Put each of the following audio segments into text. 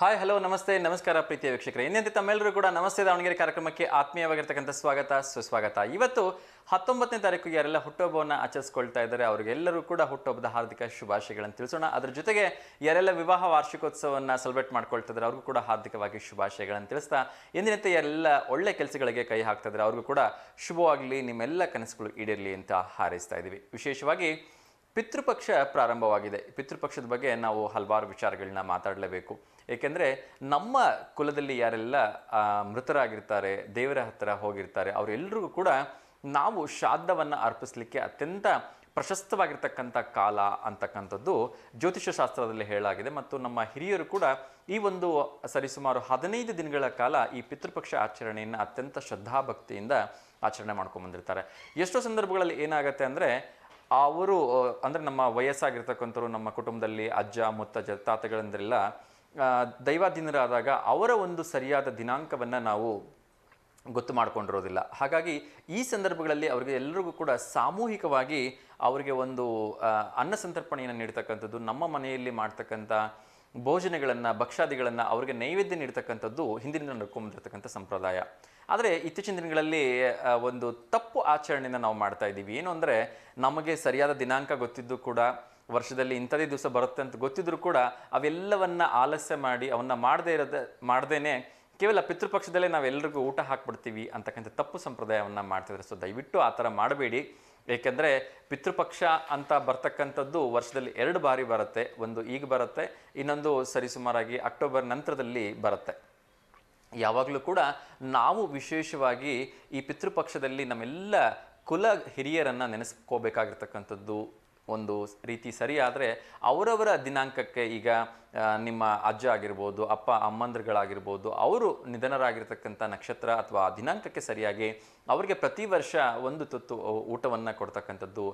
Hi hello ನಮಸ್ತೆ, ನಮಸ್ಕಾರ ಪ್ರೀತಿಯ ವೀಕ್ಷಕರೇ. ಇನ್ನಂತೆ ತಮ್ಮೆಲ್ಲರೂ ಕೂಡ ನಮಸ್ತೆ ದಾವಣಗೆರೆ ಕಾರ್ಯಕ್ರಮಕ್ಕೆ ಆತ್ಮೀಯವಾಗಿರ್ತಕ್ಕಂಥ ಸ್ವಾಗತ, ಸುಸ್ವಾಗತ. ಇವತ್ತು ಹತ್ತೊಂಬತ್ತನೇ ತಾರೀಕು ಯಾರೆಲ್ಲ ಹುಟ್ಟುಹಬ್ಬವನ್ನು ಆಚರಿಸ್ಕೊಳ್ತಾ ಇದ್ದಾರೆ ಅವರಿಗೆಲ್ಲರೂ ಕೂಡ ಹುಟ್ಟುಹಬ್ಬದ ಹಾರ್ದಿಕ ಶುಭಾಶಯಗಳನ್ನು ತಿಳಿಸೋಣ. ಅದರ ಜೊತೆಗೆ ಯಾರೆಲ್ಲ ವಿವಾಹ ವಾರ್ಷಿಕೋತ್ಸವವನ್ನು ಸೆಲೆಬ್ರೇಟ್ ಮಾಡ್ಕೊಳ್ತಾ ಇದ್ದಾರೆ, ಅವ್ರಿಗೂ ಕೂಡ ಹಾರ್ದಿಕವಾಗಿ ಶುಭಾಶಯಗಳನ್ನು ತಿಳಿಸ್ತಾ ಎಂದಿನಂತೆ ಎಲ್ಲ ಒಳ್ಳೆ ಕೆಲಸಗಳಿಗೆ ಕೈ ಹಾಕ್ತಾ ಇದ್ದಾರೆ, ಅವ್ರಿಗೂ ಕೂಡ ಶುಭವಾಗಲಿ, ನಿಮ್ಮೆಲ್ಲ ಕನಸುಗಳು ಈಡಿರಲಿ ಅಂತ ಹಾರೈಸ್ತಾ ಇದ್ದೀವಿ ವಿಶೇಷವಾಗಿ ಪಿತೃಪಕ್ಷ ಪ್ರಾರಂಭವಾಗಿದೆ. ಪಿತೃಪಕ್ಷದ ಬಗ್ಗೆ ನಾವು ಹಲವಾರು ವಿಚಾರಗಳನ್ನ ಮಾತಾಡಲೇಬೇಕು. ಏಕೆಂದರೆ ನಮ್ಮ ಕುಲದಲ್ಲಿ ಯಾರೆಲ್ಲ ಮೃತರಾಗಿರ್ತಾರೆ, ದೇವರ ಹತ್ತಿರ ಹೋಗಿರ್ತಾರೆ ಅವರೆಲ್ಲರಿಗೂ ಕೂಡ ನಾವು ಶ್ರಾದ್ದವನ್ನು ಅರ್ಪಿಸಲಿಕ್ಕೆ ಅತ್ಯಂತ ಪ್ರಶಸ್ತವಾಗಿರ್ತಕ್ಕಂಥ ಕಾಲ ಅಂತಕ್ಕಂಥದ್ದು ಜ್ಯೋತಿಷ್ಯ ಶಾಸ್ತ್ರದಲ್ಲಿ ಹೇಳಲಾಗಿದೆ. ಮತ್ತು ನಮ್ಮ ಹಿರಿಯರು ಕೂಡ ಈ ಒಂದು ಸರಿಸುಮಾರು ಹದಿನೈದು ದಿನಗಳ ಕಾಲ ಈ ಪಿತೃಪಕ್ಷ ಆಚರಣೆಯನ್ನು ಅತ್ಯಂತ ಶ್ರದ್ಧಾಭಕ್ತಿಯಿಂದ ಆಚರಣೆ ಮಾಡ್ಕೊಂಡ್ಬಂದಿರ್ತಾರೆ ಎಷ್ಟೋ ಸಂದರ್ಭಗಳಲ್ಲಿ ಏನಾಗುತ್ತೆ ಅಂದರೆ, ಅವರು, ಅಂದರೆ ನಮ್ಮ ವಯಸ್ಸಾಗಿರ್ತಕ್ಕಂಥವ್ರು, ನಮ್ಮ ಕುಟುಂಬದಲ್ಲಿ ಅಜ್ಜ, ಮುತ್ತಜ್ಜ, ತಾತಗಳಂದ್ರೆಲ್ಲ ದೈವಾಧೀನರಾದಾಗ ಅವರ ಒಂದು ಸರಿಯಾದ ದಿನಾಂಕವನ್ನು ನಾವು ಗೊತ್ತು ಮಾಡ್ಕೊಂಡಿರೋದಿಲ್ಲ. ಹಾಗಾಗಿ ಈ ಸಂದರ್ಭಗಳಲ್ಲಿ ಅವರಿಗೆ ಎಲ್ಲರಿಗೂ ಕೂಡ ಸಾಮೂಹಿಕವಾಗಿ ಅವರಿಗೆ ಒಂದು ಅನ್ನ ಸಂತರ್ಪಣೆಯನ್ನು ನೀಡ್ತಕ್ಕಂಥದ್ದು, ನಮ್ಮ ಮನೆಯಲ್ಲಿ ಮಾಡ್ತಕ್ಕಂಥ ಭೋಜನಗಳನ್ನು ಭಕ್ಷಾದಿಗಳನ್ನು ಅವರಿಗೆ ನೈವೇದ್ಯ ನೀಡ್ತಕ್ಕಂಥದ್ದು ಹಿಂದಿನಿಂದ ನಡ್ಕೊಂಡ್ಬಂದಿರತಕ್ಕಂಥ ಸಂಪ್ರದಾಯ. ಆದರೆ ಇತ್ತೀಚಿನ ದಿನಗಳಲ್ಲಿ ಒಂದು ತಪ್ಪು ಆಚರಣೆಯನ್ನು ನಾವು ಮಾಡ್ತಾ ಇದ್ದೀವಿ. ಏನು ಅಂದರೆ ನಮಗೆ ಸರಿಯಾದ ದಿನಾಂಕ ಗೊತ್ತಿದ್ದು ಕೂಡ ವರ್ಷದಲ್ಲಿ ಇಂಥದೇ ದಿವಸ ಬರುತ್ತೆ ಅಂತ ಗೊತ್ತಿದ್ರು ಕೂಡ ಅವೆಲ್ಲವನ್ನ ಆಲಸ್ಯ ಮಾಡಿ ಅವನ್ನ ಮಾಡದೇ ಇರದ, ಮಾಡ್ದೇನೆ ಕೇವಲ ಪಿತೃಪಕ್ಷದಲ್ಲೇ ನಾವೆಲ್ಲರಿಗೂ ಊಟ ಹಾಕ್ಬಿಡ್ತೀವಿ ಅಂತಕ್ಕಂಥ ತಪ್ಪು ಸಂಪ್ರದಾಯವನ್ನು ಮಾಡ್ತಿದ್ರೆ ಸೊ ದಯವಿಟ್ಟು ಆ ಥರ ಮಾಡಬೇಡಿ. ಏಕೆಂದರೆ ಪಿತೃಪಕ್ಷ ಅಂತ ಬರ್ತಕ್ಕಂಥದ್ದು ವರ್ಷದಲ್ಲಿ ಎರಡು ಬಾರಿ ಬರುತ್ತೆ. ಒಂದು ಈಗ ಬರುತ್ತೆ, ಇನ್ನೊಂದು ಸರಿಸುಮಾರಾಗಿ ಅಕ್ಟೋಬರ್ ನಂತರದಲ್ಲಿ ಬರುತ್ತೆ. ಯಾವಾಗಲೂ ಕೂಡ ನಾವು ವಿಶೇಷವಾಗಿ ಈ ಪಿತೃಪಕ್ಷದಲ್ಲಿ ನಮ್ಮೆಲ್ಲ ಕುಲ ಹಿರಿಯರನ್ನು ನೆನೆಸ್ಕೋಬೇಕಾಗಿರ್ತಕ್ಕಂಥದ್ದು ಒಂದು ರೀತಿ ಸರಿಯಾದರೆ ಅವರವರ ದಿನಾಂಕಕ್ಕೆ ಈಗ ನಿಮ್ಮ ಅಜ್ಜ ಆಗಿರ್ಬೋದು, ಅಪ್ಪ ಅಮ್ಮಂದ್ರಗಳಾಗಿರ್ಬೋದು, ಅವರು ನಿಧನರಾಗಿರ್ತಕ್ಕಂಥ ನಕ್ಷತ್ರ ಅಥವಾ ದಿನಾಂಕಕ್ಕೆ ಸರಿಯಾಗಿ ಅವರಿಗೆ ಪ್ರತಿ ವರ್ಷ ಒಂದು ತುತ್ತು ಊಟವನ್ನು ಕೊಡ್ತಕ್ಕಂಥದ್ದು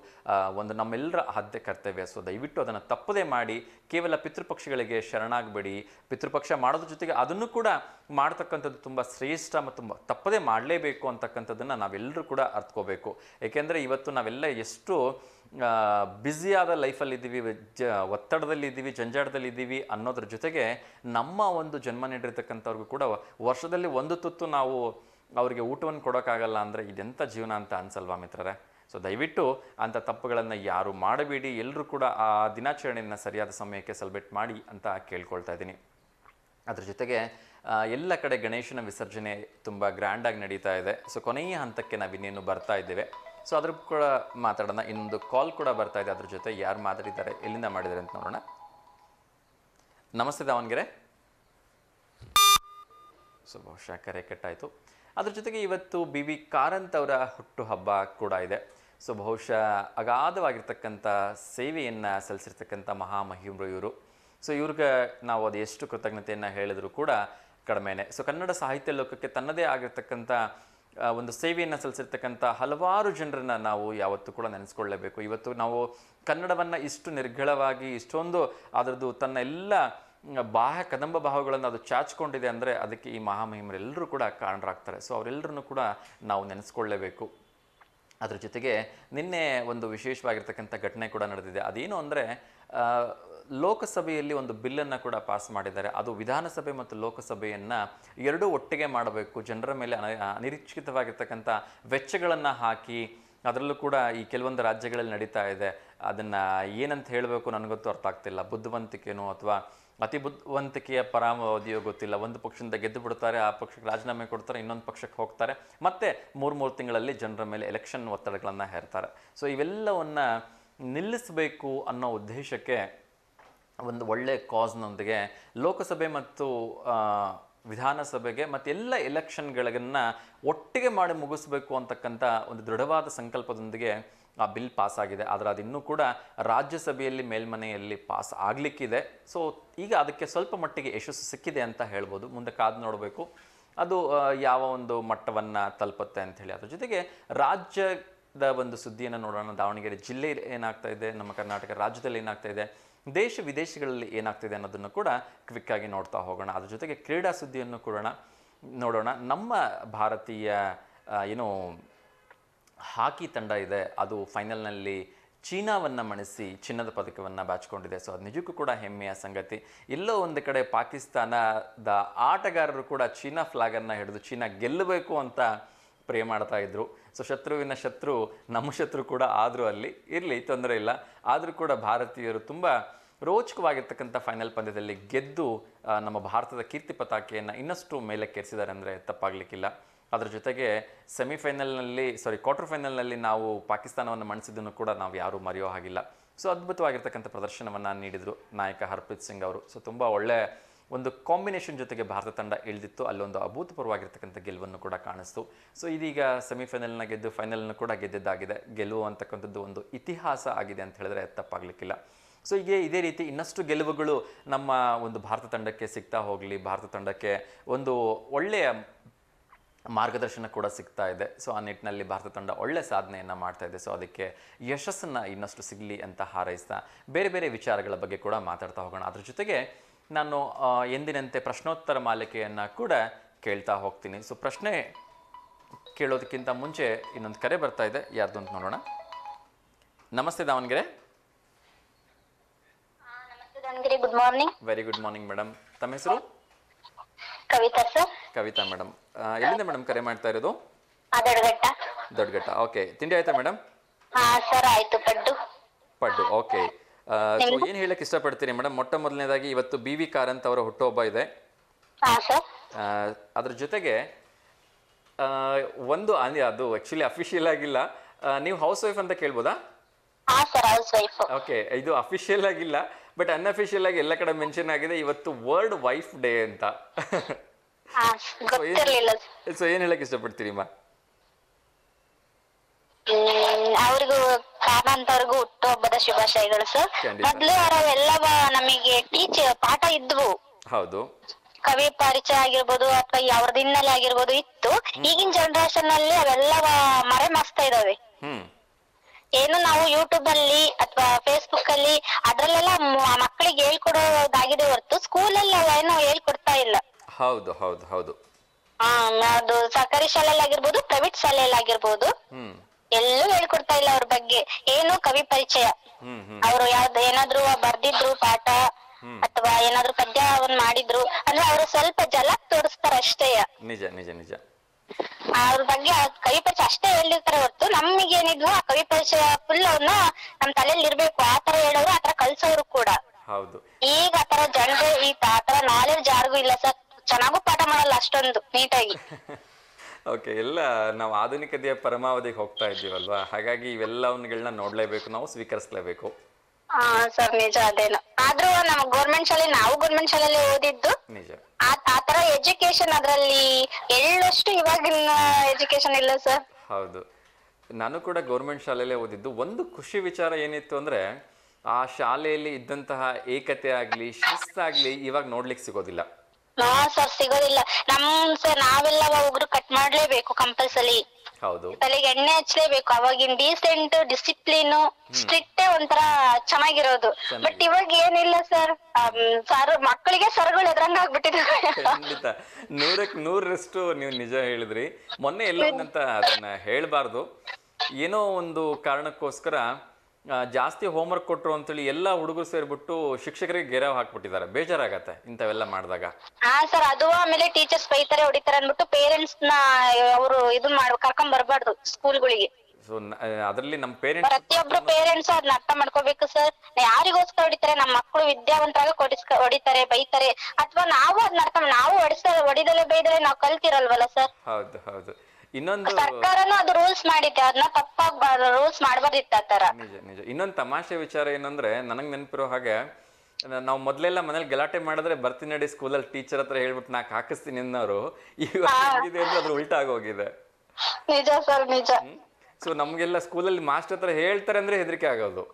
ಒಂದು ನಮ್ಮೆಲ್ಲರ ಆದ್ಯ ಕರ್ತವ್ಯ. ಸೊ ದಯವಿಟ್ಟು ಅದನ್ನು ತಪ್ಪದೇ ಮಾಡಿ, ಕೇವಲ ಪಿತೃಪಕ್ಷಗಳಿಗೆ ಶರಣಾಗಬೇಡಿ. ಪಿತೃಪಕ್ಷ ಮಾಡೋದ್ರ ಜೊತೆಗೆ ಅದನ್ನು ಕೂಡ ಮಾಡ್ತಕ್ಕಂಥದ್ದು ತುಂಬ ಶ್ರೇಷ್ಠ ಮತ್ತು ತುಂಬ ತಪ್ಪದೇ ಮಾಡಲೇಬೇಕು ಅಂತಕ್ಕಂಥದ್ದನ್ನು ನಾವೆಲ್ಲರೂ ಕೂಡ ಅರ್ಥಕೋಬೇಕು ಏಕೆಂದರೆ ಇವತ್ತು ನಾವೆಲ್ಲ ಎಷ್ಟು ಬ್ಯುಸಿಯಾದ ಲೈಫಲ್ಲಿದ್ದೀವಿ, ಜ, ಒತ್ತಡದಲ್ಲಿದ್ದೀವಿ, ಜಂಜಾಟದಲ್ಲಿದ್ದೀವಿ ಅನ್ನೋದ್ರ ಜೊತೆಗೆ ನಮ್ಮ ಒಂದು ಜನ್ಮ ನೀಡಿರ್ತಕ್ಕಂಥವ್ರಿಗೂ ಕೂಡ ವರ್ಷದಲ್ಲಿ ಒಂದು ತುತ್ತು ನಾವು ಅವರಿಗೆ ಊಟವನ್ನು ಕೊಡೋಕ್ಕಾಗಲ್ಲ ಅಂದರೆ ಇದೆಂಥ ಜೀವನ ಅಂತ ಅನ್ಸಲ್ವಾ ಮಿತ್ರರೇ? ಸೊ ದಯವಿಟ್ಟು ಅಂಥ ತಪ್ಪುಗಳನ್ನು ಯಾರು ಮಾಡಬೇಡಿ ಎಲ್ಲರೂ ಕೂಡ ಆ ದಿನಾಚರಣೆಯನ್ನು ಸರಿಯಾದ ಸಮಯಕ್ಕೆ ಸೆಲೆಬ್ರೇಟ್ ಮಾಡಿ ಅಂತ ಕೇಳ್ಕೊಳ್ತಾ ಇದ್ದೀನಿ. ಅದ್ರ ಜೊತೆಗೆ ಎಲ್ಲ ಕಡೆ ಗಣೇಶನ ವಿಸರ್ಜನೆ ತುಂಬ ಗ್ರ್ಯಾಂಡಾಗಿ ನಡೀತಾ ಇದೆ. ಸೊ ಕೊನೆಯ ಹಂತಕ್ಕೆ ನಾವು ಇನ್ನೇನು ಬರ್ತಾ ಇದ್ದೇವೆ. ಸೊ ಅದ್ರ ಕೂಡ ಮಾತಾಡೋಣ. ಇನ್ನೊಂದು ಕಾಲ್ ಕೂಡ ಬರ್ತಾ ಇದೆ. ಅದ್ರ ಜೊತೆ ಯಾರು ಮಾತಾಡಿದ್ದಾರೆ, ಎಲ್ಲಿಂದ ಮಾಡಿದ್ದಾರೆ ಅಂತ ನೋಡೋಣ. ನಮಸ್ತೆ ದಾವಣಗೆರೆ. ಸೊ ಬಹುಶಃ ಕರೆ ಕಟ್ಟಾಯಿತು. ಅದ್ರ ಜೊತೆಗೆ ಇವತ್ತು ಬಿ ವಿ ಕಾರಂತ್ ಅವರ ಹುಟ್ಟುಹಬ್ಬ ಕೂಡ ಇದೆ. ಸೊ ಬಹುಶಃ ಅಗಾಧವಾಗಿರ್ತಕ್ಕಂಥ ಸೇವೆಯನ್ನು ಸಲ್ಲಿಸಿರ್ತಕ್ಕಂಥ ಮಹಾಮಹಿಮರು ಇವರು. ಸೊ ಇವ್ರಿಗೆ ನಾವು ಅದು ಎಷ್ಟು ಕೃತಜ್ಞತೆಯನ್ನು ಹೇಳಿದರೂ ಕೂಡ ಕಡಿಮೆನೆ. ಸೊ ಕನ್ನಡ ಸಾಹಿತ್ಯ ಲೋಕಕ್ಕೆ ತನ್ನದೇ ಆಗಿರ್ತಕ್ಕಂಥ ಒಂದು ಸೇವೆಯನ್ನು ಸಲ್ಲಿಸಿರ್ತಕ್ಕಂಥ ಹಲವಾರು ಜನರನ್ನು ನಾವು ಯಾವತ್ತೂ ಕೂಡ ನೆನೆಸ್ಕೊಳ್ಳೇಬೇಕು. ಇವತ್ತು ನಾವು ಕನ್ನಡವನ್ನು ಇಷ್ಟು ನಿರ್ಗಳವಾಗಿ ಇಷ್ಟೊಂದು ಅದರದ್ದು ತನ್ನ ಎಲ್ಲ ಬಾಹ್ಯ ಕದಂಬ ಭಾವಗಳನ್ನು ಅದು ಚಾಚ್ಕೊಂಡಿದೆ ಅಂದರೆ ಅದಕ್ಕೆ ಈ ಮಹಾಮಹಿಮರೆಲ್ಲರೂ ಕೂಡ ಕಾರಣರಾಗ್ತಾರೆ. ಸೊ ಅವರೆಲ್ಲರನ್ನು ಕೂಡ ನಾವು ನೆನೆಸ್ಕೊಳ್ಳೇಬೇಕು. ಅದ್ರ ಜೊತೆಗೆ ನಿನ್ನೆ ಒಂದು ವಿಶೇಷವಾಗಿರ್ತಕ್ಕಂಥ ಘಟನೆ ಕೂಡ ನಡೆದಿದೆ. ಅದೇನು ಅಂದರೆ ಲೋಕಸಭೆಯಲ್ಲಿ ಒಂದು ಬಿಲ್ಲನ್ನು ಕೂಡ ಪಾಸ್ ಮಾಡಿದ್ದಾರೆ. ಅದು ವಿಧಾನಸಭೆ ಮತ್ತು ಲೋಕಸಭೆಯನ್ನು ಎರಡೂ ಒಟ್ಟಿಗೆ ಮಾಡಬೇಕು. ಜನರ ಮೇಲೆ ಅನ ಅನಿರೀಕ್ಷಿತವಾಗಿರ್ತಕ್ಕಂಥ ವೆಚ್ಚಗಳನ್ನು ಹಾಕಿ ಅದರಲ್ಲೂ ಕೂಡ ಈ ಕೆಲವೊಂದು ರಾಜ್ಯಗಳಲ್ಲಿ ನಡೀತಾ ಇದೆ. ಅದನ್ನು ಏನಂತ ಹೇಳಬೇಕು ನನಗಂತೂ ಅರ್ಥ ಆಗ್ತಿಲ್ಲ. ಬುದ್ಧಿವಂತಿಕೆನೋ ಅಥವಾ ಅತಿ ಬುದ್ಧಿವಂತಿಕೆಯ ಪರಾಮಾವಧಿಯೋ ಗೊತ್ತಿಲ್ಲ. ಒಂದು ಪಕ್ಷದಿಂದ ಗೆದ್ದು ಬಿಡ್ತಾರೆ ಆ ಪಕ್ಷಕ್ಕೆ ರಾಜೀನಾಮೆ ಕೊಡ್ತಾರೆ, ಇನ್ನೊಂದು ಪಕ್ಷಕ್ಕೆ ಹೋಗ್ತಾರೆ. ಮತ್ತೆ ಮೂರು ಮೂರು ತಿಂಗಳಲ್ಲಿ ಜನರ ಮೇಲೆ ಎಲೆಕ್ಷನ್ ಒತ್ತಡಗಳನ್ನು ಹೇರ್ತಾರೆ. ಸೊ ಇವೆಲ್ಲವನ್ನು ನಿಲ್ಲಿಸಬೇಕು ಅನ್ನೋ ಉದ್ದೇಶಕ್ಕೆ ಒಂದು ಒಳ್ಳೆ ಕಾಸ್ನೊಂದಿಗೆ ಲೋಕಸಭೆ ಮತ್ತು ವಿಧಾನಸಭೆಗೆ ಮತ್ತು ಎಲ್ಲ ಎಲೆಕ್ಷನ್ಗಳನ್ನು ಒಟ್ಟಿಗೆ ಮಾಡಿ ಮುಗಿಸ್ಬೇಕು ಅಂತಕ್ಕಂಥ ಒಂದು ದೃಢವಾದ ಸಂಕಲ್ಪದೊಂದಿಗೆ ಆ ಬಿಲ್ ಪಾಸ್ ಆಗಿದೆ ಆದರೆ ಅದು ಇನ್ನೂ ಕೂಡ ರಾಜ್ಯಸಭೆಯಲ್ಲಿ ಮೇಲ್ಮನೆಯಲ್ಲಿ ಪಾಸ್ ಆಗಲಿಕ್ಕಿದೆ. ಸೊ ಈಗ ಅದಕ್ಕೆ ಸ್ವಲ್ಪ ಮಟ್ಟಿಗೆ ಯಶಸ್ಸು ಸಿಕ್ಕಿದೆ ಅಂತ ಹೇಳ್ಬೋದು. ಮುಂದೆ ಕಾದು ನೋಡಬೇಕು. ಅದು ಯಾವ ಒಂದು ಮಟ್ಟವನ್ನು ತಲುಪುತ್ತೆ ಹೇಳಿ. ಅದ್ರ ಜೊತೆಗೆ ರಾಜ್ಯದ ಒಂದು ಸುದ್ದಿಯನ್ನು ನೋಡೋಣ. ದಾವಣಗೆರೆ ಜಿಲ್ಲೆಯಲ್ಲಿ ಏನಾಗ್ತಾ ಇದೆ? ನಮ್ಮ ಕರ್ನಾಟಕ ರಾಜ್ಯದಲ್ಲಿ ಏನಾಗ್ತಾ ಇದೆ? ದೇಶ ವಿದೇಶಗಳಲ್ಲಿ ಏನಾಗ್ತಿದೆ ಅನ್ನೋದನ್ನು ಕೂಡ ಕ್ವಿಕ್ಕಾಗಿ ನೋಡ್ತಾ ಹೋಗೋಣ. ಅದ್ರ ಜೊತೆಗೆ ಕ್ರೀಡಾ ಸುದ್ದಿಯನ್ನು ಕೂಡ ನೋಡೋಣ. ನಮ್ಮ ಭಾರತೀಯ ಏನು ಹಾಕಿ ತಂಡ ಇದೆ. ಅದು ಫೈನಲ್ನಲ್ಲಿ ಚೀನಾವನ್ನು ಮಣಿಸಿ ಚಿನ್ನದ ಪದಕವನ್ನು ಬಾಚಿಕೊಂಡಿದೆ ಸೊ ಅದು ನಿಜಕ್ಕೂ ಕೂಡ ಹೆಮ್ಮೆಯ ಸಂಗತಿ. ಎಲ್ಲೋ ಒಂದು ಕಡೆ ಪಾಕಿಸ್ತಾನದ ಆಟಗಾರರು ಕೂಡ ಚೀನಾ ಫ್ಲಾಗನ್ನು ಹಿಡಿದು ಚೀನಾ ಗೆಲ್ಲಬೇಕು ಅಂತ ಪ್ರೇ ಮಾಡ್ತಾ ಇದ್ರು. ಸೊ ಶತ್ರುವಿನ ಶತ್ರು ನಮ್ಮ ಶತ್ರು ಕೂಡ ಆದರೂ ಅಲ್ಲಿ ಇರಲಿ, ತೊಂದರೆ ಇಲ್ಲ. ಆದರೂ ಕೂಡ ಭಾರತೀಯರು ತುಂಬ ರೋಚಕವಾಗಿರ್ತಕ್ಕಂಥ ಫೈನಲ್ ಪಂದ್ಯದಲ್ಲಿ ಗೆದ್ದು ನಮ್ಮ ಭಾರತದ ಕೀರ್ತಿ ಪತಾಕೆಯನ್ನು ಇನ್ನಷ್ಟು ಮೇಲೆ ಕೆರೆಸಿದ್ದಾರೆ ಅಂದರೆ ತಪ್ಪಾಗಲಿಕ್ಕಿಲ್ಲ. ಅದರ ಜೊತೆಗೆ ಸೆಮಿಫೈನಲ್ನಲ್ಲಿ ಸಾರಿ ಕ್ವಾರ್ಟರ್ ಫೈನಲ್ನಲ್ಲಿ ನಾವು ಪಾಕಿಸ್ತಾನವನ್ನು ಮಣಿಸಿದ್ದನ್ನು ಕೂಡ ನಾವು ಯಾರೂ ಮರೆಯೋ ಹಾಗಿಲ್ಲ. ಸೊ ಅದ್ಭುತವಾಗಿರ್ತಕ್ಕಂಥ ಪ್ರದರ್ಶನವನ್ನು ನೀಡಿದರು ನಾಯಕ ಹರ್ಪ್ರೀತ್ ಸಿಂಗ್ ಅವರು. ಸೊ ತುಂಬ ಒಳ್ಳೆ ಒಂದು ಕಾಂಬಿನೇಷನ್ ಜೊತೆಗೆ ಭಾರತ ತಂಡ ಇಳಿದಿತ್ತು. ಅಲ್ಲೊಂದು ಅಭೂತಪೂರ್ವವಾಗಿರ್ತಕ್ಕಂಥ ಗೆಲುವನ್ನು ಕೂಡ ಕಾಣಿಸ್ತು. ಸೊ ಇದೀಗ ಸೆಮಿಫೈನಲ್ನ ಗೆದ್ದು ಫೈನಲ್ನ ಕೂಡ ಗೆದ್ದಿದ್ದಾಗಿದೆ. ಗೆಲುವು ಅಂತಕ್ಕಂಥದ್ದು ಒಂದು ಇತಿಹಾಸ ಆಗಿದೆ ಅಂತ ಹೇಳಿದ್ರೆ ತಪ್ಪಾಗಲಿಕ್ಕಿಲ್ಲ. ಸೊ ಹೀಗೆ ಇದೇ ರೀತಿ ಇನ್ನಷ್ಟು ಗೆಲುವುಗಳು ನಮ್ಮ ಒಂದು ಭಾರತ ತಂಡಕ್ಕೆ ಸಿಗ್ತಾ ಹೋಗಲಿ, ಭಾರತ ತಂಡಕ್ಕೆ ಒಂದು ಒಳ್ಳೆಯ ಮಾರ್ಗದರ್ಶನ ಕೂಡ ಸಿಗ್ತಾ ಇದೆ. ಸೊ ಆ ನಿಟ್ಟಿನಲ್ಲಿ ಭಾರತ ತಂಡ ಒಳ್ಳೆ ಸಾಧನೆಯನ್ನು ಮಾಡ್ತಾ ಇದೆ. ಸೊ ಅದಕ್ಕೆ ಯಶಸ್ಸನ್ನು ಇನ್ನಷ್ಟು ಸಿಗಲಿ ಅಂತ ಹಾರೈಸ್ತಾ ಬೇರೆ ಬೇರೆ ವಿಚಾರಗಳ ಬಗ್ಗೆ ಕೂಡ ಮಾತಾಡ್ತಾ ಹೋಗೋಣ. ಅದ್ರ ಜೊತೆಗೆ ನಾನು ಎಂದಿನಂತೆ ಪ್ರಶ್ನೋತ್ತರ ಮಾಲಿಕೆಯನ್ನು ಕೂಡ ಕೇಳ್ತಾ ಹೋಗ್ತೀನಿ. ಸೊ ಪ್ರಶ್ನೆ ಕೇಳೋದಕ್ಕಿಂತ ಮುಂಚೆ ಇನ್ನೊಂದು ಕರೆ ಬರ್ತಾ ಇದೆ. ಯಾರ್ದು ಅಂತ ನೋಡೋಣ. ನಮಸ್ತೆ Davanagere. Good morning very good morning madam ತಮ್ಮ ಹೆಸರು? ಕವಿತಾ ಸರ್? ಕವಿತಾ ಮೇಡಮ್. ಎಲ್ಲಿಂದ ಮೇಡಮ್ ಕರೆ ಮಾಡ್ತಾ ಇರೋದು? ದೊಡ್ಡ ದೊಡ್ಡಘಟ್ಟ. ಓಕೆ. ತಿಂಡಿ ಆಯ್ತಾ ಮೇಡಮ್? ಹಾ ಸರ್ ಆಯ್ತು. ಪಡ್ಡು. ಪಡ್ಡು. ಓಕೆ. ಸೊ ಏನು ಹೇಳಕ್ಕೆ ಇಷ್ಟಪಡ್ತೀನಿ ಮೇಡಮ್? ಮೊಟ್ಟ ಮೊದಲನೇದಾಗಿ ಇವತ್ತು ಬಿ ವಿ ಕಾರಂತ್ ಅವರ ಹುಟ್ಟುಹಬ್ಬ ಇದೆ. ಹಾ ಸರ್. ಆ, ಅದ್ರ ಜೊತೆಗೆ ಆ, ಒಂದು ಅಂದ್ರೆ ಅದು ಆಕ್ಚುಲಿ ಅಫಿಷಿಯಲ್ ಆಗಿಲ್ಲ. ನೀವು ಹೌಸ್ ವೈಫ್ ಅಂತ ಕೇಳ್ಬೋದಾ? ಓಕೆ ಇದು ಅಫಿಷಿಯಲ್ ಆಗಿಲ್ಲ ಬಟ್ ಅನ್ಅಫಿಷಿಯಲ್ ಆಗಿ ಎಲ್ಲ ಕಡೆ ಮೆನ್ಷನ್ ಆಗಿದೆ. ಇವತ್ತು ವರ್ಲ್ಡ್ ವೈಫ್ ಡೇ ಅಂತ. ಸೊ ಏನು ಹೇಳಕ್ ಇಷ್ಟಪಡ್ತೀರಿ ಮಾ ಅವ್ರಿಗೂ ಕಾರಂತ್ ಅವ್ರಿಗೂ ಹುಟ್ಟುಹಬ್ಬದ ಶುಭಾಶಯಗಳು ಸರ್. ಮೊದ್ಲು ಅವರೆಲ್ಲವ ನಮಗೆ ಟೀಚ್ ಪಾಠ ಇದ್ವು. ಹೌದು. ಕವಿ ಪರಿಚಯ ಆಗಿರ್ಬೋದು ಅಥವಾ ಅವ್ರದ್ದು ಹಿನ್ನೆಲೆ ಆಗಿರ್ಬೋದು ಇತ್ತು. ಈಗಿನ ಜನರೇಷನ್ ಅಲ್ಲಿ ಅವೆಲ್ಲವ ಮರೆ ಮಾಸ್ತಾ ಇದಾವೆ. ಹ್ಮ್. ಏನು ನಾವು ಯೂಟ್ಯೂಬ್ ಅಲ್ಲಿ ಅಥವಾ ಫೇಸ್ಬುಕ್ ಅಲ್ಲಿ ಅದ್ರಲ್ಲೆಲ್ಲ ಮಕ್ಕಳಿಗೆ ಹೇಳ್ಕೊಡೋದಾಗಿದೆ ಹೊರತು ಸ್ಕೂಲ್ ಅಲ್ಲಿ ಏನು ಹೇಳ್ಕೊಡ್ತಾ ಇಲ್ಲ. ಹೌದು ಹೌದು ಹೌದು. ಅದು ಸರ್ಕಾರಿ ಶಾಲೆಯಲ್ಲಿ ಆಗಿರ್ಬೋದು ಪ್ರೈವೇಟ್ ಶಾಲೆಯಲ್ಲಿ ಆಗಿರ್ಬೋದು ಎಲ್ಲೂ ಹೇಳ್ಕೊಡ್ತಾ ಇಲ್ಲ ಅವ್ರ ಬಗ್ಗೆ. ಏನು ಕವಿ ಪರಿಚಯ. ಅವರು ಯಾವ್ದು ಏನಾದ್ರು ಬರ್ದಿದ್ರು ಪಾಠ ಅಥವಾ ಏನಾದ್ರು ಪದ್ಯ ಮಾಡಿದ್ರು. ಅಂದ್ರೆ ಅವರು ಸ್ವಲ್ಪ ಜಲ ತೋರಿಸ್ತಾರ ಅಷ್ಟೇ ನಿಜ ನಿಜ ನಿಜ. ಅವ್ರ ಬಗ್ಗೆ ಕವಿ ಪರಿಚಯ ಅಷ್ಟೇ ಹೇಳಿರ್ತಾರೆ ಹೊರತು ನಮ್ಗೆ ಏನಿದ್ವು ಆ ಕವಿ ಪರಿಚಯ ಫುಲ್ ಅವ್ನ ನಮ್ ತಲೆಯಲ್ಲಿ ಇರ್ಬೇಕು. ಆತರ ಹೇಳೋರು ಆತರ ಕಲ್ಸೋರು ಕೂಡ. ಹೌದು. ಈಗ ಆತರ ಜನರು ಈ ಆತರ ನಾಲೆಡ್ಜ್ ಯಾರಿಗೂ ಇಲ್ಲ ಸರ್. ಚೆನ್ನಾಗೂ ಪಾಠ ಮಾಡಲ್ಲ ಅಷ್ಟೊಂದು ನೀಟಾಗಿ. ಓಕೆ ಎಲ್ಲ ನಾವು ಆಧುನಿಕತೆಯ ಪರಮಾವಧಿಗೆ ಹೋಗ್ತಾ ಇದ್ದೀವಲ್ವಾ? ಹಾಗಾಗಿ ಇವೆಲ್ಲವನ್ನಗಳನ್ನ ನೋಡ್ಲೇಬೇಕು ನಾವು ಸ್ವೀಕರಿಸ್ಲೇಬೇಕು. ಹಾ ಸರ್ ನಿಜ ಅದೇನು. ಆದ್ರೂ ನಮ್ ಗೌರ್ಮೆಂಟ್ ಶಾಲೆ ನಾವು ಗೌರ್ಮೆಂಟ್ ಶಾಲೆಯಲ್ಲಿ ಓದಿದ್ದು. ನಿಜ. ಆ ತರ ಎಜುಕೇಶನ್ ಅದ್ರಲ್ಲಿ ಎಳ್ಳಷ್ಟು ಇವಾಗಿನ ಎಜುಕೇಶನ್ ಇಲ್ಲ ಸರ್ ಹೌದು. ನಾನು ಕೂಡ ಗೌರ್ಮೆಂಟ್ ಶಾಲೆಯಲ್ಲೇ ಓದಿದ್ದು. ಒಂದು ಖುಷಿ ವಿಚಾರ ಏನಿತ್ತು ಅಂದ್ರೆ ಆ ಶಾಲೆಯಲ್ಲಿ ಇದ್ದಂತಹ ಏಕತೆ ಆಗ್ಲಿ ಶಿಸ್ತಾಗ್ಲಿ ಇವಾಗ ನೋಡ್ಲಿಕ್ಕೆ ಸಿಗೋದಿಲ್ಲ. ಹಾ ಸರ್ ಸಿಗೋದಿಲ್ಲ. ನಮ್ ಸರ್ ನಾವೆಲ್ಲ ಒಬ್ರು ಕಟ್ ಮಾಡ್ಲೇಬೇಕು ಕಂಪಲ್ಸರಿ ಹೌದು. ತಲೆಗೆ ಎಣ್ಣೆ ಹಚ್ಚಲೇಬೇಕು ಅವಾಗಿನ ಡೀಸೆಂಟ್ ಡಿಸಿಪ್ಲಿನ್ ಸ್ಟ್ರಿಕ್ಟ್ ಒಂಥರ ಚೆನ್ನಾಗಿರೋದು. ಬಟ್ ಇವಾಗ ಏನಿಲ್ಲ ಸರ್ ಸರ್ ಮಕ್ಕಳಿಗೆ ಸರ್ಗಳು ಎದ್ರಂಗ ಆಗ್ಬಿಟ್ಟಿದ್ದಾರೆ. ಖಂಡಿತ. ನೂರಕ್ಕೆ ನೂರರಷ್ಟು ನೀವು ನಿಜ ಹೇಳಿದ್ರಿ. ಮೊನ್ನೆ ಎಲ್ಲ ಅದನ್ನ ಹೇಳ್ಬಾರ್ದು. ಏನೋ ಒಂದು ಕಾರಣಕ್ಕೋಸ್ಕರ ಜಾಸ್ತಿ ಹೋಮ್ವರ್ಕ್ ಕೊಟ್ರು ಅಂತೇಳಿ ಎಲ್ಲ ಹುಡುಗರು ಸೇರ್ಬಿಟ್ಟು ಶಿಕ್ಷಕರಿಗೆ ಗೆರವ್ ಹಾಕ್ಬಿಟ್ಟಿದ್ದಾರೆ. ಬೇಜಾರಾಗತ್ತೆ ಇಂಥವೆಲ್ಲ ಮಾಡಿದಾಗ. ಹಾ ಸರ್ ಅದು ಆಮೇಲೆ ಟೀಚರ್ಸ್ ಬೈತಾರೆ ಹೊಡಿತಾರೆ ಅಂದ್ಬಿಟ್ಟು ಪೇರೆಂಟ್ಸ್ನ ಅವರು ಇದು ಮಾಡ್ ಕರ್ಕೊಂಡ್ ಬರ್ಬಾರ್ದು ಸ್ಕೂಲ್ಗಳಿಗೆ ಸೊ ಅದರಲ್ಲಿ ನಮ್ಮ ಪೇರೆಂಟ್ಸ್ ಪ್ರತಿಯೊಬ್ರು ಪೇರೆಂಟ್ಸ್ ಅದನ್ನ ಅರ್ಥ ಮಾಡ್ಕೋಬೇಕು ಸರ್. ಯಾರಿಗೋಸ್ಕರ ಹೊಡಿತಾರೆ? ನಮ್ಮ ಮಕ್ಕಳು ವಿದ್ಯಾವಂತರಾಗ ಕೊಡಿಸ್ಕ ಹೊಡಿತಾರೆ ಬೈತಾರೆ. ಅಥವಾ ನಾವು ಅದನ್ನ ಅರ್ಥ ನಾವು ಹೊಡಿಸ ಹೊಡಿದಲೆ ಬೈದಲೆ ನಾವು ಕಲ್ತಿರಲ್ವಲ್ಲ ಸರ್? ಹೌದು ಹೌದು. ಇನ್ನೊಂದು ಸರ್ಕಾರನು ಅದು ರೂಲ್ಸ್ ಮಾಡಿದ್ದೆ ಅದನ್ನ ರೂಲ್ಸ್ ಮಾಡಬಾರ್ದಿತ್ತು ಆ ತರ ನಿಜ ನಿಜ. ಇನ್ನೊಂದು ತಮಾಷೆ ವಿಚಾರ ಏನಂದ್ರೆ ನನಗೆ ನೆನಪಿರೋ ಹಾಗೆ ನಾವು ಮೊದಲೆಲ್ಲ ಮನೇಲಿ ಗಲಾಟೆ ಮಾಡಿದ್ರೆ ಬರ್ತೀನಿ ನಡಿ ಸ್ಕೂಲಲ್ಲಿ ಟೀಚರ್ ಹತ್ರ ಹೇಳ್ಬಿಟ್ಟು ನಾಕ್ ಹಾಕಿಸ್ತೀನಿ ಅನ್ನೋರು ಇವಾಗ ಹೆಂಗಿದೆ ಅಂದ್ರೆ ಅದ್ರ ಉಲ್ಟಾ ಆಗೋಗಿದೆ. ನಿಜ ಸರ್ ನಿಜ. ಸೊ ನಮಗೆಲ್ಲ ಸ್ಕೂಲಲ್ಲಿ ಮಾಸ್ಟರ್ ಹತ್ರ ಹೇಳ್ತಾರೆ ಅಂದ್ರೆ ಹೆದರಿಕೆ ಆಗೋದು.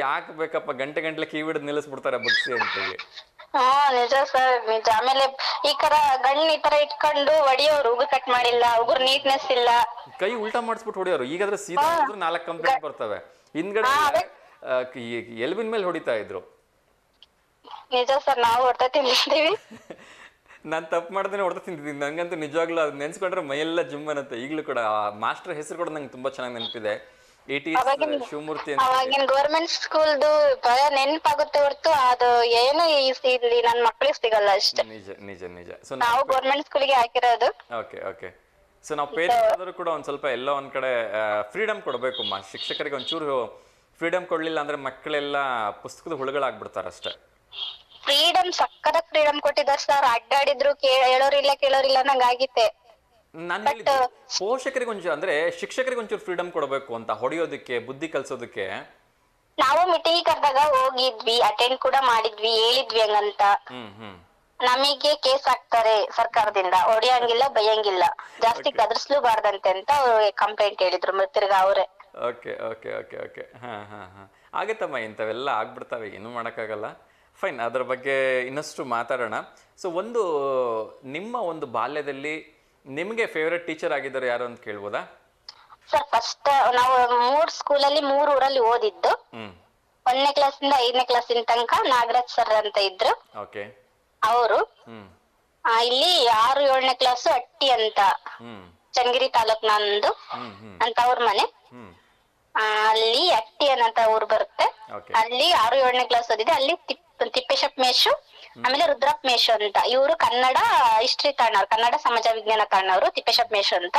ಯಾಕೆ ಬೇಕಪ್ಪ ಗಂಟೆ ಗಂಟ್ಲೆ ಕೀ ಹಿಡಿದು ನಿಲ್ಲಿಸ್ಬಿಡ್ತಾರೆ ಬಗ್ಸಿ ಅಂತೇಳಿ. ಹಾ ನಿಜ ಸರ್ ನಿಜ. ಆಮೇಲೆ ಈ ತರ ಗಣ್ಣ ಈ ತರ ಇಟ್ಕೊಂಡು ಹೊಡಿಯೋರು ಉಗುರು ಕಟ್ ಮಾಡಿಲ್ಲ ಉಗುರು ನೀಟ್ನೆಸ್ ಇಲ್ಲ. ಕೈ ಉಲ್ಟಾ ಮಾಡಿಸ್ಬಿಟ್ಟು ಹೊಡಿಯೋರು. ಈಗಾದ್ರೆ ಸೀದಾ ಹೊಡೆದ್ರೆ ನಾಲ್ಕು ಕಂಪ್ಲೇಂಟ್ ಬರ್ತವೆ. ಹಿಂದ್ಗಡೆ ಎಲ್ವಿನ್ ಎಲ್ಬಿನ ಮೇಲೆ ಹೊಡಿತಾ ಇದ್ರು? ನಿಜ ಸರ್ ನಾವು ಹೊಡೆತ ತಿಂದಿದ್ದೀವಿ. ನಾನು ತಪ್ಪು ಮಾಡ್ದೇನೆ ಹೊಡೆದ ತಿಂತಿದ್ದೀನಿ ನನಗಂತೂ ನಿಜವಾಗ್ಲೂ ಅದು ನೆನ್ಸ್ಕೊಂಡ್ರೆ ಮೈಯೆಲ್ಲ ಜುಮ್ ಅನ್ನತ್ತೆ. ಈಗಲೂ ಕೂಡ ಮಾಸ್ಟರ್ ಹೆಸರು ಕೂಡ ನಂಗೆ ತುಂಬ ಚೆನ್ನಾಗಿ ನೆನಪಿದೆ. ಅವಾಗಿನ್- ಈಸ್ ಶಿವಮೂರ್ತಿ ಅಂತ ಅವಾಗಿನ ಗೌರ್ಮೆಂಟ್ ಸ್ಕೂಲ್ದು ಭಯ ನೆನ್ಪಾಗುತ್ತೆ ಹೊರತು ಅದು ಏನು ಇಲ್ಲಿ ನನ್ ಮಕ್ಳಿಗೆ ಸಿಗಲ್ಲ ಅಷ್ಟೇ. ನಿಜ ನಿಜ ನಿಜ. ಸೊ ನಾವು ಗೌರ್ಮೆಂಟ್ ಸ್ಕೂಲ್ಗೆ ಹಾಕಿರೋದು. ಓಕೆ ಓಕೆ ಸೊ ನಾವು ಪೇರೆಂಟ್ಸ್ ಆದರೂ ಕೂಡ ಒಂದ್ ಸ್ವಲ್ಪ ಎಲ್ಲ ಒಂದ್ ಕಡೆ ಫ್ರೀಡಮ್ ಕೊಡಬೇಕಮ್ಮ ಶಿಕ್ಷಕರಿಗೆ ಒಂಚೂರು ಫ್ರೀಡಮ್ ಕೊಡ್ಲಿಲ್ಲ ಅಂದ್ರೆ ಮಕ್ಕಳೆಲ್ಲ ಪುಸ್ತಕದ ಹುಳುಗಳಾಗ್ಬಿಡ್ತಾರೆ ಅಷ್ಟೇ. ಫ್ರೀಡಮ್ ಸಕ್ಕದ ಫ್ರೀಡಮ್ ಕೊಟ್ಟಿದ್ದಾರೆ ಸರ್ ಅಡ್ಡಾಡಿದ್ರು ಕೇಳೋರಿಲ್ಲ ಕೇಳೋರಿಲ್ಲ ನಂಗೆ ಆಗಿತ್ತೆ. ನಾನು ಹೇಳಿದ್ದು ಪೋಷಕರಿಗೆ ಒಂಚೂರು ಅಂದ್ರೆ ಶಿಕ್ಷಕರಿಗೆ ಒಂಚೂರು ಫ್ರೀಡಮ್ ಕೊಡಬೇಕು ಅಂತ ಹೊಡೆಯೋದಕ್ಕೆ ಬುದ್ಧಿ ಕಲ್ಸೋದಕ್ಕೆ. ನಾವು ಮೀಟಿಂಗ್ ಕರೆದಾಗ ಹೋಗಿದ್ವಿ ಅಟೆಂಡ್ ಕೂಡ ಮಾಡಿದ್ವಿ ಹೇಳಿದ್ವಿ ಹಂಗಂತ. ಹ್ಮ್ ಹ್ಮ್. ನಮಗೆ ಕೇಸ್ ಹಾಕ್ತಾರೆ ಸರ್ಕಾರದಿಂದ. ಹೊಡಿಯಂಗಿಲ್ಲ ಬೈಯಂಗಿಲ್ಲ. ಜಾಸ್ತಿ ಗದರ್ಸ್ಲೂಬಾರ್ದಂತೆ ಅಂತ ಅವ್ರು ಕಂಪ್ಲೇಂಟ್ ಹೇಳಿದ್ರು ಮತ್ತೆ ತಿರ್ಗಾ ಅವ್ರೆ. ಓಕೆ ಓಕೆ ಓಕೆ ಓಕೆ ಹಾ ಹಾ ಹಾ. ಆಗತ್ತಮ್ಮ ಇಂಥವೆಲ್ಲ ಆಗ್ಬಿಡ್ತಾವೆ ಏನು ಮಾಡೋಕ್ಕಾಗಲ್ಲ. ಫೈನ್ ಅದ್ರ ಬಗ್ಗೆ ಇನ್ನಷ್ಟು ಮಾತಾಡೋಣ. ಸೊ ಒಂದು ನಿಮ್ಮ ಒಂದು ಬಾಲ್ಯದಲ್ಲಿ ನಿಮಗೆ ಫೇವ್ರೆಟ್ ಟೀಚರ್ ಆಗಿದ್ದಾರೆ ಯಾರು ಅಂತ ಕೇಳ್ಬೋದಾ? ಸರ್ ಫಸ್ಟ್ ನಾವು ಮೂರ್ ಸ್ಕೂಲಲ್ಲಿ ಮೂರ್ ಊರಲ್ಲಿ ಓದಿದ್ದು. ಹ್ಮ್. ಒಂದನೇ ಇಂದ ಐದನೇ ಕ್ಲಾಸಿನ ತನಕ ನಾಗರಾಜ್ ಸರ್ ಅಂತ ಇದ್ರು. ಓಕೆ. ಅವರು. ಹ್ಮ್. ಇಲ್ಲಿ ಆರು ಏಳನೇ ಕ್ಲಾಸ್ ಅಟ್ಟಿ ಅಂತ ಹ್ಮ್. ಚನ್ನಗಿರಿ ತಾಲೂಕ್ ನಂದು ಹ್ಮ್ ಹ್ಮ್. ಅಂತ ಅವ್ರ ಮನೆ. ಹ್ಮ್. ಆ, ಅಲ್ಲಿ ಅಟ್ಟಿ ಅನ್ನಂತ ಊರು ಬರುತ್ತೆ. ಓಕೆ. ಅಲ್ಲಿ ಆರು ಏಳನೇ ಕ್ಲಾಸ್ ಓದಿದೆ. ಅಲ್ಲಿ ತಿಪ್ಪೇಶಪ್ ಮೇಶು ಆಮೇಲೆ ರುದ್ರಪ್ ಮೇಶು ಅಂತ. ಇವರು ಕನ್ನಡ ಹಿಸ್ಟ್ರಿ ತಾಣವ್ರು ಕನ್ನಡ ಸಮಾಜ ವಿಜ್ಞಾನ ತಾಣವ್ರು ತಿಪ್ಪೇಶಪ್ ಮೇಶು ಅಂತ.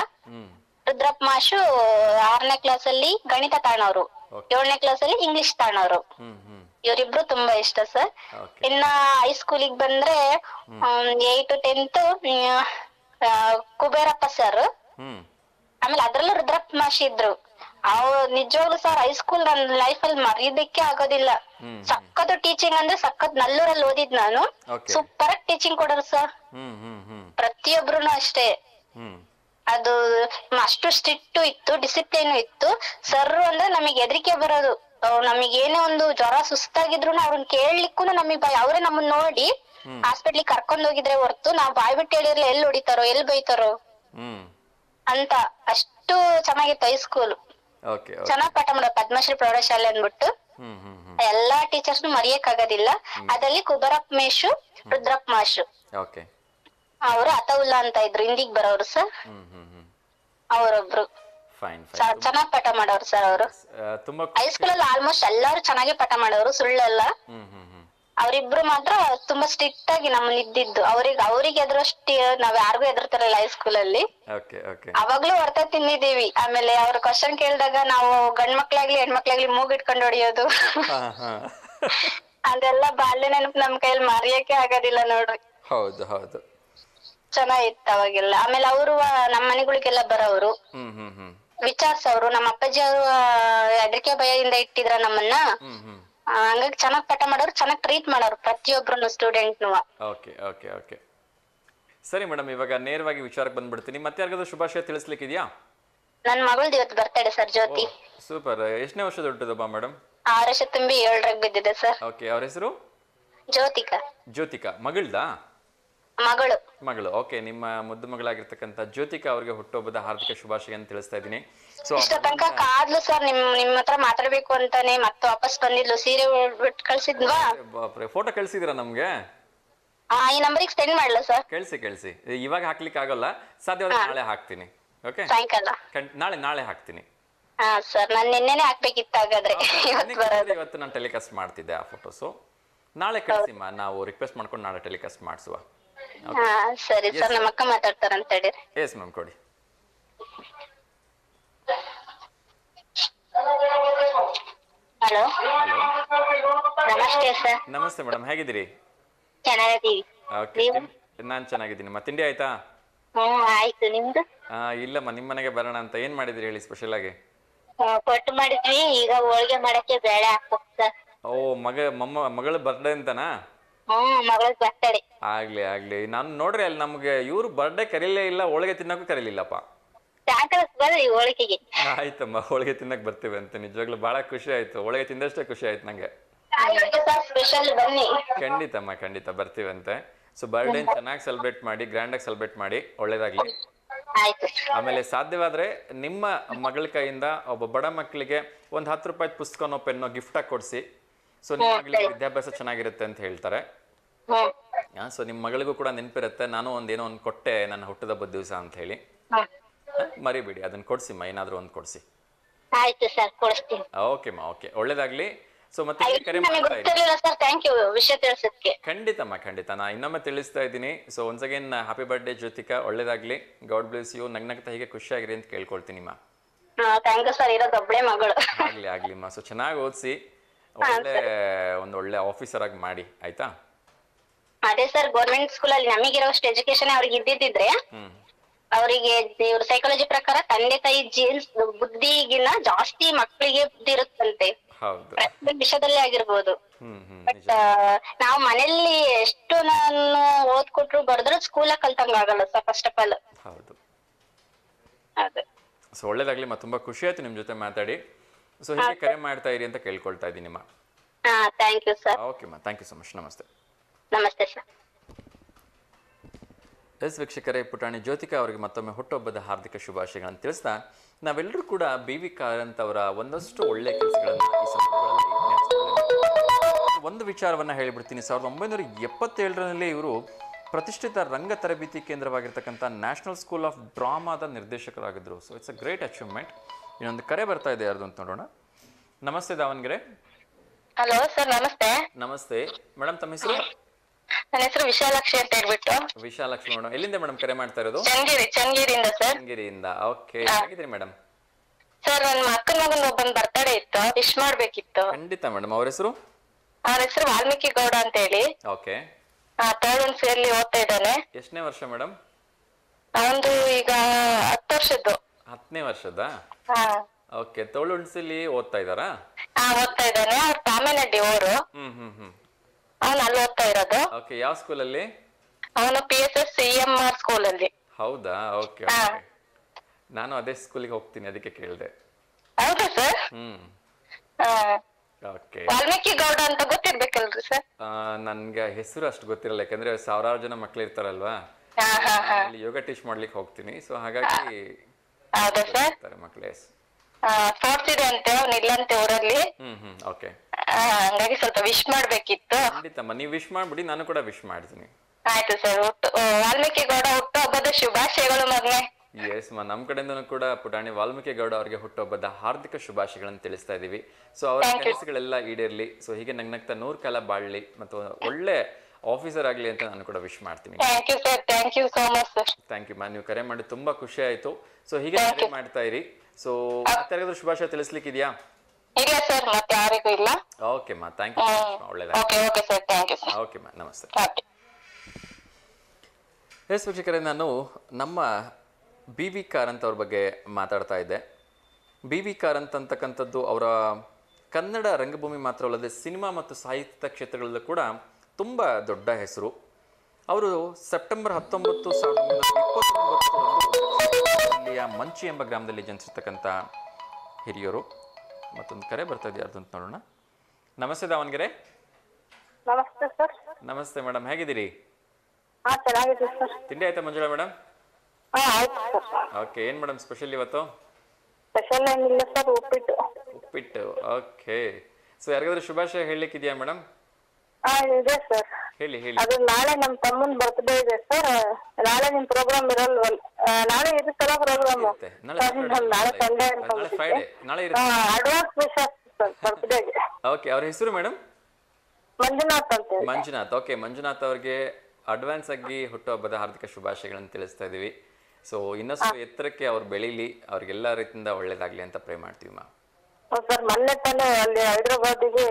ರುದ್ರಪ್ ಮಾಶು ಆರನೇ ಕ್ಲಾಸ್ ಅಲ್ಲಿ ಗಣಿತ ತಾಣವ್ರು. ಏಳನೇ ಕ್ಲಾಸ್ ಅಲ್ಲಿ ಇಂಗ್ಲಿಷ್ ತಾಣವ್ರು ಇವರಿಬ್ರು ತುಂಬಾ ಇಷ್ಟ ಸರ್ ಇನ್ನ ಹೈಸ್ಕೂಲಿಗೆ ಬಂದ್ರೆ ಏಟ್ ಟೆಂತ್ ಕುಬೇರಪ್ಪ ಸರ್ ಆಮೇಲೆ ಅದ್ರಲ್ಲೂ ರುದ್ರಪ್ ಮಾಶಿ ಇದ್ರು. ಅವ್ರು ನಿಜವಾಗ್ಲು ಸರ್ ಹೈಸ್ಕೂಲ್ ನನ್ನ ಲೈಫ್ ಅಲ್ಲಿ ಮರೀದಕ್ಕೆ ಆಗೋದಿಲ್ಲ. ಸಖತ್ ಟೀಚಿಂಗ್ ಅಂದ್ರೆ ಸಖತ್ ನಲ್ಲೂರಲ್ಲಿ ಓದಿದ್ ನಾನು. ಸೂಪರ್ ಆಗಿ ಟೀಚಿಂಗ್ ಕೊಡೋರು ಸರ್. ಪ್ರತಿಯೊಬ್ರುನು ಅಷ್ಟೇ. ಅದು ಅಷ್ಟು ಸ್ಟ್ರಿಕ್ಟ್ ಇತ್ತು ಡಿಸಿಪ್ಲಿನ್ ಇತ್ತು. ಸರ್ ಅಂದ್ರೆ ನಮಗೆ ಹೆದರಿಕೆ ಬರೋದು. ನಮಗೆ ಏನೇ ಒಂದು ಜ್ವರ ಸುಸ್ತಾಗಿದ್ರು ಅವ್ರನ್ನ ಕೇಳಲಿಕ್ಕೂ ನಮಗೆ ಭಯ. ಅವರೇ ನಮ್ಮನ್ನ ನೋಡಿ ಹಾಸ್ಪಿಟ್ಲ್ ಕರ್ಕೊಂಡ್ ಹೋಗಿದ್ರೆ ಹೊರತು ನಾವ್ ಬಾಯ್ ಬಿಟ್ಟು ಹೇಳಿರ್ಲಿ ಎಲ್ಲಿ ಹೊಡಿತಾರೋ ಎಲ್ಲಿ ಬೈತಾರೋ ಅಂತ. ಅಷ್ಟು ಚೆನ್ನಾಗಿತ್ತು ಹೈಸ್ಕೂಲ್ ಚೆನ್ನಾಗ್ ಪಾಠ ಮಾಡೋ. ಪದ್ಮಶ್ರೀ ಪ್ರೌಢಶಾಲೆ ಅಂದ್ಬಿಟ್ಟು ಎಲ್ಲಾ ಟೀಚರ್ಸ್ ಮರೆಯಕ್ ಆಗೋದಿಲ್ಲ. ಅದಲ್ಲಿ ಕುಬರಪ್ ಮೇಷು ರುದ್ರಪ್ ಮಾಷು ಓಕೆ ಅವರು ಅತವುಲ್ಲಾ ಅಂತ ಇದ್ರು ಹಿಂದಿಗ್ ಬರೋರು ಸರ್. ಅವರೊಬ್ರು. ಚೆನ್ನಾಗ್ ಪಾಠ ಮಾಡೋರು ಸರ್ ಅವರು. ಹೈಸ್ಕೂಲ್ ಅಲ್ಲಿ ಆಲ್ಮೋಸ್ಟ್ ಎಲ್ಲಾರು ಚೆನ್ನಾಗಿ ಪಾಠ ಮಾಡೋರು ಸುಳ್ಳಲ್ಲ. ಅವರಿಬ್ರು ಮಾತ್ರ ತುಂಬಾ ಸ್ಟ್ರಿಕ್ಟ್ ಆಗಿ ನಮ್ಮನ್ನ ಇದ್ದಿದ್ದು. ಅವ್ರಿಗೆ ಅವ್ರಿಗೆ ಎದುರಷ್ಟು ನಾವ್ ಯಾರಿಗೂ ಎದುರ್ತಾರಲ್ಲ ಹೈಸ್ಕೂಲ್ ಅಲ್ಲಿ. ಓಕೆ ಓಕೆ ಅವಾಗ್ಲೂ ಹೊರತ ತಿಂದಿದ್ದೀವಿ. ಆಮೇಲೆ ಅವ್ರ ಕ್ವಶನ್ ಕೇಳಿದಾಗ ನಾವು ಗಂಡ್ ಮಕ್ಳಾಗ್ಲಿ ಹೆಣ್ಮಕ್ಳಾಗ್ಲಿ ಮೂಗ್ ಇಟ್ಕೊಂಡು ಹೊಡಿಯೋದು. ಅದೆಲ್ಲ ಬಾಲ್ಯ ನೆನಪು ನಮ್ ಕೈಯಲ್ಲಿ ಮರೆಯಕ್ಕೆ ಆಗೋದಿಲ್ಲ ನೋಡ್ರಿ. ಹೌದು ಹೌದು. ಚೆನ್ನಾಗಿತ್ತು ಅವಾಗೆಲ್ಲ. ಆಮೇಲೆ ಅವರು ನಮ್ಮ ಮನೆಗಳಿಗೆಲ್ಲ ಬರೋರು ವಿಚಾರ್ಸವ್ರು. ನಮ್ಮ ಅಪ್ಪಾಜಿ ಅವರು ಅದಕ್ಕೆ ಭಯದಿಂದ ಇಟ್ಟಿದ್ರ ನಮ್ಮನ್ನ. ಹಂಗಾಗಿ ಚೆನ್ನಾಗ್ ಪಾಠ ಮಾಡೋರು ಚೆನ್ನಾಗ್ ಟ್ರೀಟ್ ಮಾಡೋರು ಪ್ರತಿಯೊಬ್ರು ಸ್ಟೂಡೆಂಟ್ನು ಓಕೆ ಓಕೆ ಓಕೆ. ಸರಿ ಮೇಡಮ್ ಇವಾಗ ನೇರವಾಗಿ ವಿಚಾರಕ್ಕೆ ಬಂದ್ಬಿಡ್ತೀನಿ. ಮತ್ತೆ ಯಾರಿಗಾದ್ರೂ ಶುಭಾಶಯ ತಿಳಿಸ್ಲಿಕ್ಕಿದೆಯಾ? ನನ್ ಮಗಳ್ದು ಇವತ್ತು ಬರ್ತಡೆ ಸರ್ ಜ್ಯೋತಿ. ಸೂಪರ್. ಎಷ್ಟನೇ ವರ್ಷ ದೊಡ್ಡದಬ್ಬ ಮೇಡಮ್? ಆರು ವರ್ಷ ತುಂಬಿ ಏಳರಾಗ ಬಿದ್ದಿದೆ ಸರ್. ಓಕೆ ಅವ್ರ ಹೆಸರು? ಜ್ಯೋತಿಕಾ. ಜ್ಯೋತಿಕಾ. ಮಗಳ್ದಾ? ಮಗಳು. ಮಗಳು. ಓಕೆ ನಿಮ್ಮ ಮುದ್ದು ಮಗಳಾಗಿರ್ತಕ್ಕಂಥ ಜ್ಯೋತಿಕಾ ಅವರಿಗೆ ಹುಟ್ಟುಹಬ್ಬದ ಹಾರ್ದಿಕ ಶುಭಾಶಯ ಅಂತ ತಿಳಿಸ್ತಾ ಇದ್ದೀನಿ. ಸೊ ಇಷ್ಟ ತನಕ ಕಾದ್ಲು ಸರ್ ನಿಮ್ ನಿಮ್ ಹತ್ರ ಮಾತಾಡ್ಬೇಕು ಅಂತಾನೆ ಮತ್ತೆ ವಾಪಸ್ ಬಂದಿದ್ಲು. ಸೀರೆ ಬಿಟ್ಟು ಕಳ್ಸಿದ್ವಾ? ಬಾಪ್ರೆ ಫೋಟೋ ಕಳ್ಸಿದ್ರ ನಮ್ಗೆ? ಆ ಈ ನಂಬರಿಗೆ ಸೆಂಡ್ ಮಾಡ್ಲಾ ಸರ್ ಕಳ್ಸಿ ಕಳ್ಸಿ. ಇವಾಗ ಹಾಕ್ಲಿಕ್ಕೆ ಆಗಲ್ಲ. ಸಾಧ್ಯವಾದ್ರೆ ನಾಳೆ ಹಾಕ್ತೀನಿ. ಓಕೆ ಸಾಯಂಕಾಲ. ನಾಳೆ ನಾಳೆ ಹಾಕ್ತೀನಿ. ಹಾ ಸರ್ ನಾನ್ ನಿನ್ನೆನೆ ಹಾಕ್ಬೇಕಿತ್ತು ಹಾಗಾದ್ರೆ ಇವತ್ತು ಬರೋದು. ಇವತ್ತು ನಾನು ಟೆಲಿಕಾಸ್ಟ್ ಮಾಡ್ತಿದ್ದೆ ಆ ಫೋಟೋಸ್ ನಾಳೆ ಕಳಿಸಿಮ್ಮ ನಾವು ರಿಕ್ವೆಸ್ಟ್ ಮಾಡ್ಕೊಂಡು ನಾಳೆ ಟೆಲಿಕಾಸ್ಟ್ ಮಾಡಿಸುವ. ಹಾ ಸರಿ ಸರ್ ನಮ್ಮ ಅಕ್ಕ ಮಾತಾಡ್ತಾರಂತ ಹೇಳಿ ಎಸ್ ಮ್ಯಾಮ್ ಕೊಡಿ ಹಲೋ ನಮಸ್ತೆ ಸರ್ ನಮಸ್ತೆ ಮೇಡಮ್ ಹೇಗಿದ್ದೀರಿ? ಚೆನ್ನಾಗಿದ್ದೀವಿ. ಓಕೆ ನಾನು ಚೆನ್ನಾಗಿದ್ದೀನಿ. ಮತ್ತೆ ತಿಂಡಿ ಆಯ್ತಾ? ಹ್ಮ್ ಆಯ್ತು. ನಿಮ್ದು? ಆ, ಇಲ್ಲಮ್ಮ ನಿಮ್ಮ ಮನೆಗೆ ಬರೋಣ ಅಂತ. ಏನು ಮಾಡಿದ್ರಿ ಹೇಳಿ ಸ್ಪೆಷಲ್ ಆಗಿ? ಪಟ್ಟು ಮಾಡಿದ್ವಿ. ಈಗ ಹೋಳಿಗೆ ಮಾಡಕ್ಕೆ ಬೇಳೆ ಹಾಕ್ಬೇಕು ಸರ್ ಓ ಮಗ ಮಮ್ಮ ಮಗಳ ಬರ್ಡೇ ಅಂತನಾ? ಹ್ಮ್ ಮಗಳ ಬರ್ತಡೆ ಆಗ್ಲಿ ಆಗ್ಲಿ. ನಾನು ನೋಡ್ರಿ ಅಲ್ಲಿ ನಮ್ಗೆ ಇವ್ರು ಬರ್ಡೇ ಕರೀಲೇ ಇಲ್ಲ ಹೋಳಿಗೆ ತಿನ್ನಕ್ಕೂ ಕರೀಲಿಲ್ಲಪ್ಪ. ಸಾಯಂಕಾಲ ಬರ್ರಿ ಹೋಳಿಗೆಗೆ. ಆಯ್ತಮ್ಮ ಹೋಳಿಗೆ ತಿನ್ನಕ್ ಬರ್ತೀವಿ ಅಂತ ನಿಜವಾಗ್ಲೂ ಬಹಳ ಖುಷಿ ಆಯ್ತು. ಹೋಳಿಗೆ ತಿಂದಷ್ಟೇ ಖುಷಿ ಆಯ್ತು ನಂಗೆ. ಸ್ಪೆಷಲ್ ಬನ್ನಿ. ಖಂಡಿತಮ್ಮ ಖಂಡಿತ ಬರ್ತೀವಂತೆ ಸೊ ಬರ್ಡೇ ಚೆನ್ನಾಗಿ ಸೆಲೆಬ್ರೇಟ್ ಮಾಡಿ ಗ್ರ್ಯಾಂಡಾಗಿ ಸೆಲೆಬ್ರೇಟ್ ಮಾಡಿ ಒಳ್ಳೇದಾಗ್ಲಿ. ಆಯ್ತು. ಆಮೇಲೆ ಸಾಧ್ಯವಾದ್ರೆ ನಿಮ್ಮ ಮಗಳ ಕೈಯಿಂದ ಒಬ್ಬ ಬಡ ಮಕ್ಕಳಿಗೆ ಒಂದು ಹತ್ತು ರೂಪಾಯಿ ಪುಸ್ತಕನೋ ಪೆನ್ನೋ ಗಿಫ್ಟ್ ಆಗಿ ಕೊಡಿಸಿ. ಸೊ ನಿಮ್ಮ ಮಗಳಿಗೆ ವಿದ್ಯಾಭ್ಯಾಸ ಚೆನ್ನಾಗಿರುತ್ತೆ ಅಂತ ಹೇಳ್ತಾರೆ. ಸೊ ನಿಮ್ಮ ಮಗಳಿಗೂ ಕೂಡ ನೆನಪಿರುತ್ತೆ ನಾನು ಒಂದೇನೋ ಒಂದು ಕೊಟ್ಟೆ ನನ್ನ ಹುಟ್ಟಿದಬ್ಬದ ದಿವಸ ಅಂತ ಹೇಳಿ? ಮರಿಬೇಡಿ ಅದನ್ನ ಕೊಡ್ಸಿಮ್ಮ ಏನಾದರೂ ಒಂದು ಕೊಡ್ಸಿ. ಆಯ್ತು ಸರ್ ಕೊಡಿಸ್ತೀನಿ. ಓಕೆಮ್ಮ ಓಕೆ ಒಳ್ಳೇದಾಗ್ಲಿ. ಸೊ ಮತ್ತೆ ಕರೆ ಖಂಡಿತಮ್ಮ ಖಂಡಿತ. ನಾ ಇನ್ನೊಮ್ಮೆ ತಿಳಿಸ್ತಾ ಇದ್ದೀನಿ. So once again happy birthday Jyothika ಒಳ್ಳೇದಾಗ್ಲಿ. ಗಾಡ್ ಬ್ಲೆಸ್ ಯು ನಗ್ನಗ್ತಾ ಹೀಗೆ ಖುಷಿಯಾಗಿರಿ ಅಂತ ಕೇಳ್ಕೊಳ್ತೀನಿಮ್ಮ ಥ್ಯಾಂಕ್ ಯು ಸರ್ ಇರೋದು ಒಬ್ಳೆ ಮಗಳು. ಆಗ್ಲಿ ಮಾ. ಸೊ ಚೆನ್ನಾಗಿ ಓದಿಸಿ. ಒಳ್ಳೆ ಒಂದು ಒಳ್ಳೆ ಆಫೀಸರ್ ಆಗಿ ಮಾಡಿ ಆಯ್ತಾ? ಅದೇ ಸರ್ ಗೌರ್ಮೆಂಟ್ ಸ್ಕೂಲಲ್ಲಿ ನಮಗಿರೋಷ್ಟು ಎಜುಕೇಶನ್ ಅವ್ರಿಗೆ ಇದ್ದಿದ್ರೆ ಅವರಿಗೆ ಇವ್ರ ಸೈಕಾಲಜಿ ಪ್ರಕಾರ ತಂದೆ ತಾಯಿ ಜೀನ್ಸ್ ಬುದ್ಧಿಗಿನ್ನ ಜಾಸ್ತಿ ಮಕ್ಕಳಿಗೆ ಬುದ್ಧಿ ಇರುತ್ತಂತೆ. ಪ್ರತಿಯೊಂದು ವಿಷಯದಲ್ಲೇ ಆಗಿರ್ಬೋದು. ಬಟ್ ನಾವು ಮನೆಯಲ್ಲಿ ಎಷ್ಟು ನಾನು ಓದ್ಕೊಟ್ರು ಬರೆದ್ರು ಸ್ಕೂಲ್ ಕಲ್ತಂಗ ಆಗಲ್ಲ ಸರ್ ಫಸ್ಟ್ ಆಫ್ ಆಲ್ ಹೌದು. ಅದು. ಸೊ ಒಳ್ಳೇದಾಗ್ಲಿ ಮತ್ತೆ ತುಂಬಾ ಖುಷಿ ಆಯ್ತು ನಿಮ್ ಜೊತೆ ಮಾತಾಡಿ. ಸೊ ಹೀಗೆ ಕರೆ ಮಾಡ್ತಾ ಇರಿ ಅಂತ ಕೇಳ್ಕೊಳ್ತಾ ಇದ್ದೀನಿ ಮಾ ಹಾ ಥ್ಯಾಂಕ್ ಯು ಸರ್ ಓಕೆ ಮಾ ಥ್ಯಾಂಕ್ ಯು ಸೊ ಮಚ್ ನಮಸ್ತೆ. ನಮಸ್ತೆ ಸರ್ ಎಸ್ ವೀಕ್ಷಕರೇ ಪುಟಾಣಿ ಜ್ಯೋತಿಕಾ ಅವರಿಗೆ ಮತ್ತೊಮ್ಮೆ ಹುಟ್ಟುಹಬ್ಬದ ಹಾರ್ದಿಕ ಶುಭಾಶಯಗಳನ್ನು ತಿಳಿಸ್ತಾ ನಾವೆಲ್ಲರೂ ಕೂಡ ಬಿ ವಿ ಕಾರಂತ್ ಅವರ ಒಂದಷ್ಟು ಒಳ್ಳೆ ಕೆಲಸಗಳನ್ನು ಈ ಸಂದರ್ಭಗಳಲ್ಲಿ. ಒಂದು ವಿಚಾರವನ್ನ ಹೇಳಿಬಿಡ್ತೀನಿ. ಸಾವಿರದ ಒಂಬೈನೂರ ಎಪ್ಪತ್ತೇಳರಲ್ಲಿ ಇವರು ಪ್ರತಿಷ್ಠಿತ ರಂಗ ತರಬೇತಿ ಕೇಂದ್ರವಾಗಿರ್ತಕ್ಕಂಥ ನ್ಯಾಷನಲ್ ಸ್ಕೂಲ್ ಆಫ್ ಡ್ರಾಮಾದ ನಿರ್ದೇಶಕರಾಗಿದ್ದರು. So it's a great achievement ಇನ್ನೊಂದು ಕರೆ ಬರ್ತಾ ಇದೆ ಯಾರ್ದು ಅಂತ ನೋಡೋಣ. ನಮಸ್ತೆ ದಾವಣಗೆರೆ. ಹಲೋ ಸರ್ ನಮಸ್ತೆ. ನಮಸ್ತೆ. ಮೇಡಮ್ ತಮ್ಮ ಹೆಸರು? ನನ್ನ ಹೆಸರು ವಿಶಾಲಾಕ್ಷಿ ಅಂತ ಹೇಳ್ಬಿಟ್ಟು. ವಿಶಾಲಾಕ್ಷಿ ಮೇಡಮ್ ಎಲ್ಲಿಂದ ಮೇಡಮ್ ಕರೆ ಮಾಡ್ತಾ ಇರೋದು? ಚನ್ನಗಿರಿ ಚನ್ನಗಿರಿಯಿಂದ ಸರ್ ಚನ್ನಗಿರಿಯಿಂದ. ಓಕೆ ಹೇಗಿದ್ದೀರಿ ಮೇಡಮ್ ಸರ್ ನನ್ನ ಅಕ್ಕನ ಮಗನ ಒಬ್ಬನ ಬರ್ತಡೇ ಇತ್ತು. ವಿಶ್ ಮಾಡ್ಬೇಕಿತ್ತು. ಖಂಡಿತ ಮೇಡಮ್ ಅವ್ರ ಹೆಸರು? ಅವ್ರ ಹೆಸರು ವಾಲ್ಮೀಕಿ ಗೌಡ ಅಂತ ಹೇಳಿ ಓಕೆ ತರ್ಡ್ ಒನ್ ಸೇರ್ಲಿ ಓದ್ತಾ ಇದ್ದಾನೆ. ಎಷ್ಟನೇ ವರ್ಷ ಮೇಡಮ್ ಅವನು ಈಗ ಹತ್ತು ವರ್ಷದ್ದು. ಹತ್ತನೇ ವರ್ಷದ? ಓಕೆ ತೋಳುಣ್ಸಿಲಿ ಓದ್ತಾ ಇದ್ದಾರಾ? ಹಾ ಓದ್ತಾ ಇದ್ದಾನೆ. ಅವ್ರ ತಾಮೇನಡ್ಡಿ ಊರು. ಹ್ಮ್ ಹ್ಮ್ ಹ್ಮ್. ಅವನು ಅಲ್ಲಿ ಓದ್ತಾ ಇರೋದು. ಓಕೆ ಯಾವ ಸ್ಕೂಲಲ್ಲಿ? ಅವನು P S S C M R school ಅಲ್ಲಿ ಹೌದಾ ಓಕೆ ನಾನು ಅದೇ ಸ್ಕೂಲಿಗೆ ಹೋಗ್ತೀನಿ ಅದಕ್ಕೆ ಕೇಳಿದೆ. ಹೌದಾ sir? Hmm. Okay Valmiki Gowda ಅಂತ ಗೊತ್ತಿರ್ಬೇಕಲ್ರಿ ಸರ್? ನನ್ಗೆ ಹೆಸರು ಅಷ್ಟು ಗೊತ್ತಿರಲ್ಲ ಯಾಕಂದ್ರೆ ಸಾವಿರಾರು ಜನ ಮಕ್ಳು ಇರ್ತಾರಲ್ವಾ ಯೋಗ ಟೀಚ್ ಮಾಡ್ಲಿಕ್ಕೆ ಹೋಗ್ತೀನಿ. ಸೊ ಹಾಗಾಗಿ ಹೌದಾ ಸರ್. ಇರ್ತಾರೆ ಮಕ್ಳು. ಇದೆ ಅಂತೆ ಅವ್ನು ಇಲ್ಲಂತೆ ಊರಲ್ಲಿ. Hmm hmm okay. ಆ, ಹಂಗಾಗಿ ಸ್ವಲ್ಪ ವಿಶ್ ಮಾಡ್ಬೇಕಿತ್ತು. ಖಂಡಿತಮ್ಮ ನೀವು ವಿಶ್ ಮಾಡ್ಬಿಡಿ ನಾನು ಕೂಡ ವಿಶ್ ಮಾಡ್ತೀನಿ. ಆಯ್ತು ಸರ್ ಹುಟ್ಟು ವಾಲ್ಮೀಕಿ ಗೌಡ ಹುಟ್ಟು ಹಬ್ಬದ ಶುಭಾಶಯಗಳು ಮಗ್ನೆ. ಎಸ್ ಮಾ ನಮ್ಮ ಕಡೆಯಿಂದನೂ ಕೂಡ ಪುಟಾಣಿ ವಾಲ್ಮೀಕಿ ಗೌಡ ಅವರಿಗೆ ಹುಟ್ಟುಹಬ್ಬದ ಹಾರ್ದಿಕ ಶುಭಾಶಯಗಳನ್ನು ತಿಳಿಸ್ತಾ ಇದೀವಿ. ಸೊ ಅವರ ಕೆಲಸಗಳೆಲ್ಲ ಈಡೇರ್ಲಿ. ಸೊ ಹೀಗೆ ನಗ್ನಗ್ತಾ ನೂರ್ ಕಾಲ ಬಾಳ್ಲಿ. ಮತ್ತು ಒಳ್ಳೆ ಆಫೀಸರ್ ಆಗಲಿ ಅಂತ ನಾನು ಕೂಡ ವಿಶ್ ಮಾಡ್ತೀನಿ. Thank you sir thank you so much sir thank you ma'am ನೀವು ಕರೆ ಮಾಡಿ ತುಂಬಾ ಖುಷಿ ಆಯ್ತು. ಸೊ ಹೀಗೆ ಕರೆ ಮಾಡ್ತಾ ಇರಿ. ಸೊ ಯಾರಿಗಾದ್ರೂ ಶುಭಾಶಯ ತಿಳಿಸ್ಲಿಕ್ಕಿದೆಯಾ? ಇಲ್ಲ ಸರ್ ಮತ್ತೆ ಯಾರಿಗೂ ಇಲ್ಲ. ಓಕೆ ಮಾ ಥ್ಯಾಂಕ್ ಯು ಒಳ್ಳೇದಾಯ್ತು. Okay okay sir thank you sir okay ಮಾ ನಮಸ್ತೆ. ಎಸ್ ವೀಕ್ಷಕರೇ ನಾನು ನಮ್ಮ ಬಿ ವಿ ಕಾರಂತ್ ಅವ್ರ ಬಗ್ಗೆ ಮಾತಾಡ್ತಾ ಇದ್ದೆ. ಬಿ ವಿ ಕಾರಂತ್ ಅಂತಕ್ಕಂಥದ್ದು ಅವರ ಕನ್ನಡ ರಂಗಭೂಮಿ ಮಾತ್ರವಲ್ಲದೆ ಸಿನಿಮಾ ಮತ್ತು ಸಾಹಿತ್ಯ ಕ್ಷೇತ್ರಗಳಲ್ಲೂ ಕೂಡ ತುಂಬ ದೊಡ್ಡ ಹೆಸರು. ಅವರು ಸೆಪ್ಟೆಂಬರ್ ಹತ್ತೊಂಬತ್ತು ಸಾವಿರದ ಒಂಬೈನೂರ ಇಲ್ಲಿಯ ಮಂಚಿ ಎಂಬ ಗ್ರಾಮದಲ್ಲಿ ಜನಿಸಿರ್ತಕ್ಕಂಥ ಹಿರಿಯರು. ಮತ್ತೊಂದು ಕರೆ ಬರ್ತಾ ಇದೆ ಅಂತ ನೋಡೋಣ. ನಮಸ್ತೆ ದಾವಣಗೆರೆ. ನಮಸ್ತೆ ಸರ್. ನಮಸ್ತೆ ಮೇಡಮ್ ಹೇಗಿದ್ದೀರಿ? ಹಾ ಚೆನ್ನಾಗಿದೆ ಸರ್. ತಿಂಡಿ ಆಯ್ತಾ ಮಂಜುಳಾ ಮೇಡಮ್ ಹಾ ಆಯ್ತು ಸರ್. ಓಕೆ ಏನ್ ಮೇಡಮ್ ಸ್ಪೆಷಲ್ ಇವತ್ತು? ಸ್ಪೆಷಲ್ ಏನಿಲ್ಲ ಸರ್ ಉಪ್ಪಿಟ್ಟು. ಉಪ್ಪಿಟ್ಟು ಓಕೆ. ಸೊ ಯಾರಿಗಾದ್ರೂ ಶುಭಾಶಯ ಹೇಳಲಿಕ್ಕಿದೆಯಾ ಮೇಡಮ್ ಹಾ ಇದೆ ಸರ್ ಹೇಳಿ ಹೇಳಿ. ಅದು ನಾಳೆ ನಮ್ಮ ತಮ್ಮನ ಬರ್ತ್ಡೇ ಇದೆ ಸರ್ ನಾಳೆ ನಿಮ್ ಪ್ರೋಗ್ರಾಮ್ ಇರಲ್ವಲ್ ಆ, ನಾಳೆ ಇರುತ್ತಲ್ಲ ಪ್ರೋಗ್ರಾಮ್ ಇರುತ್ತೆ. ನಾಳೆ ನಾಳೆ ಸಂಡೇ ನಾಳೆ ಫ್ರೈಡೆ ನಾಳೆ ಇರುತ್ತೆ. ಅಡ್ವಾನ್ಸ್ ವಿಶಸ್ ಸರ್ ಬರ್ತ್ಡೇಗೆ ಓಕೆ ಅವ್ರ ಹೆಸರು ಮೇಡಮ್ ಮಂಜುನಾಥ್ ಅಂತ ಹೇಳಿ. ಮಂಜುನಾಥ್. ಓಕೆ ಮಂಜುನಾಥ್ ಅವ್ರಿಗೆ ಅಡ್ವಾನ್ಸ್ ಆಗಿ ಹುಟ್ಟುಹಬ್ಬದ ಹಾರ್ದಿಕ ಶುಭಾಶಯಗಳನ್ನು ತಿಳಿಸ್ತಾ ಇದೀವಿ. ಸೊ ಇನ್ನಷ್ಟು ಎತ್ತರಕ್ಕೆ ಅವ್ರು ಬೆಳೀಲಿ. ಅವ್ರಿಗೆಲ್ಲ ರೀತಿಯಿಂದ ಒಳ್ಳೇದಾಗ್ಲಿ ಅಂತ ಪ್ರೇ ಮಾಡ್ತೀವಿ ಮಾ ಸರ್ ಮೊನ್ನೆ ತಾನೇ ಅಲ್ಲಿ ಹೈದ್ರಾಬಾದಿಗೆ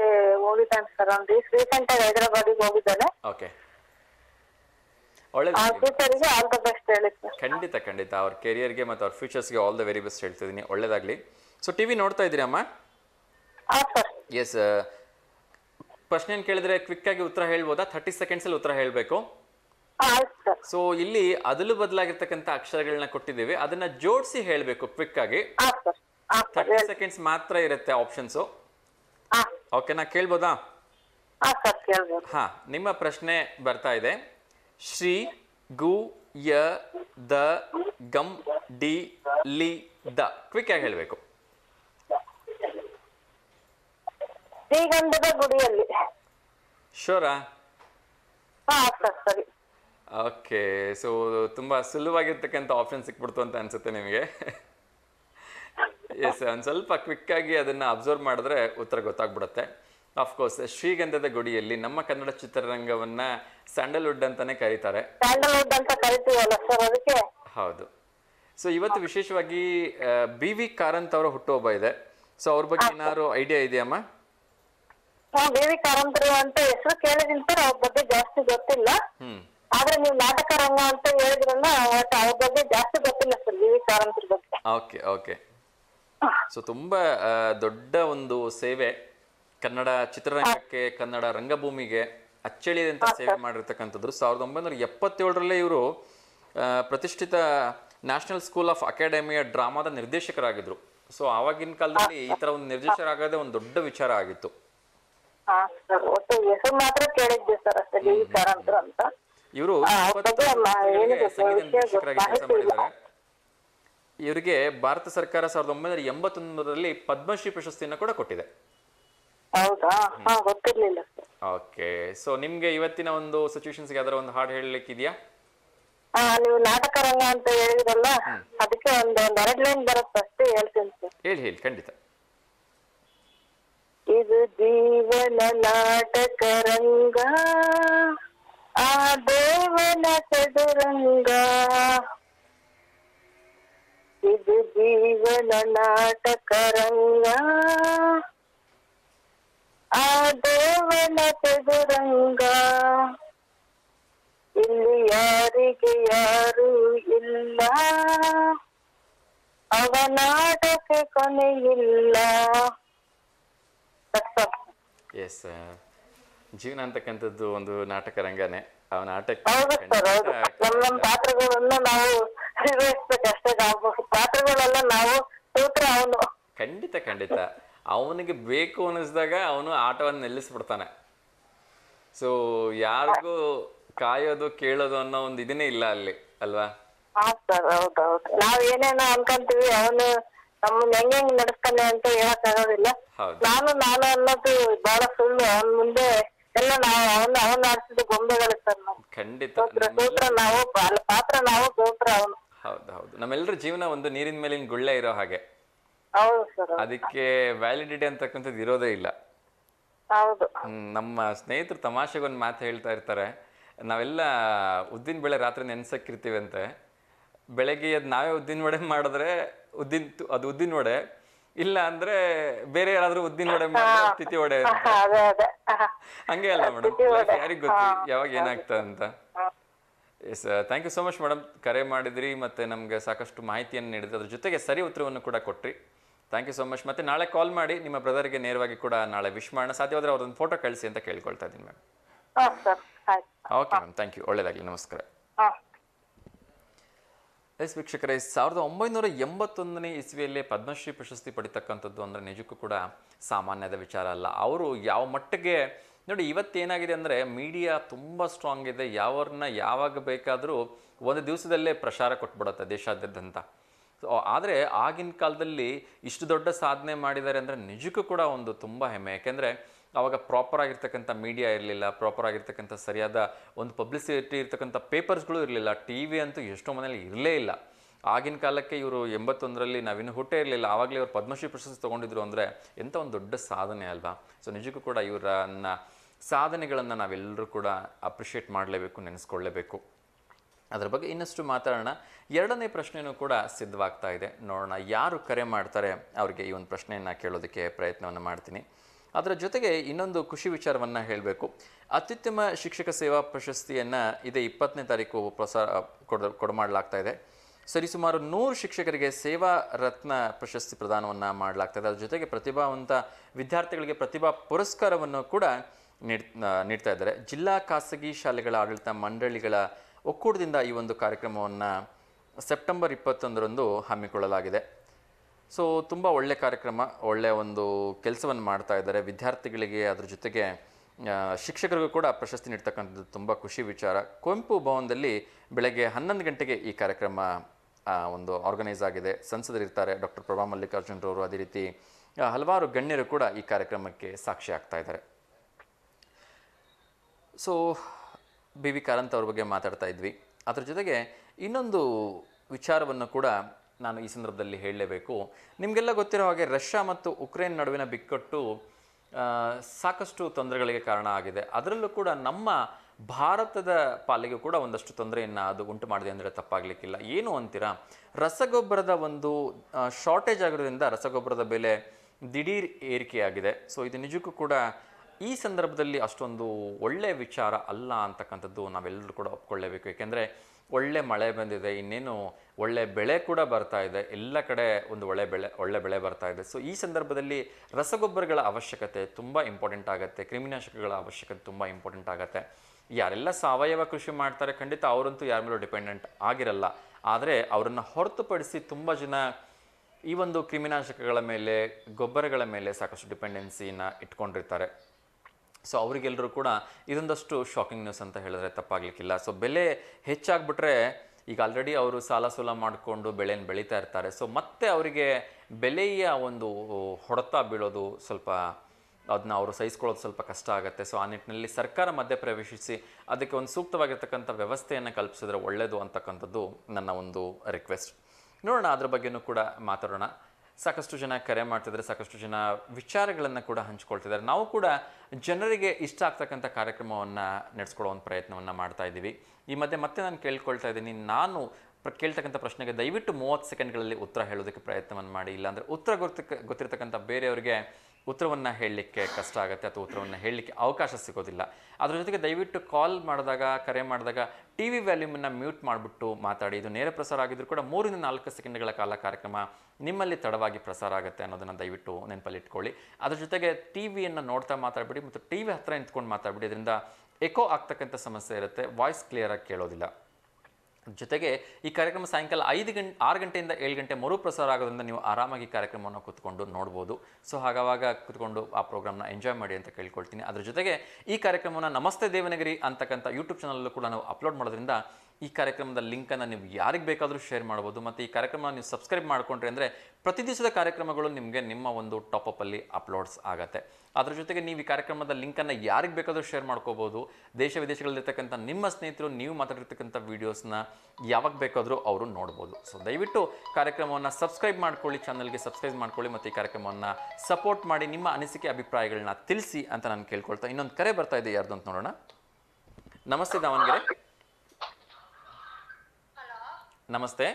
ಹೋಗಿದ್ದಾನೆ ಸರ್ ಒಂದು ರೀಸೆಂಟ್ ಆಗಿ ಹೈದ್ರಾಬಾದಿಗೆ ಹೋಗಿದ್ದಾನೆ. ಓಕೆ ಫ್ಯೂಚರ್ಗೆ ಆಲ್ ದ ಬೆಸ್ಟ್ ಹೇಳಿ ಸರ್. ಖಂಡಿತ ಖಂಡಿತ. ಅವ್ರ ಕೆರಿಯರ್ಗೆ ಮತ್ತೆ ಅವ್ರ ಫ್ಯೂಚರ್ಸ್ಗೆ ಆಲ್ ದ ವೆರಿ ಬೆಸ್ಟ್ ಹೇಳ್ತಿದ್ದೀನಿ. ಒಳ್ಳೇದಾಗ್ಲಿ. ಸೊ ಟಿವಿ ನೋಡ್ತಾ ಇದ್ದೀರಮ್ಮ ಹಾ ಸರ್. ಎಸ್ ಪ್ರಶ್ನೆ ಏನು ಕೇಳಿದ್ರೆ ಕ್ವಿಕ್ ಆಗಿ ಉತ್ತರ ಹೇಳ್ಬೋದಾ? ಥರ್ಟಿ ಸೆಕೆಂಡ್ಸಲ್ಲಿ ಉತ್ತರ ಹೇಳಬೇಕು. ಆಯ್ತು ಸರ್. ಸೊ ಇಲ್ಲಿ ಅದಲು ಬದಲಾಗಿರ್ತಕ್ಕಂಥ ಅಕ್ಷರಗಳನ್ನ ಕೊಟ್ಟಿದ್ದೀವಿ. ಅದನ್ನ ಜೋಡಿಸಿ ಹೇಳಬೇಕು ಕ್ವಿಕ್ ಆಗಿ. ಹಾ ಸರ್. ಸರ್ ಸೆಕೆಂಡ್ಸ್ ಮಾತ್ರ ಇರುತ್ತೆ ಆಪ್ಷನ್ಸು ಹಾ ಓಕೆನಾ ಕೇಳ್ಬೋದಾ? ಹಾ ಸರ್ ಕೇಳ್ಬೋದು. ಹಾ ನಿಮ್ಮ ಪ್ರಶ್ನೆ ಬರ್ತಾ ಇದೆ. ಶ್ರೀ ಗು ಯ ದ ಗಮ್ ಡಿ ಲಿ ದ. ಕ್ವಿಕ್ ಆಗಿ ಹೇಳಬೇಕು. ಶ್ರೀಗಂಧದ ಗುಡಿಯಲ್ಲಿ. ಶೋರಾ? ಸರಿ. ಓಕೆ ಸೊ ತುಂಬಾ ಸುಲಭವಾಗಿರ್ತಕ್ಕಂಥ ಆಪ್ಷನ್ ಸಿಕ್ಬಿಡ್ತು ಅಂತ ಅನ್ಸುತ್ತೆ ನಿಮಗೆ. ಎಸ್ ಒಂದು ಸ್ವಲ್ಪ ಕ್ವಿಕ್ ಆಗಿ ಅದನ್ನ ಅಬ್ಸರ್ವ್ ಮಾಡಿದ್ರೆ ಉತ್ತರ ಗೊತ್ತಾಗ್ಬಿಡುತ್ತೆ. ಕೋರ್ಸ್ ಶ್ರೀಗಂಧದ ಗುಡಿಯಲ್ಲಿ ನಮ್ಮ ಕನ್ನಡ ಚಿತ್ರರಂಗವನ್ನ ಸ್ಯಾಂಡಲ್ವುಡ್ ಅಂತಾನೆ ಕರೀತಾರೆ. ಸ್ಯಾಂಡಲ್ವುಡ್ ಅಂತ ಕರಿತೀವಲ್ಲ ಸರ್ ಅದಕ್ಕೆ? ಹೌದು. ಸೊ ಇವತ್ತು ವಿಶೇಷವಾಗಿ ಬಿ ವಿ ಕಾರಂತ್ ಅವರ ಹುಟ್ಟುಹಬ್ಬ ಇದೆ. ಸೊ ಅವ್ರ ಬಗ್ಗೆ ಏನಾದ್ರು ಐಡಿಯಾ ಇದೆಯಮ್ಮ? ಬಿ ವಿ ಕಾರಂತರು ಅಂತ ಹೆಸರು ಕೇಳಿದೀನಿ ಸರ್ ಅವ್ರ ಬಗ್ಗೆ ಜಾಸ್ತಿ ಗೊತ್ತಿಲ್ಲ. ಆದ್ರೆ ನೀವು ನಾಟಕ ರಂಗ ಅಂತ ಹೇಳಿದ್ರಲ್ಲ ಅವ್ರ ಬಗ್ಗೆ ಜಾಸ್ತಿ ಗೊತ್ತಿಲ್ಲ ಸರ್ ದೇವಿ ಕಾರಂತರ ಬಗ್ಗೆ. ಓಕೆ ಓಕೆ ಸೊ ತುಂಬಾ ದೊಡ್ಡ ಒಂದು ಸೇವೆ ಕನ್ನಡ ಚಿತ್ರರಂಗಕ್ಕೆ ಕನ್ನಡ ರಂಗಭೂಮಿಗೆ ಅಚ್ಚಳಿಯದಂತ ಸೇವೆ ಮಾಡಿರ್ತಕ್ಕಂಥದ್ದು. ಸಾವಿರದ ಒಂಬೈನೂರ ಎಪ್ಪತ್ತೇಳರಲ್ಲೇ ಇವರು ಪ್ರತಿಷ್ಠಿತ ನ್ಯಾಷನಲ್ ಸ್ಕೂಲ್ ಆಫ್ ಅಕಾಡೆಮಿಯ ಡ್ರಾಮಾದ ನಿರ್ದೇಶಕರಾಗಿದ್ರು. ಸೊ ಆವಾಗಿನ ಕಾಲದಲ್ಲಿ ಈ ತರ ಒಂದು ನಿರ್ದೇಶಕರಾಗೋದೇ ಒಂದು ದೊಡ್ಡ ವಿಚಾರ ಆಗಿತ್ತು. ಇವರು ಸಂಗೀತ ನಿರ್ದೇಶಕರಾಗಿ ಕೆಲಸ ಮಾಡಿದ್ದಾರೆ ಇವರಿಗೆ ಭಾರತ ಸರ್ಕಾರ ಸಾವಿರದ ಒಂಬೈನೂರ ಎಂಬತ್ತೊಂದರಲ್ಲಿ ಪದ್ಮಶ್ರೀ ಪ್ರಶಸ್ತಿಯನ್ನು ಕೂಡ ಕೊಟ್ಟಿದೆ. ಹೌದಾ? ಹಾ ಗೊತ್ತಿರ್ಲಿಲ್ಲ. ಸರ್ ಓಕೆ ಸೊ ನಿಮ್ಗೆ ಇವತ್ತಿನ ಒಂದು ಸಿಚುವೇಶನ್ಸ್ಗೆ ಯಾವ್ದಾರ ಒಂದು ಹಾಡು ಹೇಳಲಿಕ್ಕಿದೆಯಾ? ಹಾ ನೀವು ನಾಟಕ ರಂಗ ಅಂತ ಹೇಳಿದ್ರಲ್ಲ ಅದಕ್ಕೆ ಒಂದು ಒಂದ್ ಎರಡ್ ಲೈನ್ ಬರುತ್ತೆ ಅಷ್ಟೇ ಹೇಳ್ತೀನಿ ಸರ್. ಹೇಳಿ ಹೇಳಿ ಖಂಡಿತ. ಇದು ಜೀವನ ನಾಟಕ ರಂಗ ಆ ದೇವನ ಚದುರಂಗ ಇದು ಜೀವನ ನಾಟಕ ರಂಗ. ಆ ದೇವನ ತೆಗುರಂಗ ಇಲ್ಲಿ ಯಾರಿಗೆ ಯಾರು ಇಲ್ಲ. ಅವನಾಟಕ್ಕೆ ಕೊನೆಯಿಲ್ಲ. That's all. ಎಸ್ ಜೀವನ ಅಂತಕ್ಕಂಥದ್ದು ಒಂದು ನಾಟಕ ರಂಗನೇ. ಆ ನಾಟಕ ಹೌದು ಸರ್ ಹೌದು ನಮ್ ನಮ್ ಪಾತ್ರಗಳನ್ನ ನಾವು ನಿರ್ವಹಿಸ್ಬೇಕಷ್ಟೇ ನಾವು. ಪಾತ್ರಗಳೆಲ್ಲ ನಾವು ಸೂತ್ರ ಅವನು. ಖಂಡಿತ ಖಂಡಿತ. ಅವನಿಗೆ ಬೇಕು ಅನಿಸಿದಾಗ ಅವನು ಆಟವನ್ನು ನಿಲ್ಲಿಸ್ಬಿಡ್ತಾನೆ. ಸೊ ಯಾರಿಗೂ ಕಾಯೋದು ಕೇಳೋದು ಅನ್ನೋ ಒಂದು ಇದನ್ನೇ ಇಲ್ಲ ಅಲ್ಲಿ ಅಲ್ವಾ? ನಾವ್ ಏನೇನೋ ಅನ್ಕೊಂತೀವಿ ಅವನು ನಮ್ಮನ್ನ ಹೆಂಗ್ ಹೆಂಗ್ ನಡೆಸ್ತಾನೆ ಅಂತ ಹೇಳಕ್ ಆಗೋದಿಲ್ಲ. ನಾನು ನಾನು ಅನ್ನೋದು ಬಹಳ ಸುಳ್ಳು. ಅವನ್ ಮುಂದೆ ಎಲ್ಲ ನಾವು ಅವನ ಅವನ್ ಆಡ್ಸಿದ ಗೊಂಬೆಗಳು ಸರ್ ನಾವು. ಖಂಡಿತ. ಸೂತ್ರ ಸೂತ್ರ ನಾವು ಪಾ- ಪಾತ್ರ ನಾವು ಸೂತ್ರ ಅವನು. ಹೌದು ಹೌದು. ನಮ್ಮೆಲ್ಲರ ಜೀವನ ಒಂದು ನೀರಿನ ಮೇಲಿನ ಗುಳ್ಳೆ ಇರೋ ಹಾಗೆ. ಹೌದು ಸರ್ ಅದಕ್ಕೆ ವ್ಯಾಲಿಡಿಟಿ ಅಂತಕ್ಕಂಥದ್ದು ಇರೋದೇ ಇಲ್ಲ. ಹೌದು. ನಮ್ಮ ಸ್ನೇಹಿತರು ತಮಾಷೆಗೊಂದು ಮಾತು ಹೇಳ್ತಾ ಇರ್ತಾರೆ. ನಾವೆಲ್ಲ ಉದ್ದಿನ ಬೆಳೆ ರಾತ್ರಿ ನೆನ್ಸಕ್ಕಿರ್ತೀವಿ ಅಂತೆ ಬೆಳಗ್ಗೆ ಅದು ನಾವೇ ಉದ್ದಿನ ವಡೆ ಮಾಡಿದ್ರೆ ಉದ್ದಿನ ಅದು ಉದ್ದಿನ ವಡೆ ಇಲ್ಲ ಅಂದ್ರೆ ಬೇರೆ ಯಾರಾದ್ರೂ ಉದ್ದಿನ ವಡೆ ತಿಥಿ ವಡೆ ಹಂಗೆ ಅಲ್ಲ ಮೇಡಮ್ ಯಾರಿಗ್ ಗೊತ್ತು? ಯಾವಾಗ ಏನಾಗ್ತದೆ ಅಂತ? Yes thank you so much madam ಕರೆ ಮಾಡಿದ್ರಿ ಮತ್ತೆ ನಮ್ಗೆ ಸಾಕಷ್ಟು ಮಾಹಿತಿಯನ್ನು ನೀಡಿದ್ರಿ. ಅದ್ರ ಜೊತೆಗೆ ಸರಿ ಉತ್ತರವನ್ನು ಕೂಡ ಕೊಟ್ರಿ. ಥ್ಯಾಂಕ್ ಯು ಸೋ ಮಚ್ ಮತ್ತೆ ನಾಳೆ ಕಾಲ್ ಮಾಡಿ ನಿಮ್ಮ ಬ್ರದರ್ಗೆ ನೇರವಾಗಿ ಕೂಡ ನಾಳೆ ವಿಶ್ ಮಾಡೋಣ. ಸಾಧ್ಯವಾದ್ರೆ ಅವ್ರೊಂದು ಫೋಟೋ ಕಳಿಸಿ ಅಂತ ಕೇಳ್ಕೊಳ್ತಾ ಇದ್ದೀನಿ ma'am okay ma'am thank you ಒಳ್ಳೇದಾಗಲಿ. ನಮಸ್ಕಾರ. ಎಸ್ ವೀಕ್ಷಕರೇ, ಸಾವಿರದ ಒಂಬೈನೂರ ಎಂಬತ್ತೊಂದನೇ ಇಸ್ವಿಯಲ್ಲೇ ಪದ್ಮಶ್ರೀ ಪ್ರಶಸ್ತಿ ಪಡಿತಕ್ಕಂಥದ್ದು ಅಂದರೆ ನಿಜಕ್ಕೂ ಕೂಡ ಸಾಮಾನ್ಯದ ವಿಚಾರ ಅಲ್ಲ. ಅವರು ಯಾವ ಮಟ್ಟಿಗೆ, ನೋಡಿ ಇವತ್ತೇನಾಗಿದೆ ಅಂದರೆ ಮೀಡಿಯಾ ತುಂಬ ಸ್ಟ್ರಾಂಗ್ ಇದೆ ಯಾವ್ರನ್ನ ಯಾವಾಗ ಬೇಕಾದರೂ ಒಂದು ದಿವಸದಲ್ಲೇ ಪ್ರಸಾರ ಕೊಟ್ಬಿಡುತ್ತೆ ದೇಶಾದ್ಯಂತ. ಸೊ ಆದರೆ ಆಗಿನ ಕಾಲದಲ್ಲಿ ಇಷ್ಟು ದೊಡ್ಡ ಸಾಧನೆ ಮಾಡಿದ್ದಾರೆ ಅಂದರೆ ನಿಜಕ್ಕೂ ಕೂಡ ಒಂದು ತುಂಬ ಹೆಮ್ಮೆ. ಯಾಕೆಂದರೆ ಅವಾಗ ಪ್ರಾಪರ್ ಆಗಿರ್ತಕ್ಕಂಥ ಮೀಡಿಯಾ ಇರಲಿಲ್ಲ ಪ್ರಾಪರ್ ಆಗಿರ್ತಕ್ಕಂಥ ಸರಿಯಾದ ಒಂದು ಪಬ್ಲಿಸಿಟಿ ಇರ್ತಕ್ಕಂಥ ಪೇಪರ್ಸ್ಗಳು ಇರಲಿಲ್ಲ ಟಿ ವಿ ಅಂತೂ ಎಷ್ಟೋ ಮನೇಲಿ ಇರಲೇ ಇಲ್ಲ. ಆಗಿನ ಕಾಲಕ್ಕೆ ಇವರು ಎಂಬತ್ತೊಂದರಲ್ಲಿ ನಾವಿನ್ನು ಹುಟ್ಟೇ ಇರಲಿಲ್ಲ, ಆವಾಗಲೇ ಇವರು ಪದ್ಮಶ್ರೀ ಪ್ರಶಸ್ತಿ ತೊಗೊಂಡಿದ್ರು ಅಂದರೆ ಎಂಥ ಒಂದು ದೊಡ್ಡ ಸಾಧನೆ ಅಲ್ವಾ? ಸೊ ನಿಜಕ್ಕೂ ಕೂಡ ಇವರನ್ನ ಸಾಧನೆಗಳನ್ನು ನಾವೆಲ್ಲರೂ ಕೂಡ ಅಪ್ರಿಷಿಯೇಟ್ ಮಾಡಲೇಬೇಕು, ನೆನೆಸ್ಕೊಳ್ಳೇಬೇಕು. ಅದರ ಬಗ್ಗೆ ಇನ್ನಷ್ಟು ಮಾತಾಡೋಣ. ಎರಡನೇ ಪ್ರಶ್ನೆಯೂ ಕೂಡ ಸಿದ್ಧವಾಗ್ತಾ ಇದೆ. ನೋಡೋಣ ಯಾರು ಕರೆ ಮಾಡ್ತಾರೆ ಅವರಿಗೆ ಈ ಒಂದು ಪ್ರಶ್ನೆಯನ್ನು ಕೇಳೋದಕ್ಕೆ ಪ್ರಯತ್ನವನ್ನು ಮಾಡ್ತೀನಿ. ಅದರ ಜೊತೆಗೆ ಇನ್ನೊಂದು ಖುಷಿ ವಿಚಾರವನ್ನು ಹೇಳಬೇಕು. ಅತ್ಯುತ್ತಮ ಶಿಕ್ಷಕ ಸೇವಾ ಪ್ರಶಸ್ತಿಯನ್ನು ಇದೇ ಇಪ್ಪತ್ತನೇ ತಾರೀಕು ಪ್ರಸಾರ, ಕೊಡ, ಕೊಡಮಾಡಲಾಗ್ತಾ ಇದೆ. ಸರಿಸುಮಾರು ನೂರು ಶಿಕ್ಷಕರಿಗೆ ಸೇವಾ ರತ್ನ ಪ್ರಶಸ್ತಿ ಪ್ರದಾನವನ್ನು ಮಾಡಲಾಗ್ತದೆ. ಅದ್ರ ಜೊತೆಗೆ ಪ್ರತಿಭಾವಂತ ವಿದ್ಯಾರ್ಥಿಗಳಿಗೆ ಪ್ರತಿಭಾ ಪುರಸ್ಕಾರವನ್ನು ಕೂಡ ನೀಡ್ ನೀಡ್ತಾ ಇದ್ದಾರೆ. ಜಿಲ್ಲಾ ಖಾಸಗಿ ಶಾಲೆಗಳ ಆಡಳಿತ ಮಂಡಳಿಗಳ ಒಕ್ಕೂಟದಿಂದ ಈ ಒಂದು ಕಾರ್ಯಕ್ರಮವನ್ನು ಸೆಪ್ಟೆಂಬರ್ ಇಪ್ಪತ್ತೊಂದರಂದು ಹಮ್ಮಿಕೊಳ್ಳಲಾಗಿದೆ. ಸೊ ತುಂಬ ಒಳ್ಳೆ ಕಾರ್ಯಕ್ರಮ ಒಳ್ಳೆಯ ಒಂದು ಕೆಲಸವನ್ನು ಮಾಡ್ತಾ ಇದ್ದಾರೆ. ವಿದ್ಯಾರ್ಥಿಗಳಿಗೆ ಅದ್ರ ಜೊತೆಗೆ ಶಿಕ್ಷಕರಿಗೂ ಕೂಡ ಪ್ರಶಸ್ತಿ ನೀಡ್ತಕ್ಕಂಥದ್ದು ತುಂಬ ಖುಷಿ ವಿಚಾರ. ಕುವೆಂಪು ಭವನದಲ್ಲಿ ಬೆಳಗ್ಗೆ ಹನ್ನೊಂದು ಗಂಟೆಗೆ ಈ ಕಾರ್ಯಕ್ರಮ ಒಂದು ಆರ್ಗನೈಸ್ ಆಗಿದೆ. ಸಂಸದರಿರ್ತಾರೆ, ಡಾಕ್ಟರ್ ಪ್ರಭಾ ಮಲ್ಲಿಕಾರ್ಜುನರವರು ಅದೇ ರೀತಿ ಹಲವಾರು ಗಣ್ಯರು ಕೂಡ ಈ ಕಾರ್ಯಕ್ರಮಕ್ಕೆ ಸಾಕ್ಷಿ ಆಗ್ತಾ ಇದ್ದಾರೆ. ಸೊ ಬಿ ವಿ ಕಾರಂತ್ ಅವ್ರ ಬಗ್ಗೆ ಮಾತಾಡ್ತಾ ಇದ್ವಿ. ಅದ್ರ ಜೊತೆಗೆ ಇನ್ನೊಂದು ವಿಚಾರವನ್ನು ಕೂಡ ನಾನು ಈ ಸಂದರ್ಭದಲ್ಲಿ ಹೇಳಲೇಬೇಕು. ನಿಮಗೆಲ್ಲ ಗೊತ್ತಿರೋ ಹಾಗೆ ರಷ್ಯಾ ಮತ್ತು ಉಕ್ರೇನ್ ನಡುವಿನ ಬಿಕ್ಕಟ್ಟು ಸಾಕಷ್ಟು ತೊಂದರೆಗಳಿಗೆ ಕಾರಣ ಆಗಿದೆ. ಅದರಲ್ಲೂ ಕೂಡ ನಮ್ಮ ಭಾರತದ ಪಾಲಿಗೆ ಕೂಡ ಒಂದಷ್ಟು ತೊಂದರೆಯನ್ನು ಅದು ಉಂಟು ಮಾಡಿದೆ ಅಂದರೆ ತಪ್ಪಾಗಲಿಕ್ಕಿಲ್ಲ. ಏನು ಅಂತೀರಾ? ರಸಗೊಬ್ಬರದ ಒಂದು ಶಾರ್ಟೇಜ್ ಆಗಿರೋದ್ರಿಂದ ರಸಗೊಬ್ಬರದ ಬೆಲೆ ದಿಢೀರ್ ಏರಿಕೆಯಾಗಿದೆ. ಸೊ ಇದು ನಿಜಕ್ಕೂ ಕೂಡ ಈ ಸಂದರ್ಭದಲ್ಲಿ ಅಷ್ಟೊಂದು ಒಳ್ಳೆಯ ವಿಚಾರ ಅಲ್ಲ ಅಂತಕ್ಕಂಥದ್ದು ನಾವೆಲ್ಲರೂ ಕೂಡ ಒಪ್ಕೊಳ್ಳೇಬೇಕು. ಏಕೆಂದರೆ ಒಳ್ಳೆ ಮಳೆ ಬಂದಿದೆ, ಇನ್ನೇನು ಒಳ್ಳೆ ಬೆಳೆ ಕೂಡ ಬರ್ತಾ ಇದೆ, ಎಲ್ಲ ಕಡೆ ಒಂದು ಒಳ್ಳೆ ಬೆಳೆ ಒಳ್ಳೆ ಬೆಳೆ ಬರ್ತಾ ಇದೆ. ಸೊ ಈ ಸಂದರ್ಭದಲ್ಲಿ ರಸಗೊಬ್ಬರಗಳ ಅವಶ್ಯಕತೆ ತುಂಬ ಇಂಪಾರ್ಟೆಂಟ್ ಆಗುತ್ತೆ, ಕ್ರಿಮಿನಾಶಕಗಳ ಅವಶ್ಯಕತೆ ತುಂಬ ಇಂಪಾರ್ಟೆಂಟ್ ಆಗುತ್ತೆ. ಯಾರೆಲ್ಲ ಸಾವಯವ ಕೃಷಿ ಮಾಡ್ತಾರೆ, ಖಂಡಿತ ಅವರಂತೂ ಯಾರ ಮೇಲೂ ಡಿಪೆಂಡೆಂಟ್ ಆಗಿರಲ್ಲ. ಆದರೆ ಅವರನ್ನು ಹೊರತುಪಡಿಸಿ ತುಂಬ ಜನ ಈ ಒಂದು ಕ್ರಿಮಿನಾಶಕಗಳ ಮೇಲೆ, ಗೊಬ್ಬರಗಳ ಮೇಲೆ ಸಾಕಷ್ಟು ಡಿಪೆಂಡೆನ್ಸಿನ ಇಟ್ಕೊಂಡಿರ್ತಾರೆ. ಸೊ ಅವರಿಗೆಲ್ಲರೂ ಕೂಡ ಇದೊಂದಷ್ಟು ಶಾಕಿಂಗ್ ನ್ಯೂಸ್ ಅಂತ ಹೇಳಿದ್ರೆ ತಪ್ಪಾಗ್ಲಿಕ್ಕಿಲ್ಲ. ಸೊ ಬೆಲೆ ಹೆಚ್ಚಾಗ್ಬಿಟ್ರೆ ಈಗ ಆಲ್ರೆಡಿ ಅವರು ಸಾಲ ಸೂಲ ಮಾಡಿಕೊಂಡು ಬೆಳೆನ ಬೆಳೀತಾ ಇರ್ತಾರೆ. ಸೊ ಮತ್ತೆ ಅವರಿಗೆ ಬೆಲೆಯ ಒಂದು ಹೊಡೆತ ಬೀಳೋದು ಸ್ವಲ್ಪ ಅದನ್ನ ಅವರು ಸಹಿಸ್ಕೊಳ್ಳೋದು ಸ್ವಲ್ಪ ಕಷ್ಟ ಆಗುತ್ತೆ. ಸೊ ಆ ನಿಟ್ಟಿನಲ್ಲಿ ಸರ್ಕಾರ ಮಧ್ಯಪ್ರವೇಶಿಸಿ ಅದಕ್ಕೆ ಒಂದು ಸೂಕ್ತವಾಗಿರ್ತಕ್ಕಂಥ ವ್ಯವಸ್ಥೆಯನ್ನು ಕಲ್ಪಿಸಿದ್ರೆ ಒಳ್ಳೆಯದು ಅಂತಕ್ಕಂಥದ್ದು ನನ್ನ ಒಂದು ರಿಕ್ವೆಸ್ಟ್ ನೋಡೋಣ ಅದ್ರ ಬಗ್ಗೆನೂ ಕೂಡ ಮಾತಾಡೋಣ. ಸಾಕಷ್ಟು ಜನ ಕರೆ ಮಾಡ್ತಿದ್ದಾರೆ, ಸಾಕಷ್ಟು ಜನ ವಿಚಾರಗಳನ್ನು ಕೂಡ ಹಂಚ್ಕೊಳ್ತಿದ್ದಾರೆ. ನಾವು ಕೂಡ ಜನರಿಗೆ ಇಷ್ಟ ಆಗ್ತಕ್ಕಂಥ ಕಾರ್ಯಕ್ರಮವನ್ನು ನಡೆಸ್ಕೊಳ್ಳೋ ಒಂದು ಪ್ರಯತ್ನವನ್ನು ಮಾಡ್ತಾ ಇದ್ದೀವಿ. ಈ ಮಧ್ಯೆ ಮತ್ತೆ ನಾನು ಕೇಳ್ಕೊಳ್ತಾ ಇದ್ದೀನಿ, ನಾನು ಕೇಳ್ತಕ್ಕಂಥ ಪ್ರಶ್ನೆಗೆ ದಯವಿಟ್ಟು ಮೂವತ್ತು ಸೆಕೆಂಡ್ಗಳಲ್ಲಿ ಉತ್ತರ ಹೇಳೋದಕ್ಕೆ ಪ್ರಯತ್ನವನ್ನು ಮಾಡಿ, ಇಲ್ಲಾಂದರೆ ಉತ್ತರ ಗೊತ್ತಕ್ಕೆ ಗೊತ್ತಿರತಕ್ಕಂಥ ಬೇರೆಯವರಿಗೆ ಉತ್ತರವನ್ನು ಹೇಳಲಿಕ್ಕೆ ಕಷ್ಟ ಆಗುತ್ತೆ ಅಥವಾ ಉತ್ತರವನ್ನು ಹೇಳಲಿಕ್ಕೆ ಅವಕಾಶ ಸಿಗೋದಿಲ್ಲ. ಅದರ ಜೊತೆಗೆ ದಯವಿಟ್ಟು ಕಾಲ್ ಮಾಡಿದಾಗ, ಕರೆ ಮಾಡಿದಾಗ ಟಿ ವಿ ವ್ಯಾಲ್ಯೂಮನ್ನು ಮ್ಯೂಟ್ ಮಾಡಿಬಿಟ್ಟು ಮಾತಾಡಿ. ಇದು ನೇರ ಪ್ರಸಾರ ಆಗಿದ್ರು ಕೂಡ ಮೂರಿಂದ ನಾಲ್ಕು ಸೆಕೆಂಡ್ಗಳ ಕಾಲ ಕಾರ್ಯಕ್ರಮ ನಿಮ್ಮಲ್ಲಿ ತಡವಾಗಿ ಪ್ರಸಾರ ಆಗುತ್ತೆ ಅನ್ನೋದನ್ನು ದಯವಿಟ್ಟು ನೆನಪಲ್ಲಿ ಇಟ್ಕೊಳ್ಳಿ ಅದ್ರ ಜೊತೆಗೆ ಟಿ ವಿಯನ್ನು ನೋಡ್ತಾ ಮಾತಾಡಿಬಿಡಿ ಮತ್ತು ಟಿ ವಿ ಹತ್ರ ನಿಂತ್ಕೊಂಡು ಮಾತಾಡಿಬಿಡಿ. ಇದರಿಂದ ಎಕೋ ಆಗ್ತಕ್ಕಂಥ ಸಮಸ್ಯೆ ಇರುತ್ತೆ. ವಾಯ್ಸ್ ಕ್ಲಿಯರಾಗಿ ಕೇಳೋದಿಲ್ಲ. ಜೊತೆಗೆ ಈ ಕಾರ್ಯಕ್ರಮ ಸಾಯಂಕಾಲ ಐದು ಗಂಟೆ, ಆರು ಗಂಟೆಯಿಂದ ಏಳು ಗಂಟೆ ಮರು ಪ್ರಸಾರ ಆಗೋದ್ರಿಂದ ನೀವು ಆರಾಮಾಗಿ ಕಾರ್ಯಕ್ರಮವನ್ನು ಕೂತ್ಕೊಂಡು ನೋಡ್ಬೋದು. ಸೊ ಹಾಗಾವಾಗ ಕೂತ್ಕೊಂಡು ಆ ಪ್ರೋಗ್ರಾಮ್ನ ಎಂಜಾಯ್ ಮಾಡಿ ಅಂತ ಕೇಳ್ಕೊಳ್ತೀನಿ. ಅದ್ರ ಜೊತೆಗೆ ಈ ಕಾರ್ಯಕ್ರಮವನ್ನು ನಮಸ್ತೆ ದೇವನಗಿರಿ ಅಂತಕ್ಕಂಥ ಯೂಟ್ಯೂಬ್ ಚಾನಲ್ಲೂ ಕೂಡ ನಾವು ಅಪ್ಲೋಡ್ ಮಾಡೋದ್ರಿಂದ ಈ ಕಾರ್ಯಕ್ರಮದ ಲಿಂಕನ್ನು ನೀವು ಯಾರಿಗೆ ಬೇಕಾದರೂ ಶೇರ್ ಮಾಡ್ಬೋದು, ಮತ್ತು ಈ ಕಾರ್ಯಕ್ರಮ ನೀವು ಸಬ್ಸ್ಕ್ರೈಬ್ ಮಾಡ್ಕೊಂಡ್ರೆ ಅಂದರೆ ಪ್ರತಿ ದಿವಸದ ಕಾರ್ಯಕ್ರಮಗಳು ನಿಮಗೆ ನಿಮ್ಮ ಒಂದು ಟಾಪಪ್ಪಲ್ಲಿ ಅಪ್ಲೋಡ್ಸ್ ಆಗುತ್ತೆ. ಅದರ ಜೊತೆಗೆ ನೀವು ಈ ಕಾರ್ಯಕ್ರಮದ ಲಿಂಕನ್ನು ಯಾರಿಗೆ ಬೇಕಾದರೂ ಶೇರ್ ಮಾಡ್ಕೋಬೋದು. ದೇಶ ವಿದೇಶಗಳಲ್ಲಿರ್ತಕ್ಕಂಥ ನಿಮ್ಮ ಸ್ನೇಹಿತರು, ನೀವು ಮಾತಾಡಿರ್ತಕ್ಕಂಥ ವೀಡಿಯೋಸ್ನ ಯಾವಾಗ ಬೇಕಾದರೂ ಅವರು ನೋಡ್ಬೋದು. ಸೊ ದಯವಿಟ್ಟು ಕಾರ್ಯಕ್ರಮವನ್ನು ಸಬ್ಸ್ಕ್ರೈಬ್ ಮಾಡ್ಕೊಳ್ಳಿ ಚಾನಲ್ಗೆ ಸಬ್ಸ್ಕ್ರೈಬ್ ಮಾಡ್ಕೊಳ್ಳಿ, ಮತ್ತು ಈ ಕಾರ್ಯಕ್ರಮವನ್ನು ಸಪೋರ್ಟ್ ಮಾಡಿ, ನಿಮ್ಮ ಅನಿಸಿಕೆ, ಅಭಿಪ್ರಾಯಗಳನ್ನ ತಿಳಿಸಿ ಅಂತ ನಾನು ಕೇಳ್ಕೊಳ್ತಾ ಇನ್ನೊಂದು ಕರೆ ಬರ್ತಾ ಇದೆ ಯಾರ್ದು ಅಂತ ನೋಡೋಣ. ನಮಸ್ತೆ ದಾವಣಗೆರೆ. ನಮಸ್ತೆ.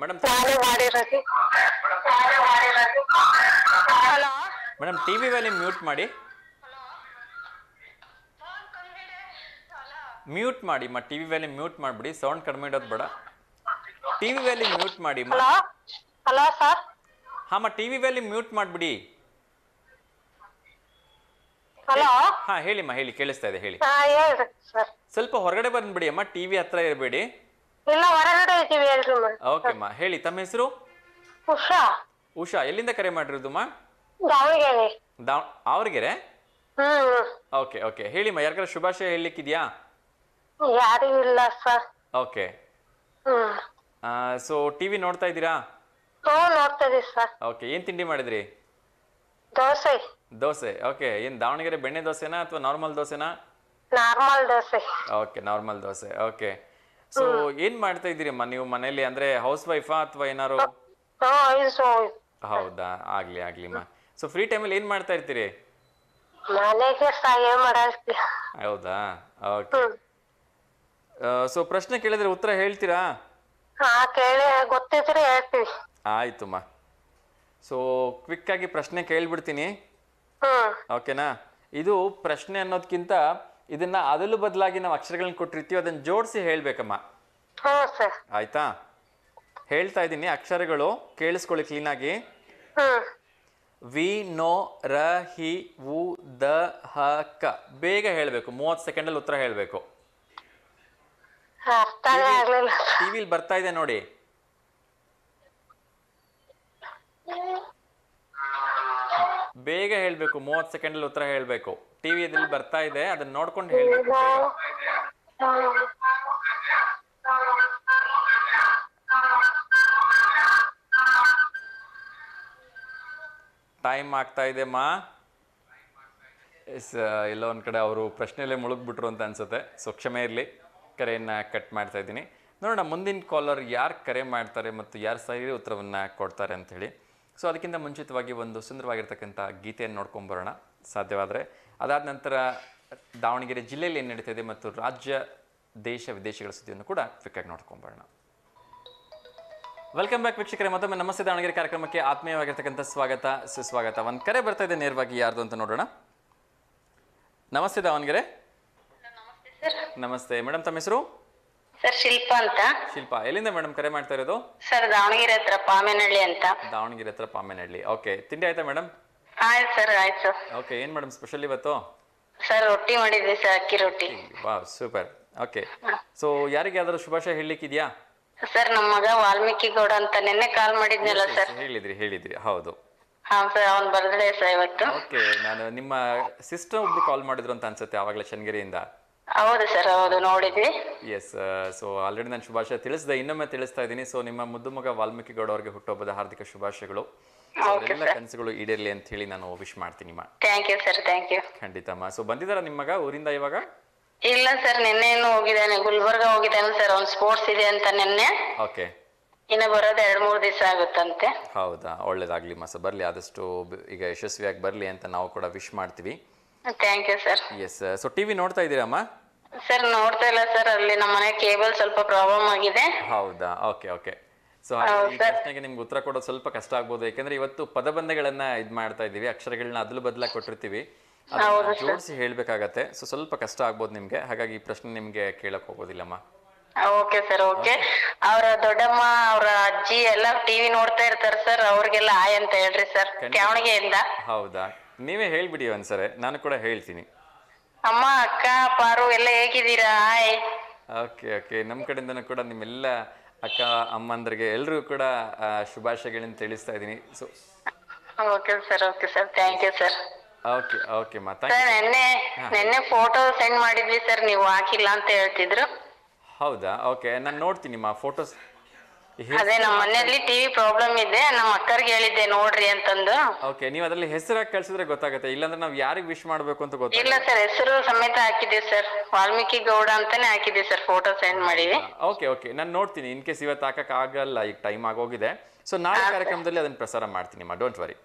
Madam TV madam T V volume mute ಮಾಡಿ. ಮ್ಯೂಟ್ ಮಾಡಿ ಮಾ ಟಿವಿ ವ್ಯಾಲಿ ಮ್ಯೂಟ್ ಮಾಡಿಬಿಡಿ. ಸೌಂಡ್ ಕಡಿಮೆ ಇಡೋದು ಬೇಡ. ಟಿವಿ ವ್ಯಾಲಿ ಮ್ಯೂಟ್ ಮಾಡಿ ಹಲೋ. ಸರ್. ಹಾಂ ಟಿ ವಿ ವ್ಯಾಲಿ ಮ್ಯೂಟ್ ಮಾಡಿಬಿಡಿ. ಹಲೋ. ಹಾಂ ಹೇಳಿಮ್ಮ ಹೇಳಿ ಕೇಳಿಸ್ತಾ ಇದೆ ಹೇಳಿ. ಸ್ವಲ್ಪ ಹೊರಗಡೆ ಬಂದ್ಬಿಡಿ ಅಮ್ಮ. ಟಿವಿ ಹತ್ರ ಇರಬೇಡಿ. ಇಲ್ಲ ಹೊರಗಡೆ ಇದ್ದೀವಿ ಎಲ್ರು ಓಕೆಮ್ಮ ಹೇಳಿ ತಮ್ಮ ಹೆಸರು? ಉಷಾ. ಉಷಾ ಎಲ್ಲಿಂದ ಕರೆ ಮಾಡಿರೋದುಮ್ಮ ದಾವಣಗೆರೆ. ದಾವ್ ಅವ್ರಿಗೆರೆ? ಹ್ಮ್. ಓಕೆ ಓಕೆ ಹೇಳಿಮ್ಮ ಯಾರಿಗಾರ ಶುಭಾಶಯ ಹೇಳಲಿಕ್ಕಿದ್ಯಾ? ಯಾರು ಇಲ್ಲ ಸರ್ ಓಕೆ ಹ್ಮ್. ಸೊ ಟಿವಿ ನೋಡ್ತಾ ಇದ್ದೀರಾ? ಹ್ಞೂ ನೋಡ್ತಾ ಇದೀವಿ ಸರ್ ಓಕೆ ಏನ್ ತಿಂಡಿ ಮಾಡಿದ್ರಿ? ದೋಸೆ. ದೋಸೆ. ಓಕೆ ಏನ್ ದಾವಣಗೆರೆ ಬೆಣ್ಣೆ ದೋಸೆನಾ ಅಥವಾ normal ದೋಸೆನಾ? Normal dosa. Okay normal dosa. Okay so ಏನ್ ಮಾಡ್ತಾ ಇದ್ದೀರಮ್ಮ ನೀವು ಮನೇಲಿ ಅಂದ್ರೆ ಹೌಸ್ ವೈಫಾ ಅಥವಾ ಏನಾರು? ಹೌದಾ ಆಗ್ಲಿ ಆಗ್ಲಿಮ್ಮ ಸೊ ಫ್ರೀ ಟೈಮಲ್ಲಿ ಏನ್ ಮಾಡ್ತಾ ಇರ್ತೀರಿ? ಮನೆಗೆ ಸಹಾಯ ಹೌದಾ? ಓಕೆ ಸೊ ಪ್ರಶ್ನೆ ಕೇಳಿದ್ರೆ ಉತ್ತರ ಹೇಳ್ತೀರಾ? ಹಾ ಕೇಳಿ ಗೊತ್ತಿದ್ರೆ ಹೇಳ್ತೀವಿ. ಆಯ್ತುಮ್ಮ ಸೊ ಆಗಿ ಪ್ರಶ್ನೆ ಕೇಳ್ಬಿಡ್ತೀನಿ. ಹ್ಮ್. ಓಕೆನಾ ಇದು ಪ್ರಶ್ನೆ ಅನ್ನೋದಕ್ಕಿಂತ ಇದನ್ನ ಅದಲು ಬದಲಾಗಿ ನಾವು ಅಕ್ಷರಗಳನ್ನ ಕೊಟ್ಟಿರ್ತೀವಿ ಅದನ್ನ ಜೋಡಿಸಿ ಹೇಳ್ಬೇಕಮ್ಮ. ಆಯ್ತಾ? ಹೇಳ್ತಾ ಇದ್ದೀನಿ ಅಕ್ಷರಗಳು ಕೇಳಿಸ್ಕೊಳ್ಳಿ ಕ್ಲೀನಾಗಿ ವಿ ನೋ ರ ಹಿ ಉ ದ ಹ ಕ. ಬೇಗ ಹೇಳಬೇಕು ಮೂವತ್ತು ಸೆಕೆಂಡಲ್ಲಿ ಉತ್ತರ ಹೇಳಬೇಕು. ಟಿವಿಲಿ ಬರ್ತಾ ಇದೆ ನೋಡಿ. ಬೇಗ ಹೇಳಬೇಕು ಮೂವತ್ತು ಸೆಕೆಂಡಲ್ಲಿ ಉತ್ತರ ಹೇಳಬೇಕು. ಟಿವಿಯಲ್ಲಿ ಬರ್ತಾ ಇದೆ ಅದನ್ನ ನೋಡ್ಕೊಂಡು ಹೇಳ್ಬೇಕು ಟೈಮ್ ಆಗ್ತಾ ಇದೆ ಮಾ. ಎಸ್ ಎಲ್ಲೋ ಒಂದು ಕಡೆ ಅವರು ಪ್ರಶ್ನೆಯಲ್ಲೇ ಮುಳುಗ್ಬಿಟ್ರು ಅಂತ ಅನ್ಸುತ್ತೆ. ಸೊ ಕ್ಷಮೆ ಇರಲಿ. ಕರೆಯನ್ನು ಕಟ್ ಮಾಡ್ತಾ ಇದ್ದೀನಿ. ನೋಡೋಣ ಮುಂದಿನ ಕಾಲರ್ ಯಾರು ಕರೆ ಮಾಡ್ತಾರೆ ಮತ್ತು ಯಾರು ಸರಿ ಉತ್ತರವನ್ನು ಕೊಡ್ತಾರೆ ಅಂಥೇಳಿ ಸೊ ಅದಕ್ಕಿಂತ ಮುಂಚಿತವಾಗಿ ಒಂದು ಸುಂದರವಾಗಿರ್ತಕ್ಕಂಥ ಗೀತೆಯನ್ನು ನೋಡ್ಕೊಂಬರೋಣ ಸಾಧ್ಯವಾದರೆ ಅದಾದ ನಂತರ ದಾವಣಗೆರೆ ಜಿಲ್ಲೆಯಲ್ಲಿ ಏನು ಇದೆ ಮತ್ತು ರಾಜ್ಯ ದೇಶ ವಿದೇಶಗಳ ಸುದ್ದಿಯನ್ನು ಕೂಡ ಕ್ವಿಕ್ಕಾಗಿ ನೋಡ್ಕೊಂಬರೋಣ. ವೆಲ್ಕಮ್ ಬ್ಯಾಕ್ ವೀಕ್ಷಕರೇ ಮತ್ತೊಮ್ಮೆ ನಮಸ್ತೆ ದಾವಣಗೆರೆ ಕಾರ್ಯಕ್ರಮಕ್ಕೆ ಆತ್ಮೀಯವಾಗಿರ್ತಕ್ಕಂಥ ಸ್ವಾಗತ. ಸುಸ್ವಾಗತ. ಒಂದು ಕರೆ ಬರ್ತಾ ಇದೆ ನೇರವಾಗಿ ಯಾರ್ದು ಅಂತ ನೋಡೋಣ. ನಮಸ್ತೆ ದಾವಣಗೆರೆ. ನಮಸ್ತೆ ಮೇಡಮ್ ತಮ್ಮ ಹೆಸರು? ಸರ್ ಶಿಲ್ಪಾ ಅಂತ. ಶಿಲ್ಪಾ. ಎಲ್ಲಿಂದ ಮೇಡಮ್ ಕರೆ ಮಾಡ್ತಾ ಇರೋದು? ಸರ್ ದಾವಣಗೆರೆ ಹತ್ರ ಪಾಮೇನಹಳ್ಳಿ ಅಂತ. ದಾವಣಗೆರೆ ಹತ್ರ ಪಾಮೇನಹಳ್ಳಿ. ಓಕೆ ತಿಂಡಿ ಆಯ್ತಾ ಮೇಡಮ್ ಆಯ್ತು ಸರ್ ಆಯ್ತು ಸರ್. ಓಕೆ ಏನು ಮೇಡಮ್ ಸ್ಪೆಷಲ್ ಇವತ್ತು? ಸರ್ ರೊಟ್ಟಿ ಮಾಡಿದ್ವಿ ಸರ್ ಅಕ್ಕಿ ರೊಟ್ಟಿ. ವಾ ಸೂಪರ್ ಓಕೆ ಸೊ ಯಾರಿಗೆ ಯಾವ್ದಾದ್ರು ಶುಭಾಶಯ ಹೇಳಲಿಕ್ಕಿದೆಯಾ? ಸರ್ ನಮ್ಮ ಮಗ ವಾಲ್ಮೀಕಿ ಗೌಡ ಅಂತ ನಿನ್ನೆ ಕಾಲ್ ಮಾಡಿದ್ನಲ್ಲ ಸರ್. ಹೇಳಿದ್ರಿ ಹೇಳಿದ್ರಿ ಹೌದು. ಹಾ ಸರ್ ಅವನ್ ಬರ್ತ್ಡೇ ಸರ್ ಇವತ್ತು. ಓಕೆ ನಾನು ನಿಮ್ಮ ಸಿಸ್ಟರ್ ಒಬ್ರು ಕಾಲ್ ಮಾಡಿದ್ರು ಅಂತ ಅನ್ಸುತ್ತೆ ಆವಾಗಲೇ ಚನ್ನಗಿರಿಯಿಂದ ಹೌದು ಸರ್ ಹೌದು ನೋಡಿದ್ವಿ. ಎಸ್ ಸೊ ಆಲ್ರೆಡಿ ನಾನು ಶುಭಾಶಯ ತಿಳಿಸಿದೆ ಇನ್ನೊಮ್ಮೆ ತಿಳಿಸ್ತಾ ಇದ್ದೀನಿ. ಸೊ ನಿಮ್ಮ ಮುದ್ದು ಮಗ ವಾಲ್ಮೀಕಿ ಗೌಡ ಅವರಿಗೆ ಹುಟ್ಟುಹಬ್ಬದ ಹಾರ್ದಿಕ ಶುಭಾಶಯಗಳು. ಅವರೆಲ್ಲ ಕನಸುಗಳು ಈಡೇರಲಿ ಅಂತ ಹೇಳಿ ನಾನು ವಿಶ್ ಮಾಡ್ತೀನಿ ಮಾ. Thank you sir thank you ಖಂಡಿತಮ್ಮ. So ಬಂದಿದಾರ ನಿಮ್ಮ ಮಗ ಊರಿಂದ ಇವಾಗ? ಇಲ್ಲ ಸರ್ ನಿನ್ನೆನು ಹೋಗಿದ್ದಾನೆ. ಗುಲ್ಬರ್ಗ ಹೋಗಿದ್ದಾನೆ ಸರ್ ಅವ್ನ್ ಸ್ಪೋರ್ಟ್ಸ್ ಇದೆ ಅಂತ ನಿನ್ನೆ. ಓಕೆ ಇನ್ನು ಬರೋದು ಎರಡ್ ಮೂರ್ ದಿವಸ ಆಗುತ್ತಂತೆ. ಹೌದಾ? ಒಳ್ಳೇದಾಗ್ಲಿ ಮಸ. ಬರಲಿ. ಆದಷ್ಟು ಬ- ಈಗ ಯಶಸ್ವಿಯಾಗಿ ಬರಲಿ ಅಂತ ನಾವು ಕೂಡ ವಿಶ್ ಮಾಡ್ತೀವಿ. Thank you sir yes so TV ನೋಡ್ತಾ ಇದ್ದೀರಮ್ಮ ಸರ್ ನೋಡ್ತಾ ಇಲ್ಲ ಸರ್ ಅಲ್ಲಿ ನಮ್ಮ ಮನೆ ಕೇಬಲ್ ಸ್ವಲ್ಪ ಪ್ರಾಬ್ಲಮ್ ಆಗಿದೆ. ಹೌದಾ? ಓಕೆ ಓಕೆ ಸೊ ಈ ಪ್ರಶ್ನೆಗೆ ನಿಮ್ಗೆ ಉತ್ತರ ಕೊಡೋದು ಸ್ವಲ್ಪ ಕಷ್ಟ ಆಗ್ಬೋದು. ಯಾಕಂದ್ರೆ ಇವತ್ತು ಪದಬಂಧಗಳನ್ನ ಇದ್ ಮಾಡ್ತಾ ಇದೀವಿ ಅಕ್ಷರಗಳನ್ನ ಅದಲು ಬದಲಾಗಿ ಕೊಟ್ಟಿರ್ತೀವಿ. ಜೋಡಿಸಿ ಹೇಳ್ಬೇಕಾಗತ್ತೆ. ಸೊ ಸ್ವಲ್ಪ ಕಷ್ಟ ಆಗ್ಬೋದು ನಿಮ್ಗೆ. ಹಾಗಾಗಿ ಈ ಪ್ರಶ್ನೆ ನಿಮ್ಗೆ ಕೇಳಕ್ ಹೋಗೋದಿಲ್ಲಮ್ಮ. ಓಕೆ ಸರ್ ಓಕೆ ಅವ್ರ ದೊಡ್ಡಮ್ಮ ಅವ್ರ ಅಜ್ಜಿ ಎಲ್ಲ ಟಿವಿ ನೋಡ್ತಾ ಇರ್ತಾರೆ ಸರ್ ಅವ್ರಿಗೆಲ್ಲ ಆಯ್ ಅಂತ ಹೇಳ್ರಿ ಸರ್ ಹೌದಾ? ನೀವೇ ಹೇಳ್ಬಿಡಿ ಒಂದ್ಸರಿ. ನಾನು ಕೂಡ ಹೇಳ್ತೀನಿ. ಅಮ್ಮ ಅಕ್ಕ ಪಾರು ಎಲ್ಲ ಹೇಗಿದ್ದೀರಾ? ಆಯ್ ಓಕೆ ಓಕೆ ನಮ್ ಕಡೆಯಿಂದನೂ ಕೂಡ ನಿಮ್ಮೆಲ್ಲ ಅಕ್ಕ ಅಮ್ಮಂದ್ರಿಗೆ ಎಲ್ರಿಗೂ ಕೂಡ ಶುಭಾಶಯಗಳನ್ನು ತಿಳಿಸ್ತಾ ಇದ್ದೀನಿ. So okay sir okay sir thank you sir okay okay sir ನೆನ್ನೆ ನೆನ್ನೆ ಫೋಟೋ ಸೆಂಡ್ ಮಾಡಿದ್ವಿ ಸರ್ ನೀವು ಹಾಕಿಲ್ಲ ಅಂತ ಹೇಳ್ತಿದ್ರು. ಹೌದಾ? ಓಕೆ ನಾನು ನೋಡ್ತೀನಿ ಮಾ ಫೋಟೋಸ್ ಅದೇ ನಮ್ಮ ಮನೆಯಲ್ಲಿ ಟಿವಿ ಪ್ರಾಬ್ಲಮ್ ಇದೆ ನಮ್ಮ ಅಕ್ಕರ್ಗೆ ಹೇಳಿದ್ದೆ ನೋಡ್ರಿ ಅಂತಂದು. ಓಕೆ ನೀವು ಅದರಲ್ಲಿ ಹೆಸರಾಗಿ ಕಳ್ಸಿದ್ರೆ ಗೊತ್ತಾಗುತ್ತೆ. ಇಲ್ಲಾಂದ್ರೆ ನಾವು ಯಾರಿಗೆ ವಿಶ್ ಮಾಡಬೇಕು ಅಂತ ಇಲ್ಲ ಗೊತ್ತಾಗಲ್ಲ ಸರ್ ಹೆಸರು ಸಮೇತ ಹಾಕಿದೆ ಸರ್. ವಾಲ್ಮೀಕಿ ಗೌಡ ಅಂತಾನೆ ಹಾಕಿದೆ ಸರ್ ಫೋಟೋ ಸೆಂಡ್ ಮಾಡಿ ಓಕೆ ಓಕೆ ನಾನು ನೋಡ್ತೀನಿ ಇನ್ ಕೇಸ್ ಇವತ್ತು ಹಾಕಕ್ ಆಗಲ್ಲ ಈಗ ಟೈಮ್ ಆಗೋಗಿದೆ. ಸೊ ನಾಳೆ ಕಾರ್ಯಕ್ರಮದಲ್ಲಿ ಅದನ್ನ ಪ್ರಸಾರ ಮಾಡ್ತೀನಿ ಮಾ don't worry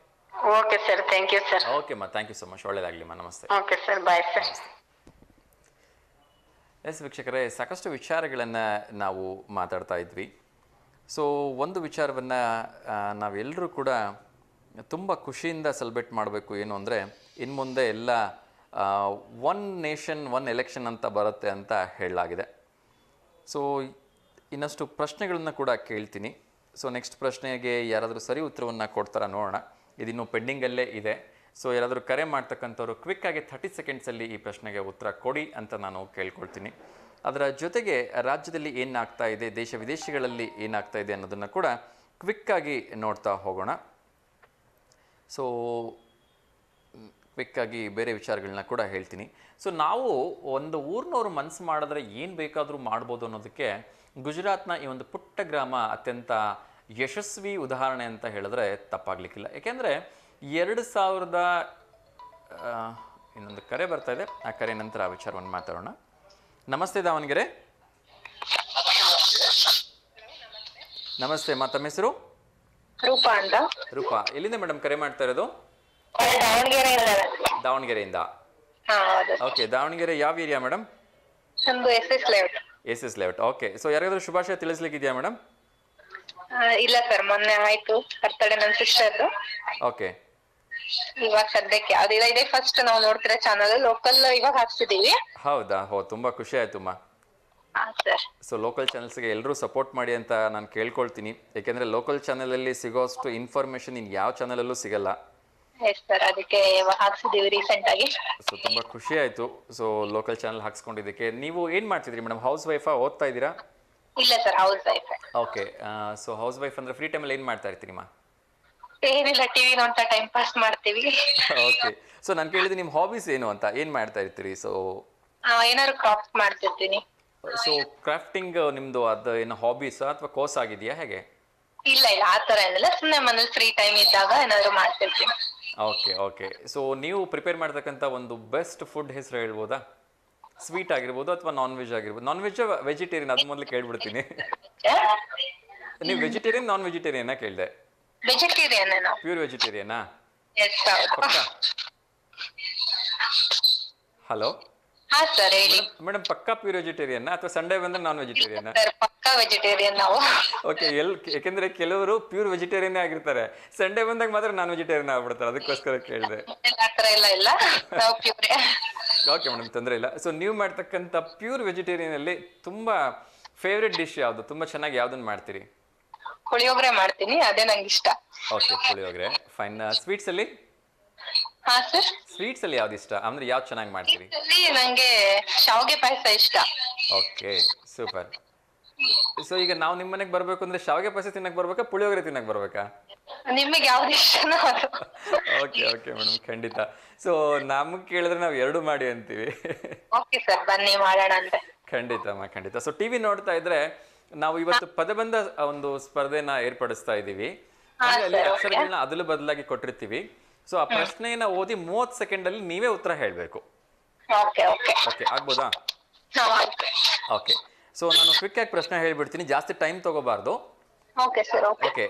okay sir thank you sir okay ಮಾ ಥ್ಯಾಂಕ್ ಯು ಸೊ ಮಚ್ ಒಳ್ಳೇದಾಗ್ಲಿ ಮಾ ನಮಸ್ತೆ. Okay sir bye sir yes ವೀಕ್ಷಕರೇ ಸಾಕಷ್ಟು ವಿಚಾರಗಳನ್ನು ನಾವು ಮಾತಾಡ್ತಾ ಇದ್ವಿ. ಸೊ ಒಂದು ವಿಚಾರವನ್ನು ನಾವೆಲ್ಲರೂ ಕೂಡ ತುಂಬ ಖುಷಿಯಿಂದ ಸೆಲೆಬ್ರೇಟ್ ಮಾಡಬೇಕು. ಏನು ಅಂದರೆ ಇನ್ನು ಮುಂದೆ ಎಲ್ಲ ಒನ್ ನೇಷನ್, ಒನ್ ಎಲೆಕ್ಷನ್ ಅಂತ ಬರುತ್ತೆ ಅಂತ ಹೇಳಲಾಗಿದೆ. ಸೊ ಇನ್ನಷ್ಟು ಪ್ರಶ್ನೆಗಳನ್ನು ಕೂಡ ಕೇಳ್ತೀನಿ. ಸೊ ನೆಕ್ಸ್ಟ್ ಪ್ರಶ್ನೆಗೆ ಯಾರಾದರೂ ಸರಿ ಉತ್ತರವನ್ನು ಕೊಡ್ತಾರ ನೋಡೋಣ. ಇದಿನ್ನೂ ಪೆಂಡಿಂಗಲ್ಲೇ ಇದೆ. ಸೊ ಯಾರಾದರೂ ಕರೆ ಮಾಡ್ತಕ್ಕಂಥವ್ರು ಕ್ವಿಕ್ಕಾಗಿ ಥರ್ಟಿ ಸೆಕೆಂಡ್ಸಲ್ಲಿ ಈ ಪ್ರಶ್ನೆಗೆ ಉತ್ತರ ಕೊಡಿ ಅಂತ ನಾನು ಕೇಳ್ಕೊಳ್ತೀನಿ. ಅದರ ಜೊತೆಗೆ ರಾಜ್ಯದಲ್ಲಿ ಏನಾಗ್ತಾ ಇದೆ, ದೇಶ ವಿದೇಶಗಳಲ್ಲಿ ಏನಾಗ್ತಾ ಇದೆ ಅನ್ನೋದನ್ನು ಕೂಡ ಕ್ವಿಕ್ಕಾಗಿ ನೋಡ್ತಾ ಹೋಗೋಣ. ಸೊ ಕ್ವಿಕ್ಕಾಗಿ ಬೇರೆ ವಿಚಾರಗಳನ್ನ ಕೂಡ ಹೇಳ್ತೀನಿ. ಸೊ ನಾವು ಒಂದು ಊರಿನವ್ರು ಮನಸ್ಸು ಮಾಡಿದ್ರೆ ಏನು ಬೇಕಾದರೂ ಮಾಡ್ಬೋದು ಅನ್ನೋದಕ್ಕೆ ಗುಜರಾತ್ನ ಈ ಒಂದು ಪುಟ್ಟ ಗ್ರಾಮ ಅತ್ಯಂತ ಯಶಸ್ವಿ ಉದಾಹರಣೆ ಅಂತ ಹೇಳಿದ್ರೆ ತಪ್ಪಾಗ್ಲಿಕ್ಕಿಲ್ಲ. ಯಾಕೆಂದರೆ ಎರಡು ಸಾವಿರದ ಇನ್ನೊಂದು ಕರೆ ಬರ್ತಾ ಇದೆ. ಆ ಕರೆ ನಂತರ ಆ ವಿಚಾರವನ್ನು ಮಾತಾಡೋಣ. ನಮಸ್ತೆ ದಾವಣಗೆರೆ. ನಮಸ್ತೆ ಮಾ ತಮ್ಮ ಹೆಸರು? ರೂಪಾ ಅಂತ. ರೂಪಾ ಎಲ್ಲಿಂದ ಮೇಡಮ್ ಕರೆ ಮಾಡ್ತಾ ಇರೋದು? ದಾವಣಗೆರೆಯಿಂದ. ಓಕೆ ದಾವಣಗೆರೆ ಯಾವ area madam S S layout. S S layout okay. So ಯಾರಿಗಾದ್ರೂ ಶುಭಾಶಯ ತಿಳಿಸ್ಲಿಕ್ಕಿದೆಯಾ ಮೇಡಮ್ ಇಲ್ಲ ಸರ್ ಮೊನ್ನೆ ಆಯ್ತು. ಬರ್ತಡೆ ನನ್ನ ಸಿಸ್ಟರ್ದು ಓಕೆ. ಇವಾಗ ಸದ್ಯಕ್ಕೆ ಅದಿಲ್ಲ ಇದೆ. ಫಸ್ಟ್ ನಾವು ನೋಡ್ತಿರೋ ಚಾನಲ್ ಲೋಕಲ್ ಇವಾಗ ಹಾಕ್ಸಿದೀವಿ. ಹೌದಾ? ಹೋ ತುಂಬಾ ಖುಷಿ ಆಯ್ತು ಮಾ. ಹಾ ಸರ್ ಸೊ ಲೋಕಲ್ ಚಾನಲ್ಸ್ಗೆ ಎಲ್ಲರೂ ಸಪೋರ್ಟ್ ಮಾಡಿ ಅಂತ ನಾನು ಕೇಳ್ಕೊಳ್ತೀನಿ. ಯಾಕೆಂದರೆ ಲೋಕಲ್ ಚಾನಲಲ್ಲಿ ಸಿಗೋಷ್ಟು ಇನ್ಫಾರ್ಮೇಷನ್ ಇನ್ನು ಯಾವ ಚಾನಲಲ್ಲೂ ಸಿಗಲ್ಲ. ಎಸ್ ಸರ್ ಅದಕ್ಕೆ ಇವಾಗ ಹಾಕ್ಸಿದೀವಿ ರೀಸೆಂಟ್ ಆಗಿ. ಸೊ ತುಂಬಾ ಖುಷಿ ಆಯ್ತು. ಸೊ ಲೋಕಲ್ ಚಾನಲ್ ಹಾಕ್ಸ್ಕೊಂಡಿದ್ದಕ್ಕೆ. ನೀವು ಏನು ಮಾಡ್ತಿದ್ರಿ ಮೇಡಮ್ ಹೌಸ್ ವೈಫಾ ಓದ್ತಾ ಇದ್ದೀರಾ? ಇಲ್ಲ sir house wife okay so house wife ಅಂದ್ರೆ ಫ್ರೀ ಟೈಮಲ್ಲಿ ಏನು ಮಾಡ್ತಾ ಇರ್ತೀರಿ ಮಾ? ಏನಿಲ್ಲ ಟಿವಿ ನೋಡ್ತಾ ಟೈಮ್ ಪಾಸ್ ಮಾಡ್ತೀವಿ. ಓಕೆ ಸೊ ನಾನು ಕೇಳಿದೆ ನಿಮ್ಮ ಹಾಬೀಸ್ ಏನು ಅಂತ? ಏನ್ ಮಾಡ್ತಾ ಇರ್ತೀರಿ? ಸೊ ಆ, ಏನಾದ್ರು ಕ್ರಾಫ್ಟ್ ಮಾಡ್ತಿರ್ತೀನಿ. ಸೊ ಕ್ರಾಫ್ಟಿಂಗ್ ನಿಮ್ದು ಅದು ಏನು ಹಾಬೀಸ್ ಅಥವಾ ಕೋರ್ಸ್ ಆಗಿದೆಯಾ? ಹೇಗೆ? ಇಲ್ಲ ಇಲ್ಲ ಆ ತರ ಏನಿಲ್ಲ. ಸುಮ್ನೆ ಮನೇಲಿ ಫ್ರೀ ಟೈಮ್ ಇದ್ದಾಗ ಏನಾದ್ರು ಮಾಡ್ತಿರ್ತೀನಿ. ಓಕೆ ಓಕೆ ಸೊ ನೀವು ಪ್ರಿಪೇರ್ ಮಾಡ್ತಕ್ಕಂಥ ಒಂದು ಬೆಸ್ಟ್ ಫುಡ್ ಹೆಸರು ಹೇಳ್ಬೋದಾ? ಸ್ವೀಟ್ ಆಗಿರ್ಬೋದು ಅಥವಾ ನಾನ್ ವೆಜ್ ಆಗಿರ್ಬೋದು? ನಾನ್ ವೆಜ್ ವೆಜಿಟೇರಿಯನ್ ಅದು ಮೊದಲು ಕೇಳ್ಬಿಡ್ತೀನಿ. ನೀವು ವೆಜಿಟೇರಿಯನ್ ನಾನ್ ವೆಜಿಟೇರಿಯನ್ ಕೇಳಿದೆ? ವೆಜಿಟೇರಿಯನ್ ನಾವು ಪ್ಯೂರ್ ವೆಜಿಟೇರಿಯನಾ ಎಸ್ ಹೌದು. ಹಲೋ ಹಾ ಸರ್ ಹೇಳಿ. ಮೇಡಮ್ ಪಕ್ಕಾ ಪ್ಯೂರ್ ವೆಜಿಟೇರಿಯನ್ ಅಥವಾ ಸಂಡೇ ಬಂದ್ರೆ ನಾನ್ ವೆಜಿಟೇರಿಯನ್ ಸರ್ ಪಕ್ಕಾ ವೆಜಿಟೇರಿಯನ್ ನಾವು. ಓಕೆ ಎಲ್ ಯಾಕೆಂದ್ರೆ ಕೆಲವರು ಪ್ಯೂರ್ ವೆಜಿಟೇರಿಯನ್ ಆಗಿರ್ತಾರೆ. ಸಂಡೇ ಬಂದಾಗ ಮಾತ್ರ ನಾನ್ ವೆಜಿಟೇರಿಯನ್ ಆಗ್ಬಿಡ್ತಾರೆ. ಅದಕ್ಕೋಸ್ಕರ ಕೇಳಿದೆ. ಆತರ ಇಲ್ಲ. ನಾವು ಪ್ಯೂರೇ ಓಕೆ ಮೇಡಮ್ ತೊಂದರೆ ಇಲ್ಲ. ಸೊ ನೀವು ಮಾಡ್ತಕ್ಕಂಥ ಪ್ಯೂರ್ ವೆಜಿಟೇರಿಯನ್ ಅಲ್ಲಿ ತುಂಬಾ ಫೇವ್ರೆಟ್ ಡಿಶ್ ಯಾವುದು? ತುಂಬಾ ಚೆನ್ನಾಗಿ ಯಾವ್ದನ್ನ ಮಾಡ್ತೀರಿ? ಪುಳಿಯೋಗರೆ ಮಾಡ್ತೀನಿ ಅದೇ ನಂಗೆ ಇಷ್ಟ ಓಕೆ ಪುಳಿಯೋಗರೆ. ಫೈನ್ ಸ್ವೀಟ್ಸ್ ಅಲ್ಲಿ? ಹಾ ಸರ್ ಸ್ವೀಟ್ಸ್ ಅಲ್ಲಿ ಯಾವ್ದು ಇಷ್ಟ? ಅಂದ್ರೆ ಯಾವ್ದು ಚೆನ್ನಾಗಿ ಮಾಡ್ತೀರಿ? ಅಲ್ಲಿ ನಂಗೆ ಶಾವಿಗೆ ಪಾಯಸ ಇಷ್ಟ. Okay super. ಸೊ ಈಗ ನಾವು ನಿಮ್ಮ ಮನೆಗೆ ಬರ್ಬೇಕು ಅಂದ್ರೆ ಶಾವಿಗೆ ಪಾಯಸ ತಿನ್ನಕ್ ಬರ್ಬೇಕಾ ಪುಳಿಯೋಗರೆ ತಿನ್ನಕ್ ಬರ್ಬೇಕಾ? ನಿಮಗೆ ಯಾವ್ದು ಇಷ್ಟನೋ ಅದು ಓಕೆ ಓಕೆ ಮೇಡಮ್ ಖಂಡಿತ. ಸೊ ನಮಗೆ ಕೇಳಿದ್ರೆ ನಾವು ಎರಡು ಮಾಡಿ ಅಂತೀವಿ. ಓಕೆ ಸರ್ ಬನ್ನಿ ಮಾಡೋಣ ಅಂತ. ಖಂಡಿತ. ಅಮ್ಮ ಖಂಡಿತ ಸೊ ಟಿವಿ ನೋಡ್ತಾ ಇದ್ರೆ ನಾವು ಇವತ್ತು ಪದಬಂಧ ಒಂದು ಸ್ಪರ್ಧೆನ ಏರ್ಪಡಿಸ್ತಾ ಇದ್ದೀವಿ. ಅಲ್ಲಿ ಅಕ್ಷರಗಳನ್ನ ಅದಲು ಬದಲಾಗಿ ಕೊಟ್ಟಿರ್ತೀವಿ. ಸೊ ಆ ಪ್ರಶ್ನೆಯನ್ನ ಓದಿ ಮೂವತ್ ಸೆಕೆಂಡ್ ಅಲ್ಲಿ ನೀವೇ ಉತ್ತರ ಹೇಳ್ಬೇಕು. ಓಕೆ ಆಗ್ಬೋದಾ? ಓಕೆ. ಸೊ ನಾನು ಕ್ವಿಕ್ ಆಗಿ ಪ್ರಶ್ನೆ ಹೇಳ್ಬಿಡ್ತೀನಿ. ಜಾಸ್ತಿ ಟೈಮ್ ತಗೋಬಾರ್ದು. ಓಕೆ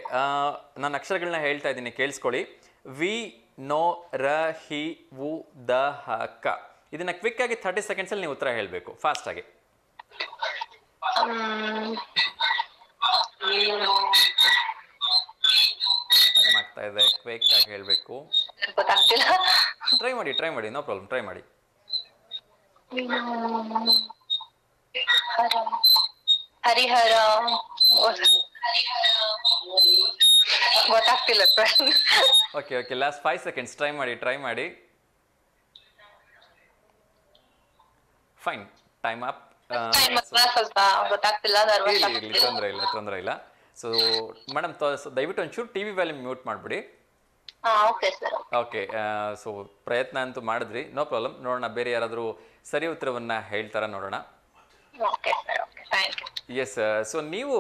ನಾನು ಅಕ್ಷರಗಳನ್ನ ಹೇಳ್ತಾ ಇದ್ದೀನಿ. ಕೇಳಿಸ್ಕೊಳ್ಳಿ. ವಿ ನೋ ರ ಹಿ ವು ದ ಹ ಕ. ಇದನ್ನ ಕ್ವಿಕ್ ಆಗಿ ಥರ್ಟಿ ಸೆಕೆಂಡ್ಸ್ ಅಲ್ಲಿ ನೀವು ಉತ್ತರ ಹೇಳಬೇಕು. ಫಾಸ್ಟ್ ಆಗಿ. ಟೈಮ್ ಆಗ್ತಾ ಇದೆ ಕ್ವಿಕ್ ಆಗಿ ಹೇಳಬೇಕು. ಗೊತ್ತಾಗ್ತಿಲ್ಲ. ಟ್ರೈ ಮಾಡಿ ಟ್ರೈ ಮಾಡಿ. ನೋ ಪ್ರಾಬ್ಲಮ್ ಟ್ರೈ ಮಾಡಿ. ಹರಿಹರ. ಗೊತ್ತಾಗ್ತಿಲ್ಲ okay okay last five seconds try ಮಾಡಿ ಟ್ರೈ ಮಾಡಿ. ಫೈನ್ ಟೈಮ್ ಅಪ್ ತೊಂದರೆ ಇಲ್ಲ ತೊಂದರೆ ಇಲ್ಲ. ಸೊ ಮೇಡಮ್ ದಯವಿಟ್ಟು ಒಂಚೂರು ಟಿವಿ ವ್ಯಾಲ್ಯೂಮ್ ಮ್ಯೂಟ್ ಮಾಡ್ಬಿಡಿ. ಓಕೆ ಸೊ ಪ್ರಯತ್ನ ಅಂತೂ ಮಾಡಿದ್ರಿ. ನೋ ಪ್ರಾಬ್ಲಮ್ ನೋಡೋಣ ಬೇರೆ ಯಾರಾದರೂ ಸರಿ ಉತ್ತರವನ್ನ ಹೇಳ್ತಾರ ನೋಡೋಣ. ಎಸ್ ಸೊ ನೀವು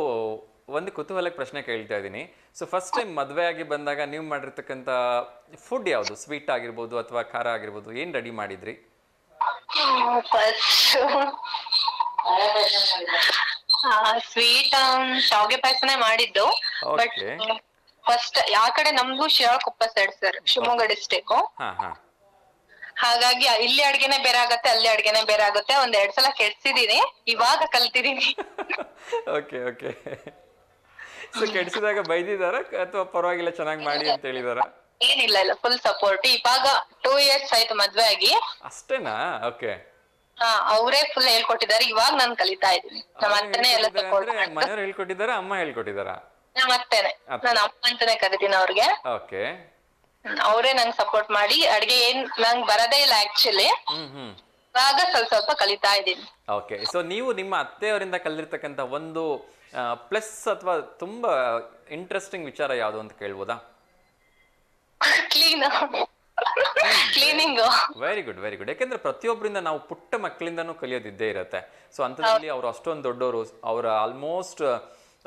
ಒಂದು ಕುತೂಹಲಕ್ಕೆ ಪ್ರಶ್ನೆ ಕೇಳ್ತಾ ಇದ್ದೀನಿ. ಸೊ ಫಸ್ಟ್ ಟೈಮ್ ಮದುವೆ ಆಗಿ ಬಂದಾಗ ನೀವು ಮಾಡಿರ್ತಕ್ಕಂಥ ಫುಡ್ ಯಾವುದು? ಸ್ವೀಟ್ ಆಗಿರ್ಬೋದು ಅಥವಾ ಖಾರ ಆಗಿರ್ಬೋದು ಏನು ರೆಡಿ ಮಾಡಿದ್ರಿ? ಸ್ವೀಟ್ ಶಾವ್ಗೆ ಪಾಯಸನೇ ಮಾಡಿದ್ದು. ಬಟ್ ಫಸ್ಟ್ ಯಾವ ಕಡೆ ನಮ್ದು Shivakoppa side sir Shivamogga district ಹಾಗಾಗಿ ಇಲ್ಲಿ ಅಡ್ಗೆನೆ ಬೇರೆ ಆಗುತ್ತೆ ಅಲ್ಲಿ ಅಡ್ಗೆನೆ ಬೇರೆ ಆಗುತ್ತೆ. ಒಂದ್ ಎರಡ್ ಸಲ ಕೆಡ್ಸಿದೀನಿ. ಇವಾಗ ಕಲ್ತಿದೀನಿ. ಓಕೆ ಓಕೆ ಸೊ ಕೆಡಿಸಿದಾಗ ಬೈದಿದಾರ ಅಥವಾ ಪರವಾಗಿಲ್ಲ ಚೆನ್ನಾಗಿ ಮಾಡಿ ಅಂತ ಹೇಳಿದಾರ? ಏನಿಲ್ಲ ಇಲ್ಲ ಫುಲ್ ಸಪೋರ್ಟ್ ಇವಾಗ ಟೂ ಇಯರ್ಸ್ ಆಯ್ತು ಮದ್ವೆ ಆಗಿ. ಅಷ್ಟೇನಾ? ಓಕೆ ಹಾ ಅವರೇ ಫುಲ್ ಹೇಳ್ಕೊಟ್ಟಿದ್ದಾರೆ. ಇವಾಗ ನಾನು ಕಲಿತಾ ಇದ್ದೀನಿ. ನಮ್ಮ ಅತ್ತನೇ ಎಲ್ಲ ಸಪೋರ್ಟ್ ಅಂದ್ರೆ ಮನೆಯವ್ರು ಹೇಳ್ಕೊಟ್ಟಿದಾರ ಅಮ್ಮ ಹೇಳ್ಕೊಟ್ಟಿದಾರ ನಮ್ಮ ಅತ್ತೆನೆ. ಅತ್ತೆ. ನಾನು ಅಮ್ಮ ಅಂತಾನೆ ಕರಿತೀನಿ ಅವ್ರಿಗೆ. ಓಕೆ. ಅವರೇ ನಂಗೆ ಸಪೋರ್ಟ್ ಮಾಡಿ ಅಡ್ಗೆ ಏನ್ ನಂಗ್ ಬರದೇ ಇಲ್ಲ ಆಕ್ಚುಲಿ ಹ್ಮ್ ಹ್ಮ್. ಇವಾಗ ಸ್ವಲ್ಪ ಸ್ವಲ್ಪ ಕಲಿತಾ ಇದ್ದೀನಿ. ಓಕೆ. ಸೊ ನೀವು ನಿಮ್ಮ ಅತ್ತೆಯವರಿಂದ ಕಲಿತಿರ್ತಕ್ಕಂಥ ಒಂದು ಪ್ಲಸ್ ಅಥವಾ ತುಂಬಾ ಇಂಟ್ರೆಸ್ಟಿಂಗ್ ವಿಚಾರ ಯಾವುದು ಅಂತ ಕೇಳ್ಬೋದಾ? Clean cleaning very good very good ಯಾಕೆಂದ್ರೆ ಪ್ರತಿಯೊಬ್ಬರಿಂದ ನಾವು ಪುಟ್ಟ ಮಕ್ಕಳಿಂದನೂ ಕಲಿಯೋದಿದ್ದೇ ಇರುತ್ತೆ. ಸೊ ಅಂಥದ್ರಲ್ಲಿ ಅವರು ಅಷ್ಟೊಂದು ದೊಡ್ಡವರು ಅವರ ಆಲ್ಮೋಸ್ಟ್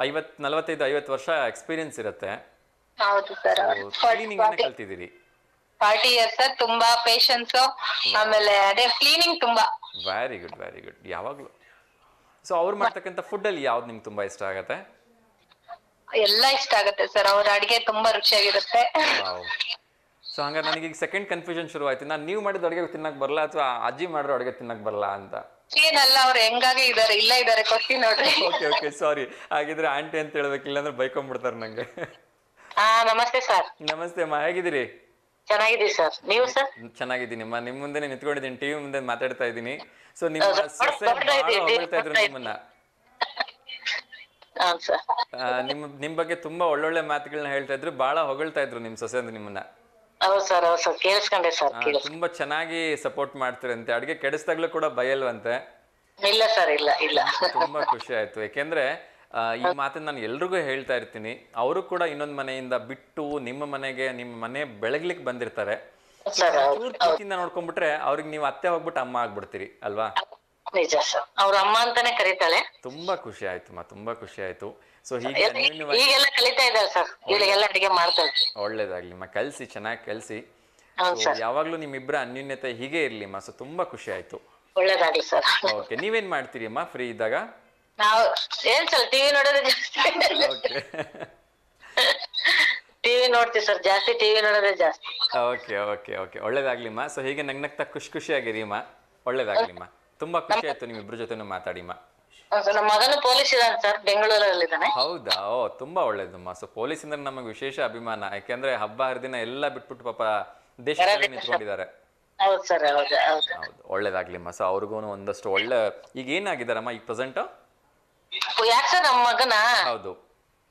ಐವತ್ ನಲವತ್ತೈದು ಐವತ್ತು ವರ್ಷ ಎಕ್ಸ್ಪೀರಿಯನ್ಸ್ ಇರುತ್ತೆ. ಹೌದು ಸರ್ ಕ್ಲೀನಿಂಗ್ ಕಲ್ತಿದ್ದೀರಿ. ಫಾರ್ಟಿ ಇಯರ್ಸ್ ತುಂಬಾ ಪೇಷನ್ಸ್ ಆಮೇಲೆ ಅದೇ ಕ್ಲೀನಿಂಗ್ ತುಂಬಾ. ವೆರಿ ಗುಡ್ ವೆರಿ ಗುಡ್ ಯಾವಾಗಲೂ. ಸೊ ಅವ್ರು ಫುಡ್ ಅಲ್ಲಿ ಯಾವ್ದು ನಿಮ್ಗೆ ತುಂಬಾ ಇಷ್ಟ ಆಗತ್ತೆ? ಎಲ್ಲ ಇಷ್ಟ ಆಗುತ್ತೆ ಸರ್ ಅವ್ರ ಅಡಿಗೆ ತುಂಬಾ ರುಚಿಯಾಗಿರುತ್ತೆ. ಸೊ ಹಂಗಾರೆ ನನಗೆ ಈಗ ಸೆಕೆಂಡ್ ಕನ್ಫ್ಯೂಷನ್ ಶುರು ಆಯ್ತು. ನಾನು ನೀವು ಮಾಡಿದ ಅಡುಗೆ ತಿನ್ನಕ್ ಬರಲ್ಲ ಅಥವಾ ಅಜ್ಜಿ ಮಾಡಿರೋ ಅಡುಗೆ ತಿನ್ನಕ್ ಬರಲ್ಲ ಅಂತ? ಏನಲ್ಲ ಅವ್ರು ಹೆಂಗಾಗೆ ಇದಾರೆ ಇಲ್ಲ ಇದಾರೆ ಕೊಡ್ತೀನಿ ನೋಡ್ರಿ. ಓಕೆ ಓಕೆ ಸಾರಿ ಹಾಗಿದ್ರೆ ಆಂಟಿ ಅಂತ ಹೇಳ್ಬೇಕು ಇಲ್ಲಾಂದ್ರೆ ಬೈಕೊಂಡ್ಬಿಡ್ತಾರೆ ನಂಗೆ. ಆ ನಮಸ್ತೆ ಸರ್ ನಮಸ್ತೆ ಅಮ್ಮ ಹೇಗಿದ್ದೀರಿ? ಚೆನ್ನಾಗಿದ್ದೀವಿ ಸರ್ ನೀವು ಸರ್ ಚೆನ್ನಾಗಿದ್ದೀನಮ್ಮ ನಿಮ್ಮ ಮುಂದೆ ನಿಂತ್ಕೊಂಡಿದ್ದೀನಿ ಟಿವಿ ಮುಂದೆ ಮಾತಾಡ್ತಾ ಇದ್ದೀನಿ. ಸೊ ನಿಮ್ಮ? ಸೊಸೆ ಹೊಗಳ್ತಾ ಇದ್ರು ನಿಮ್ಮನ್ನ. ಆ, ನಿಮ್ಮ ನಿಮ್ ಬಗ್ಗೆ ತುಂಬಾ ಒಳ್ಳೊಳ್ಳೆ ಮಾತುಗಳನ್ನ ಹೇಳ್ತಾ ಇದ್ರು ಬಹಳ ಹೊಗಳ್ತಾ ಇದ್ರು ನಿಮ್ ಸೊಸೆ ಅಂದ್ರೆ ನಿಮ್ಮನ್ನ. ಹೌದು ಸರ್ ಹೌದು ಸರ್. ಕೇಳಿಸ್ಕೊಂಡೆ ಸರ್ ಆ, ಕೇಳಿಸ್ ತುಂಬಾ ಚೆನ್ನಾಗಿ ಸಪೋರ್ಟ್ ಮಾಡ್ತಿರಂತೆ ಅಡಿಗೆ ಕೆಡಿಸ್ದಾಗ್ಲೂ ಕೂಡ ಬಯಲ್ವಂತೆ. ಇಲ್ಲ ಸರ್ ಇಲ್ಲ ಇಲ್ಲ. ತುಂಬಾ ಖುಷಿ ಆಯ್ತು. ಯಾಕೆಂದ್ರೆ ಆ, ಈ ಮಾತನ್ನ ನಾನು ಎಲ್ರಿಗೂ ಹೇಳ್ತಾ ಇರ್ತೀನಿ. ಅವರು ಕೂಡ ಇನ್ನೊಂದ್ ಮನೆಯಿಂದ ಬಿಟ್ಟು ನಿಮ್ಮ ಮನೆಗೆ ನಿಮ್ಮ ಮನೆ ಬೆಳಗ್ಲಿಕ್ಕೆ ಬಂದಿರ್ತಾರೆ. ಸರ್ ಹೌದು ಚೂರ್ ಪ್ರೀತಿಯಿಂದ ನೋಡ್ಕೊಂಡ್ಬಿಟ್ರೆ ಅವ್ರಿಗೆ ನೀವು ಅತ್ತೆ ಹೋಗ್ಬಿಟ್ಟು ಅಮ್ಮ ಆಗ್ಬಿಡ್ತೀರಿ ಅಲ್ವಾ? ನಿಜ ಸರ್. ಅವ್ರ ಅಮ್ಮ ಅಂತಾನೆ ಕರೀತಾಳೆ. ತುಂಬಾ ಖುಷಿ ಆಯ್ತು ಮಾ ತುಂಬಾ ಖುಷಿ ಆಯ್ತು. ಸೊ ಹೀಗೆ ಈಗೆಲ್ಲ ಕಲಿತಾ ಇದ್ದಾರೆ ಸರ್. ಈಗೆಲ್ಲ ಅಡಿಗೆ ಮಾಡ್ತಾ ಇದ್ದಾರೆ. ಒಳ್ಳೇದಾಗ್ಲಿ ಮಾ ಕಲ್ಸಿ ಚೆನ್ನಾಗಿ ಕಲ್ಸಿ. ಯಾವಾಗ್ಲೂ ನಿಮ್ಮಿಬ್ಬರ ಅನ್ಯೋನ್ಯತೆ ಹೀಗೆ ಇರ್ಲಿ ಮಾ ಸೊ ತುಂಬಾ ಖುಷಿ ಆಯ್ತು. ಒಳ್ಳೇದಾಗ್ಲಿ ಸರ್. ಓಕೆ ನೀವೇನ್ ಮಾಡ್ತೀರಿ ಅಮ್ಮ ಫ್ರೀ ಇದ್ದಾಗ? ನಾವು ಏನ್ ಸರ್ ಟಿವಿ ನೋಡೋದು ಜಾಸ್ತಿ. ಓಕೆ ಟಿವಿ ನೋಡ್ತೀವಿ ಸರ್ ಜಾಸ್ತಿ ಟಿವಿ ನೋಡೋದೇ ಜಾಸ್ತಿ. ಓಕೆ ಓಕೆ ಓಕೆ ಒಳ್ಳೇದಾಗ್ಲಿಮ್ಮ ಸೊ ಹೀಗೆ ನಗ್ನಗ್ತಾ ಖುಷಿ ಖುಷಿಯಾಗಿರಿಮ್ಮ ಒಳ್ಳೇದಾಗ್ಲಿಮ್ಮ ತುಂಬಾ ಖುಷಿ ಆಯ್ತು ನಿಮ್ಮಿಬ್ರ ಜೊತೆನೂ ಮಾತಾಡಿಮ್ಮ ನಮ್ಮ ಮಗನು ಪೊಲೀಸ್ ಇದ್ದಾನೆ ಸರ್ ಬೆಂಗಳೂರಲ್ಲಿದ್ದಾನೆ. ಹೌದಾ? ಓ ತುಂಬಾ ಒಳ್ಳೇದಮ್ಮ ಸೊ ಪೊಲೀಸ್ ಅಂದ್ರೆ ನಮಗೆ ವಿಶೇಷ ಅಭಿಮಾನ. ಯಾಕೆಂದ್ರೆ ಹಬ್ಬ ಹರಿದಿನ ಎಲ್ಲ ಬಿಟ್ಬಿಟ್ಟು ಪಾಪ ದೇಶದಲ್ಲಿ ನಿಂತ್ಕೊಂಡಿದ್ದಾರೆ. ಹೌದು ಸರ್ ಹೌದು ಹೌದು. ಹೌದು ಒಳ್ಳೇದಾಗ್ಲಿಮ್ಮ ಸೊ ಅವ್ರಿಗೂ ಒಂದಷ್ಟು ಒಳ್ಳೆ ಈಗ ಏನಾಗಿದ್ದಾರಮ್ಮ ಈಗ ಪ್ರೆಸೆಂಟ್ ಯಾಕೆ ಸರ್ ನಮ್ಮ ಮಗನ? ಹೌದು.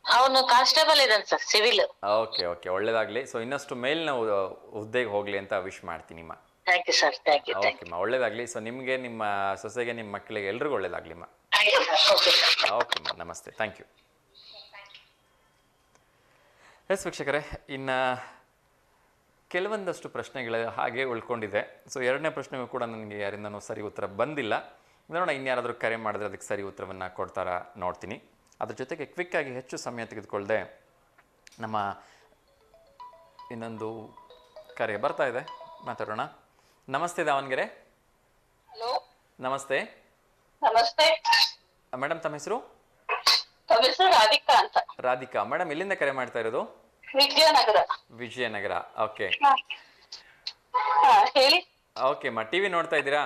ಅವನು ಕಾನ್ಸ್ಟೇಬಲ್ ಇದ್ದಾನೆ ಸರ್ ಸಿವಿಲ್ ಓಕೆ ಓಕೆ ಒಳ್ಳೇದಾಗ್ಲಿ. ಸೊ ಇನ್ನಷ್ಟು ಮೇಲಿನ ಹುದ್ದೆಗೆ ಹೋಗ್ಲಿ ಅಂತ wish ಮಾಡ್ತೀನಿಮ್ಮ thank you sir thank you thank ಓಕೆಮ್ಮ ಒಳ್ಳೇದಾಗ್ಲಿ. ಸೊ ನಿಮಗೆ ನಿಮ್ಮ ಸೊಸೆಗೆ ನಿಮ್ಮ ಮಕ್ಕಳಿಗೆ ಎಲ್ರಿಗೂ ಒಳ್ಳೇದಾಗ್ಲಿಮ್ಮ ಯು ಓಕೆ ಸರ್ ಓಕೆಮ್ಮ ನಮಸ್ತೆ. ಥ್ಯಾಂಕ್ ಯು ಎಸ್ ವೀಕ್ಷಕರೇ ಇನ್ನು ಕೆಲವೊಂದಷ್ಟು ಪ್ರಶ್ನೆಗಳು ಹಾಗೆ ಉಳ್ಕೊಂಡಿದೆ. ಸೊ ಎರಡನೇ ಪ್ರಶ್ನೆಗೂ ಕೂಡ ನನಗೆ ಯಾರಿಂದನೂ ಸರಿ ಉತ್ತರ ಬಂದಿಲ್ಲ. ನೋಡೋಣ ಇನ್ಯಾರಾದರೂ ಕರೆ ಮಾಡಿದ್ರೆ ಅದಕ್ಕೆ ಸರಿ ಉತ್ತರವನ್ನು ಕೊಡ್ತಾರಾ ನೋಡ್ತೀನಿ. ಅದ್ರ ಜೊತೆಗೆ ಕ್ವಿಕ್ಕಾಗಿ ಹೆಚ್ಚು ಸಮಯ ತೆಗೆದುಕೊಳ್ಳದೆ ನಮ್ಮ ಇನ್ನೊಂದು ಕರೆ ಬರ್ತಾ ಇದೆ. ಮಾತಾಡೋಣ. ನಮಸ್ತೆ ದಾವಣಗೆರೆ. ನಮಸ್ತೆ. ನಮಸ್ತೆ. ಮೇಡಮ್ ತಮ್ಮ ಹೆಸರು? ರಾಧಿಕಾ ಅಂತ. ರಾಧಿಕಾ. ಮೇಡಮ್ ಎಲ್ಲಿಂದ ಕರೆ ಮಾಡ್ತಾ ಇರೋದು? ವಿಜಯನಗರ. ವಿಜಯನಗರ. ಓಕೆ. ಹೇಳಿ. ಓಕೆ ಮಾ ಟಿವಿ ನೋಡ್ತಾ ಇದ್ದೀರಾ?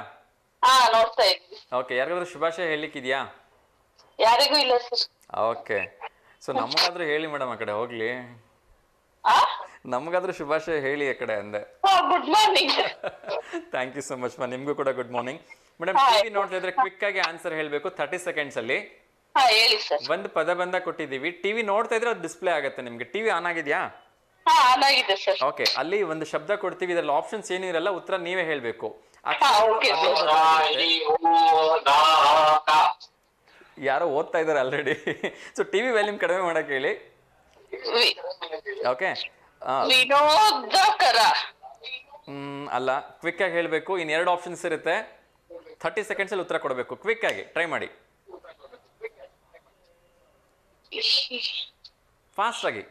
ಹಾ ನೋಡ್ತಾ ಇದ್ದೀನಿ ಓಕೆ ಯಾರಿಗಾದ್ರೂ ಶುಭಾಶಯ ಹೇಳಲಿಕ್ಕಿದೆಯಾ? ಯಾರಿಗೂ ಇಲ್ಲ ಸರ್ ಓಕೆ. ಸೊ ನಮಗಾದ್ರೂ ಹೇಳಿ ಮೇಡಮ್ ಆ ಕಡೆ ಹೋಗ್ಲಿ. ನಮಗಾದ್ರೂ ಶುಭಾಶಯ ಹೇಳಿ ಆ ಕಡೆ ಅಂದೆ. Good morning thank you so much ಮಾ ನಿಮಗೂ ಕೂಡ ಗುಡ್ ಮಾರ್ನಿಂಗ್ ಮೇಡಮ್ ಟಿವಿ ನೋಡ್ತಾ ಇದ್ರೆ ಕ್ವಿಕ್ ಆಗಿ ಆನ್ಸರ್ ಹೇಳಬೇಕು ತರ್ಟಿ ಸೆಕೆಂಡ್ಸ್ ಅಲ್ಲಿ. ಹಾ ಹೇಳಿ ಸರ್ ಒಂದು ಪದ ಬಂದ ಕೊಟ್ಟಿದ್ದೀವಿ. ಟಿವಿ ನೋಡ್ತಾ ಇದ್ರೆ ಅದು ಡಿಸ್ಪ್ಲೇ ಆಗುತ್ತೆ ನಿಮ್ಗೆ. ಟಿವಿ ಆನ್ ಆಗಿದ್ಯಾ? ಹಾ ಆನ್ ಆಗಿದೆ ಸರ್ ಓಕೆ ಅಲ್ಲಿ ಒಂದು ಶಬ್ದ ಕೊಡ್ತೀವಿ ಇದ್ರಲ್ಲಿ ಆಪ್ಷನ್ಸ್ ಏನಿರಲ್ಲ ಇರಲ್ಲ ಉತ್ತರ ನೀವೇ ಹೇಳಬೇಕು. ಯಾರೋ ಓದ್ತಾ ಇದ್ದಾರೆ ಆಲ್ರೆಡಿ ಸೊ ಟಿವಿ ವ್ಯಾಲ್ಯೂಮ್ ಕಡಿಮೆ ಮಾಡಕ್ಕೆ ಹೇಳಿ. ಓಕೆ ವಿನೋದಕರ. ಹ್ಮ್ ಅಲ್ಲ ಕ್ವಿಕ್ ಆಗಿ ಹೇಳಬೇಕು. ಇನ್ ಎರಡು ಆಪ್ಷನ್ಸ್ ಇರುತ್ತೆ. ಥರ್ಟಿ ಸೆಕೆಂಡ್ಸ್ ಅಲ್ಲಿ ಉತ್ತರ ಕೊಡಬೇಕು. ಕ್ವಿಕ್ ಆಗಿ ಟ್ರೈ ಮಾಡಿ. ಫಾಸ್ಟ್ ಆಗಿ.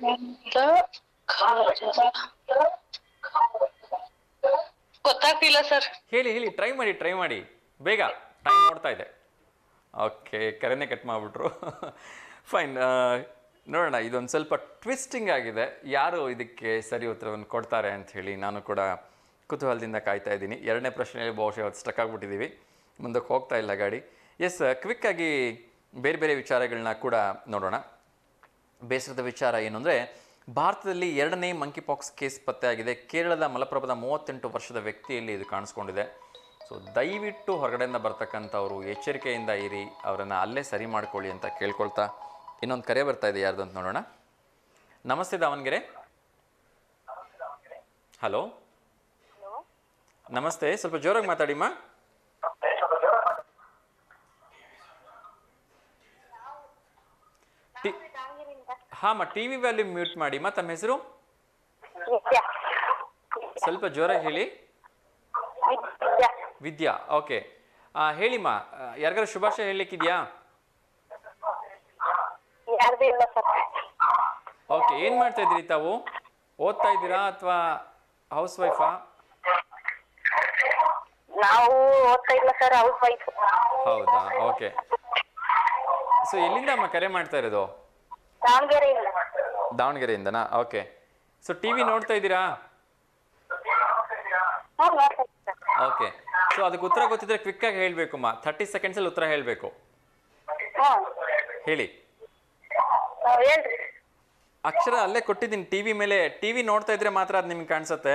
ಗೊತ್ತಾಗ್ತಿಲ್ಲ ಸರ್. ಹೇಳಿ ಹೇಳಿ ಟ್ರೈ ಮಾಡಿ ಟ್ರೈ ಮಾಡಿ. ಬೇಗ ಟೈಮ್ ನೋಡ್ತಾ ಇದೆ. ಓಕೆ ಕರೆನೇ ಕಟ್ ಮಾಡ್ಬಿಟ್ರು. ಫೈನ್ ನೋಡೋಣ, ಇದೊಂದು ಸ್ವಲ್ಪ ಟ್ವಿಸ್ಟಿಂಗ್ ಆಗಿದೆ. ಯಾರು ಇದಕ್ಕೆ ಸರಿ ಉತ್ತರವನ್ನು ಕೊಡ್ತಾರೆ ಅಂತ ಹೇಳಿ ನಾನು ಕೂಡ ಕುತೂಹಲದಿಂದ ಕಾಯ್ತಾ ಇದ್ದೀನಿ. ಎರಡನೇ ಪ್ರಶ್ನೆಯಲ್ಲಿ ಬಹುಶಃ ಸ್ಟಕ್ ಆಗಿಬಿಟ್ಟಿದ್ದೀವಿ. ಮುಂದಕ್ಕೆ ಹೋಗ್ತಾ ಇಲ್ಲ ಗಾಡಿ. ಎಸ್ ಕ್ವಿಕ್ಕಾಗಿ ಬೇರೆ ಬೇರೆ ವಿಚಾರಗಳನ್ನ ಕೂಡ ನೋಡೋಣ. ಬೇಸರದ ವಿಚಾರ ಏನು ಅಂದರೆ, ಭಾರತದಲ್ಲಿ ಎರಡನೇ ಮಂಕಿ ಪಾಕ್ಸ್ ಕೇಸ್ ಪತ್ತೆಯಾಗಿದೆ ಕೇರಳದ ಮಲಪ್ರಭದ ಮೂವತ್ತೆಂಟು ವರ್ಷದ ವ್ಯಕ್ತಿಯಲ್ಲಿ ಇದು ಕಾಣಿಸ್ಕೊಂಡಿದೆ. ಸೊ ದಯವಿಟ್ಟು ಹೊರಗಡೆಯಿಂದ ಬರ್ತಕ್ಕಂಥವ್ರು ಎಚ್ಚರಿಕೆಯಿಂದ ಇರಿ, ಅವರನ್ನು ಅಲ್ಲೇ ಸರಿ ಮಾಡಿಕೊಳ್ಳಿ ಅಂತ ಕೇಳ್ಕೊಳ್ತಾ ಇನ್ನೊಂದು ಕರೆ ಬರ್ತಾ ಇದೆ ಯಾರ್ದು ಅಂತ ನೋಡೋಣ. ನಮಸ್ತೆ ದಾವಣಗೆರೆ. ಹಲೋ. ನಮಸ್ತೆ ಸ್ವಲ್ಪ ಜೋರಾಗಿ ಮಾತಾಡಿಮ್ಮ. ಹಾಂ ಟಿ ವಿ ವ್ಯಾಲ್ಯೂ ಮ್ಯೂಟ್ ಮಾಡಿ ಮಾ ತಮ್ಮ ಹೆಸರು? ಸ್ವಲ್ಪ ಜೋರಾಗಿ ಹೇಳಿ. ವಿದ್ಯಾ. ಓಕೆ. ಹೇಳಿಮ್ಮ ಯಾರಿಗಾರು ಶುಭಾಶಯ ಹೇಳಲಿಕ್ಕಿದೆಯಾ? ಇಲ್ಲ ಸರ್. ಓಕೆ ಏನ್ ಮಾಡ್ತಾ ಇದ್ರಿ ತಾವು? ಓದ್ತಾ ಇದ್ದೀರಾ ಅಥವಾ ಹೌಸ್ ವೈಫಾ ನಾವು ಓದ್ತಾ ಇಲ್ಲ ಸರ್ ಹೌಸ್ ವೈಫ್ ಹೌದಾ? ಓಕೆ ಸೊ ಎಲ್ಲಿಂದ ಅಮ್ಮ ಕರೆ ಮಾಡ್ತಾ ಇರೋದು? ದಾವಣಗೆರೆಯಿಂದ. ದಾವಣಗೆರೆಯಿಂದನಾ? ಓಕೆ ಸೊ ಟಿವಿ ನೋಡ್ತಾ ಇದ್ದೀರಾ? ನೋಡ್ತಾ ಇದ್ದೀನಿ ಸರ್. ಓಕೆ ಸೊ ಅದಕ್ಕೆ ಉತ್ತರ ಗೊತ್ತಿದ್ರೆ ಕ್ವಿಕ್ಕಾಗಿ ಹೇಳಬೇಕಮ್ಮ ಥರ್ಟಿ ಸೆಕೆಂಡ್ಸಲ್ಲಿ ಉತ್ತರ ಹೇಳಬೇಕು. ಹೇಳಿ. ಹೇಳ್ರಿ. ಅಕ್ಷರ ಅಲ್ಲೇ ಕೊಟ್ಟಿದ್ದೀನಿ. ಟಿವಿ ಮೇಲೆ ಟಿವಿ ನೋಡ್ತಾ ಇದ್ರೆ ಮಾತ್ರ ಅದು ನಿಮ್ಗೆ ಕಾಣಿಸುತ್ತೆ.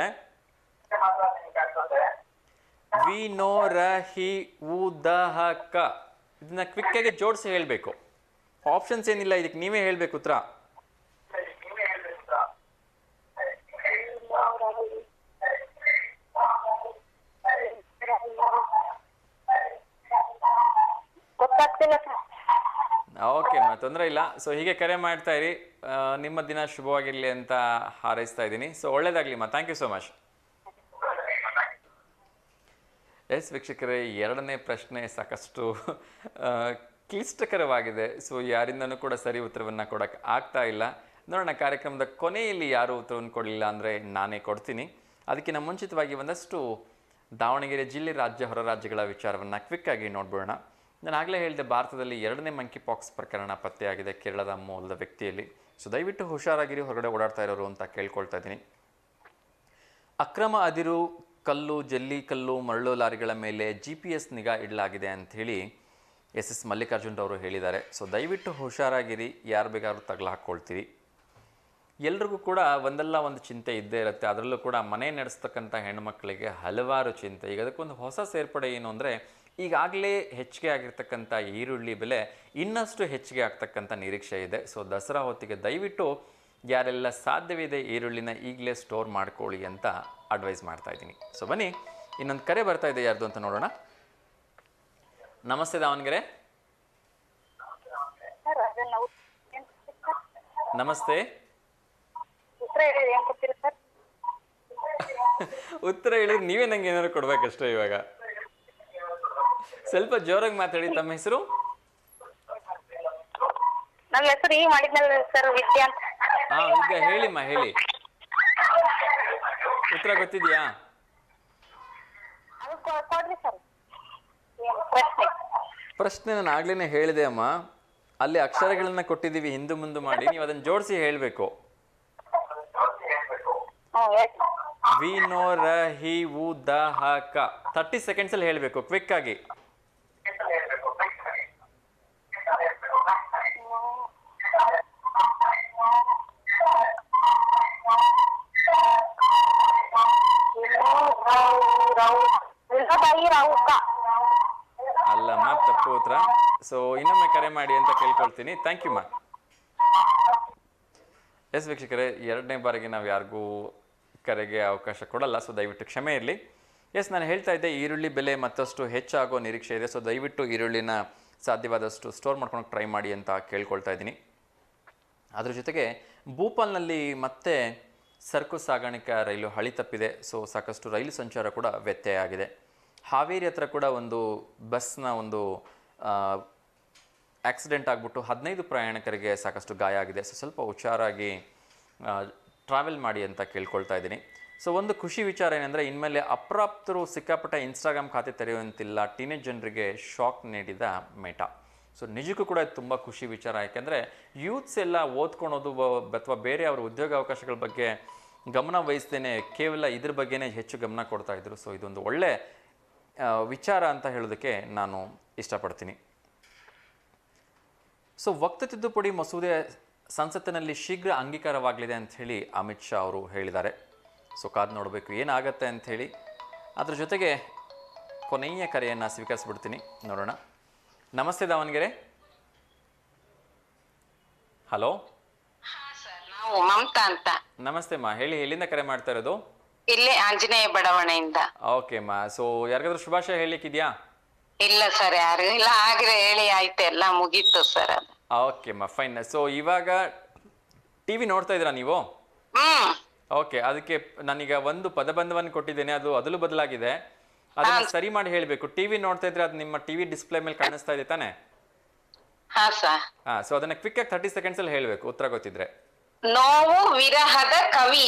ವಿ ನೋ ರ ಹಿ ಉ ದ ಹ ಕ ಇದನ್ನ ಕ್ವಿಕ್ಕಾಗಿ ಜೋಡಿಸಿ ಹೇಳಬೇಕು. ಆಪ್ಷನ್ಸ್ ಏನಿಲ್ಲ ಇದಕ್ಕೆ ನೀವೇ ಹೇಳಬೇಕು ಉತ್ತರ. ಗೊತ್ತಾಗ್ತಿಲ್ಲ ತೊಂದರೆ ಇಲ್ಲ. ಸೊ ಹೀಗೆ ಕರೆ ಮಾಡ್ತಾ ಇರಿ. ನಿಮ್ಮ ದಿನ ಶುಭವಾಗಿರಲಿ ಅಂತ ಹಾರೈಸ್ತಾ ಇದ್ದೀನಿ. So ಒಳ್ಳೇದಾಗ್ಲಿಮ್ಮ thank you so much yes ವೀಕ್ಷಕರೇ, ಎರಡನೇ ಪ್ರಶ್ನೆ ಸಾಕಷ್ಟು ಕ್ಲಿಷ್ಟಕರವಾಗಿದೆ. ಸೊ ಯಾರಿಂದನೂ ಕೂಡ ಸರಿ ಉತ್ತರವನ್ನು ಕೊಡಕ್ಕೆ ಆಗ್ತಾ ಇಲ್ಲ. ನೋಡೋಣ, ಕಾರ್ಯಕ್ರಮದ ಕೊನೆಯಲ್ಲಿ ಯಾರು ಉತ್ತರವನ್ನು ಕೊಡಲಿಲ್ಲ ಅಂದರೆ ನಾನೇ ಕೊಡ್ತೀನಿ. ಅದಕ್ಕಿಂತ ಮುಂಚಿತವಾಗಿ ಒಂದಷ್ಟು ದಾವಣಗೆರೆ ಜಿಲ್ಲೆ ರಾಜ್ಯ ಹೊರ ರಾಜ್ಯಗಳ ವಿಚಾರವನ್ನು ಕ್ವಿಕ್ ಆಗಿ ನೋಡ್ಬೋಣ. ನಾನು ಆಗಲೇ ಹೇಳಿದೆ, ಭಾರತದಲ್ಲಿ ಎರಡನೇ ಮಂಕಿ ಪಾಕ್ಸ್ ಪ್ರಕರಣ ಪತ್ತೆಯಾಗಿದೆ ಕೇರಳದ ಮೂಲದ ವ್ಯಕ್ತಿಯಲ್ಲಿ. ಸೊ ದಯವಿಟ್ಟು ಹುಷಾರಾಗಿರಿ, ಹೊರಗಡೆ ಓಡಾಡ್ತಾ ಇರೋರು ಅಂತ ಕೇಳ್ಕೊಳ್ತಾ ಇದ್ದೀನಿ. ಅಕ್ರಮ ಅದಿರು, ಕಲ್ಲು, ಜಲ್ಲಿ ಕಲ್ಲು, ಮರಳು ಲಾರಿಗಳ ಮೇಲೆ ಜಿ ಪಿ ಎಸ್ ನಿಗಾ ಇಡಲಾಗಿದೆ ಅಂಥೇಳಿ ಎಸ್ ಎಸ್ ಮಲ್ಲಿಕಾರ್ಜುನ್ ಅವರು ಹೇಳಿದ್ದಾರೆ. ಸೊ ದಯವಿಟ್ಟು ಹುಷಾರಾಗಿರಿ, ಯಾರು ಬೇಕಾದ್ರೂ ತಗಲ ಹಾಕ್ಕೊಳ್ತೀರಿ. ಎಲ್ರಿಗೂ ಕೂಡ ಒಂದಲ್ಲ ಒಂದು ಚಿಂತೆ ಇದ್ದೇ ಇರುತ್ತೆ. ಅದರಲ್ಲೂ ಕೂಡ ಮನೆ ನಡೆಸ್ತಕ್ಕಂಥ ಹೆಣ್ಮಕ್ಳಿಗೆ ಹಲವಾರು ಚಿಂತೆ. ಈಗ ಅದಕ್ಕೊಂದು ಹೊಸ ಸೇರ್ಪಡೆ ಏನು ಅಂದರೆ ಈಗಾಗಲೇ ಹೆಚ್ಚಿಗೆ ಆಗಿರ್ತಕ್ಕಂಥ ಈರುಳ್ಳಿ ಬೆಲೆ ಇನ್ನಷ್ಟು ಹೆಚ್ಚಿಗೆ ಆಗ್ತಕ್ಕಂಥ ನಿರೀಕ್ಷೆ ಇದೆ. ಸೊ ದಸರಾ ಹೊತ್ತಿಗೆ ದಯವಿಟ್ಟು ಯಾರೆಲ್ಲ ಸಾಧ್ಯವಿದೆ ಈರುಳ್ಳಿನ ಈಗಲೇ ಸ್ಟೋರ್ ಮಾಡ್ಕೊಳ್ಳಿ ಅಂತ ಅಡ್ವೈಸ್ ಮಾಡ್ತಾ ಇದ್ದೀನಿ. ಸೊ ಬನ್ನಿ ಇನ್ನೊಂದು ಕರೆ ಬರ್ತಾ ಇದೆ ಯಾರ್ದು ಅಂತ ನೋಡೋಣ. ನಮಸ್ತೆ ದಾವಣಗೆರೆ. ನಮಸ್ತೆ. ಉತ್ತರ ಹೇಳಿ ಉತ್ತರ ಹೇಳಿದ್ರೆ ನೀವೇ ನಂಗೆ ಏನಾದ್ರು ಕೊಡ್ಬೇಕಷ್ಟೇ ಇವಾಗ. ಸ್ವಲ್ಪ ಜೋರಾಗಿ ಮಾತಾಡಿ ತಮ್ಮ ಹೆಸರು? ನಮ್ಮ ಹೆಸರು ಈ ಮಾಡಿದ್ನಲ್ಲ ಸರ್ ವಿದ್ಯಾ ಅಂತ. ಹಾ ಈಗ ಹೇಳಿಮ್ಮ ಹೇಳಿ. ಉತ್ತರ ಗೊತ್ತಿದ್ಯಾ? ಅದು ಕೊ- ಕೊಡ್ರಿ ಸರ್. ಪ್ರಶ್ನೆ? ಪ್ರಶ್ನೆ ನಾನು ಆಗ್ಲೇನೆ ಹೇಳಿದೆ ಅಮ್ಮ. ಅಲ್ಲಿ ಅಕ್ಷರಗಳನ್ನ ಕೊಟ್ಟಿದ್ದೀವಿ ಹಿಂದೆ ಮುಂದೆ ಮಾಡಿ. ನೀವು ಅದನ್ನ ಜೋಡಿಸಿ ಹೇಳಬೇಕು. ಹ್ಞೂ ಹೇಳಿ. ವಿ ನೋ ರ ಹಿ ಉ ದ ಹ ಕ ತರ್ಟಿ ಸೆಕೆಂಡ್ಸ್ ಅಲ್ಲಿ ಹೇಳಬೇಕು ಕ್ವಿಕ್ ಆಗಿ. ಅಲ್ಲಮ್ಮ ತಪ್ಪು ಉತ್ತರ ಸೊ ಇನ್ನೊಮ್ಮೆ ಕರೆ ಮಾಡಿ ಅಂತ ಕೇಳ್ಕೊಳ್ತೀನಿ. ಥ್ಯಾಂಕ್ ಯು ಮಾ ಎಸ್ ವೀಕ್ಷಕರೇ, ಎರಡನೇ ಬಾರಿಗೆ ನಾವು ಯಾರಿಗೂ ಕರೆಗೆ ಅವಕಾಶ ಕೊಡಲ್ಲ ಸೊ ದಯವಿಟ್ಟು ಕ್ಷಮೆ ಇರಲಿ. ಎಸ್ ನಾನು ಹೇಳ್ತಾ ಇದ್ದೆ, ಈರುಳ್ಳಿ ಬೆಲೆ ಮತ್ತಷ್ಟು ಹೆಚ್ಚಾಗೋ ನಿರೀಕ್ಷೆ ಇದೆ ಸೊ ದಯವಿಟ್ಟು ಈರುಳ್ಳಿನ ಸಾಧ್ಯವಾದಷ್ಟು ಸ್ಟೋರ್ ಮಾಡ್ಕೊಂಡು ಟ್ರೈ ಮಾಡಿ ಅಂತ ಕೇಳ್ಕೊಳ್ತಾ ಇದ್ದೀನಿ. ಅದ್ರ ಜೊತೆಗೆ ಭೂಪಾಲ್ನಲ್ಲಿ ಮತ್ತೆ ಸರಕು ಸಾಗಾಣಿಕೆ ರೈಲು ಹಳಿ ತಪ್ಪಿದೆ, ಸೊ ಸಾಕಷ್ಟು ರೈಲು ಸಂಚಾರ ಕೂಡ ವ್ಯತ್ಯಯ ಆಗಿದೆ. ಹಾವೇರಿ ಹತ್ರ ಕೂಡ ಒಂದು ಬಸ್ನ ಒಂದು ಆಕ್ಸಿಡೆಂಟ್ ಆಗಿಬಿಟ್ಟು ಹದಿನೈದು ಪ್ರಯಾಣಿಕರಿಗೆ ಸಾಕಷ್ಟು ಗಾಯ ಆಗಿದೆ. ಸೊ ಸ್ವಲ್ಪ ಹುಷಾರಾಗಿ ಟ್ರಾವೆಲ್ ಮಾಡಿ ಅಂತ ಕೇಳ್ಕೊಳ್ತಾ ಇದ್ದೀನಿ. ಸೊ ಒಂದು ಖುಷಿ ವಿಚಾರ ಏನಂದರೆ, ಇನ್ಮೇಲೆ ಅಪ್ರಾಪ್ತರು ಸಿಕ್ಕಾಪಟ್ಟೆ ಇನ್ಸ್ಟಾಗ್ರಾಮ್ ಖಾತೆ ತೆರೆಯುವಂತಿಲ್ಲ, ಟೀನೇಜ್ ಜನರಿಗೆ ಶಾಕ್ ನೀಡಿದ ಮೆಟಾ. ಸೊ ನಿಜಕ್ಕೂ ಕೂಡ ತುಂಬ ಖುಷಿ ವಿಚಾರ. ಯಾಕೆಂದರೆ ಯೂತ್ಸ್ ಎಲ್ಲ ಓದ್ಕೊಳೋದು ಅಥವಾ ಬೇರೆ ಅವರ ಉದ್ಯೋಗ ಅವಕಾಶಗಳ ಬಗ್ಗೆ ಗಮನ ವಹಿಸ್ದೇನೆ ಕೇವಲ ಇದ್ರ ಬಗ್ಗೆನೇ ಹೆಚ್ಚು ಗಮನ ಕೊಡ್ತಾ ಇದ್ರು. ಸೊ ಇದೊಂದು ಒಳ್ಳೆ ವಿಚಾರ ಅಂತ ಹೇಳೋದಕ್ಕೆ ನಾನು ಇಷ್ಟಪಡ್ತೀನಿ. ಸೊ ವಕ್ತ ತಿದ್ದುಪಡಿ ಮಸೂದೆ ಸಂಸತ್ತಿನಲ್ಲಿ ಶೀಘ್ರ ಅಂಗೀಕಾರವಾಗಲಿದೆ ಅಂತ ಹೇಳಿ ಅಮಿತ್ ಶಾ ಅವರು ಹೇಳಿದ್ದಾರೆ. ಸೊ ಕಾದು ನೋಡಬೇಕು ಏನಾಗತ್ತೆ ಅಂತ ಹೇಳಿ. ಅದ್ರ ಜೊತೆಗೆ ಕೊನೆಯ ಕರೆಯನ್ನು ಸ್ವೀಕರಿಸ್ಬಿಡ್ತೀನಿ. ನೋಡೋಣ. ನಮಸ್ತೆ ದಾವಣಗೆರೆ. ಹಲೋ. ನಾವು ಮಮತಾ ಅಂತ. ನಮಸ್ತೆ ಮಾ ಹೇಳಿ ಎಲ್ಲಿಂದ ಕರೆ ಮಾಡ್ತಾ ಇರೋದು? ಇಲ್ಲೇ ಆಂಜನೇಯ ಬಡಾವಣೆಯಿಂದ. ಓಕೆ ಮಾ ಸೊ ಯಾರಿಗಾದ್ರೂ ಶುಭಾಶಯ ಹೇಳಿಕ್ಕಿದ್ಯಾ ಇಲ್ಲ ಸರ್ ಯಾರು ಇಲ್ಲ ಆಗ್ರೆ ಹೇಳಿ ಆಯ್ತು ಎಲ್ಲ ಮುಗೀತು ಸರ್ ಅದು. ಓಕೆ ಮಾ ಫೈನ್. ಸೊ ಇವಾಗ ಟಿವಿ ನೋಡ್ತಾ ಇದ್ದೀರಾ ನೀವು? ಹ್ಮ್. ಓಕೆ ಅದಕ್ಕೆ ನಾನೀಗ ಒಂದು ಪದಬಂಧವನ್ನು ಕೊಟ್ಟಿದ್ದೇನೆ ಅದು ಅದಲು ಬದಲಾಗಿದೆ. ಅದನ್ನ ಸರಿ ಮಾಡಿ ಹೇಳಬೇಕು. ಟಿವಿ ನೋಡ್ತಾ ಇದ್ರೆ ಅದು ನಿಮ್ಮ ಟಿವಿ ಡಿಸ್ಪ್ಲೇ ಮೇಲೆ ಕಾಣಿಸ್ತಾ ಇದೆ ತಾನೆ? ಹಾ ಸರ್ ಹಾ ಸೊ ಅದನ್ನ ಕ್ವಿಕ್ ಆಗಿ ತರ್ಟಿ ಸೆಕೆಂಡ್ಸ್ ಅಲ್ಲಿ ಹೇಳಬೇಕು ಉತ್ತರ ಗೊತ್ತಿದ್ರೆ. ನೋವು ವಿರಹದ ಕವಿ.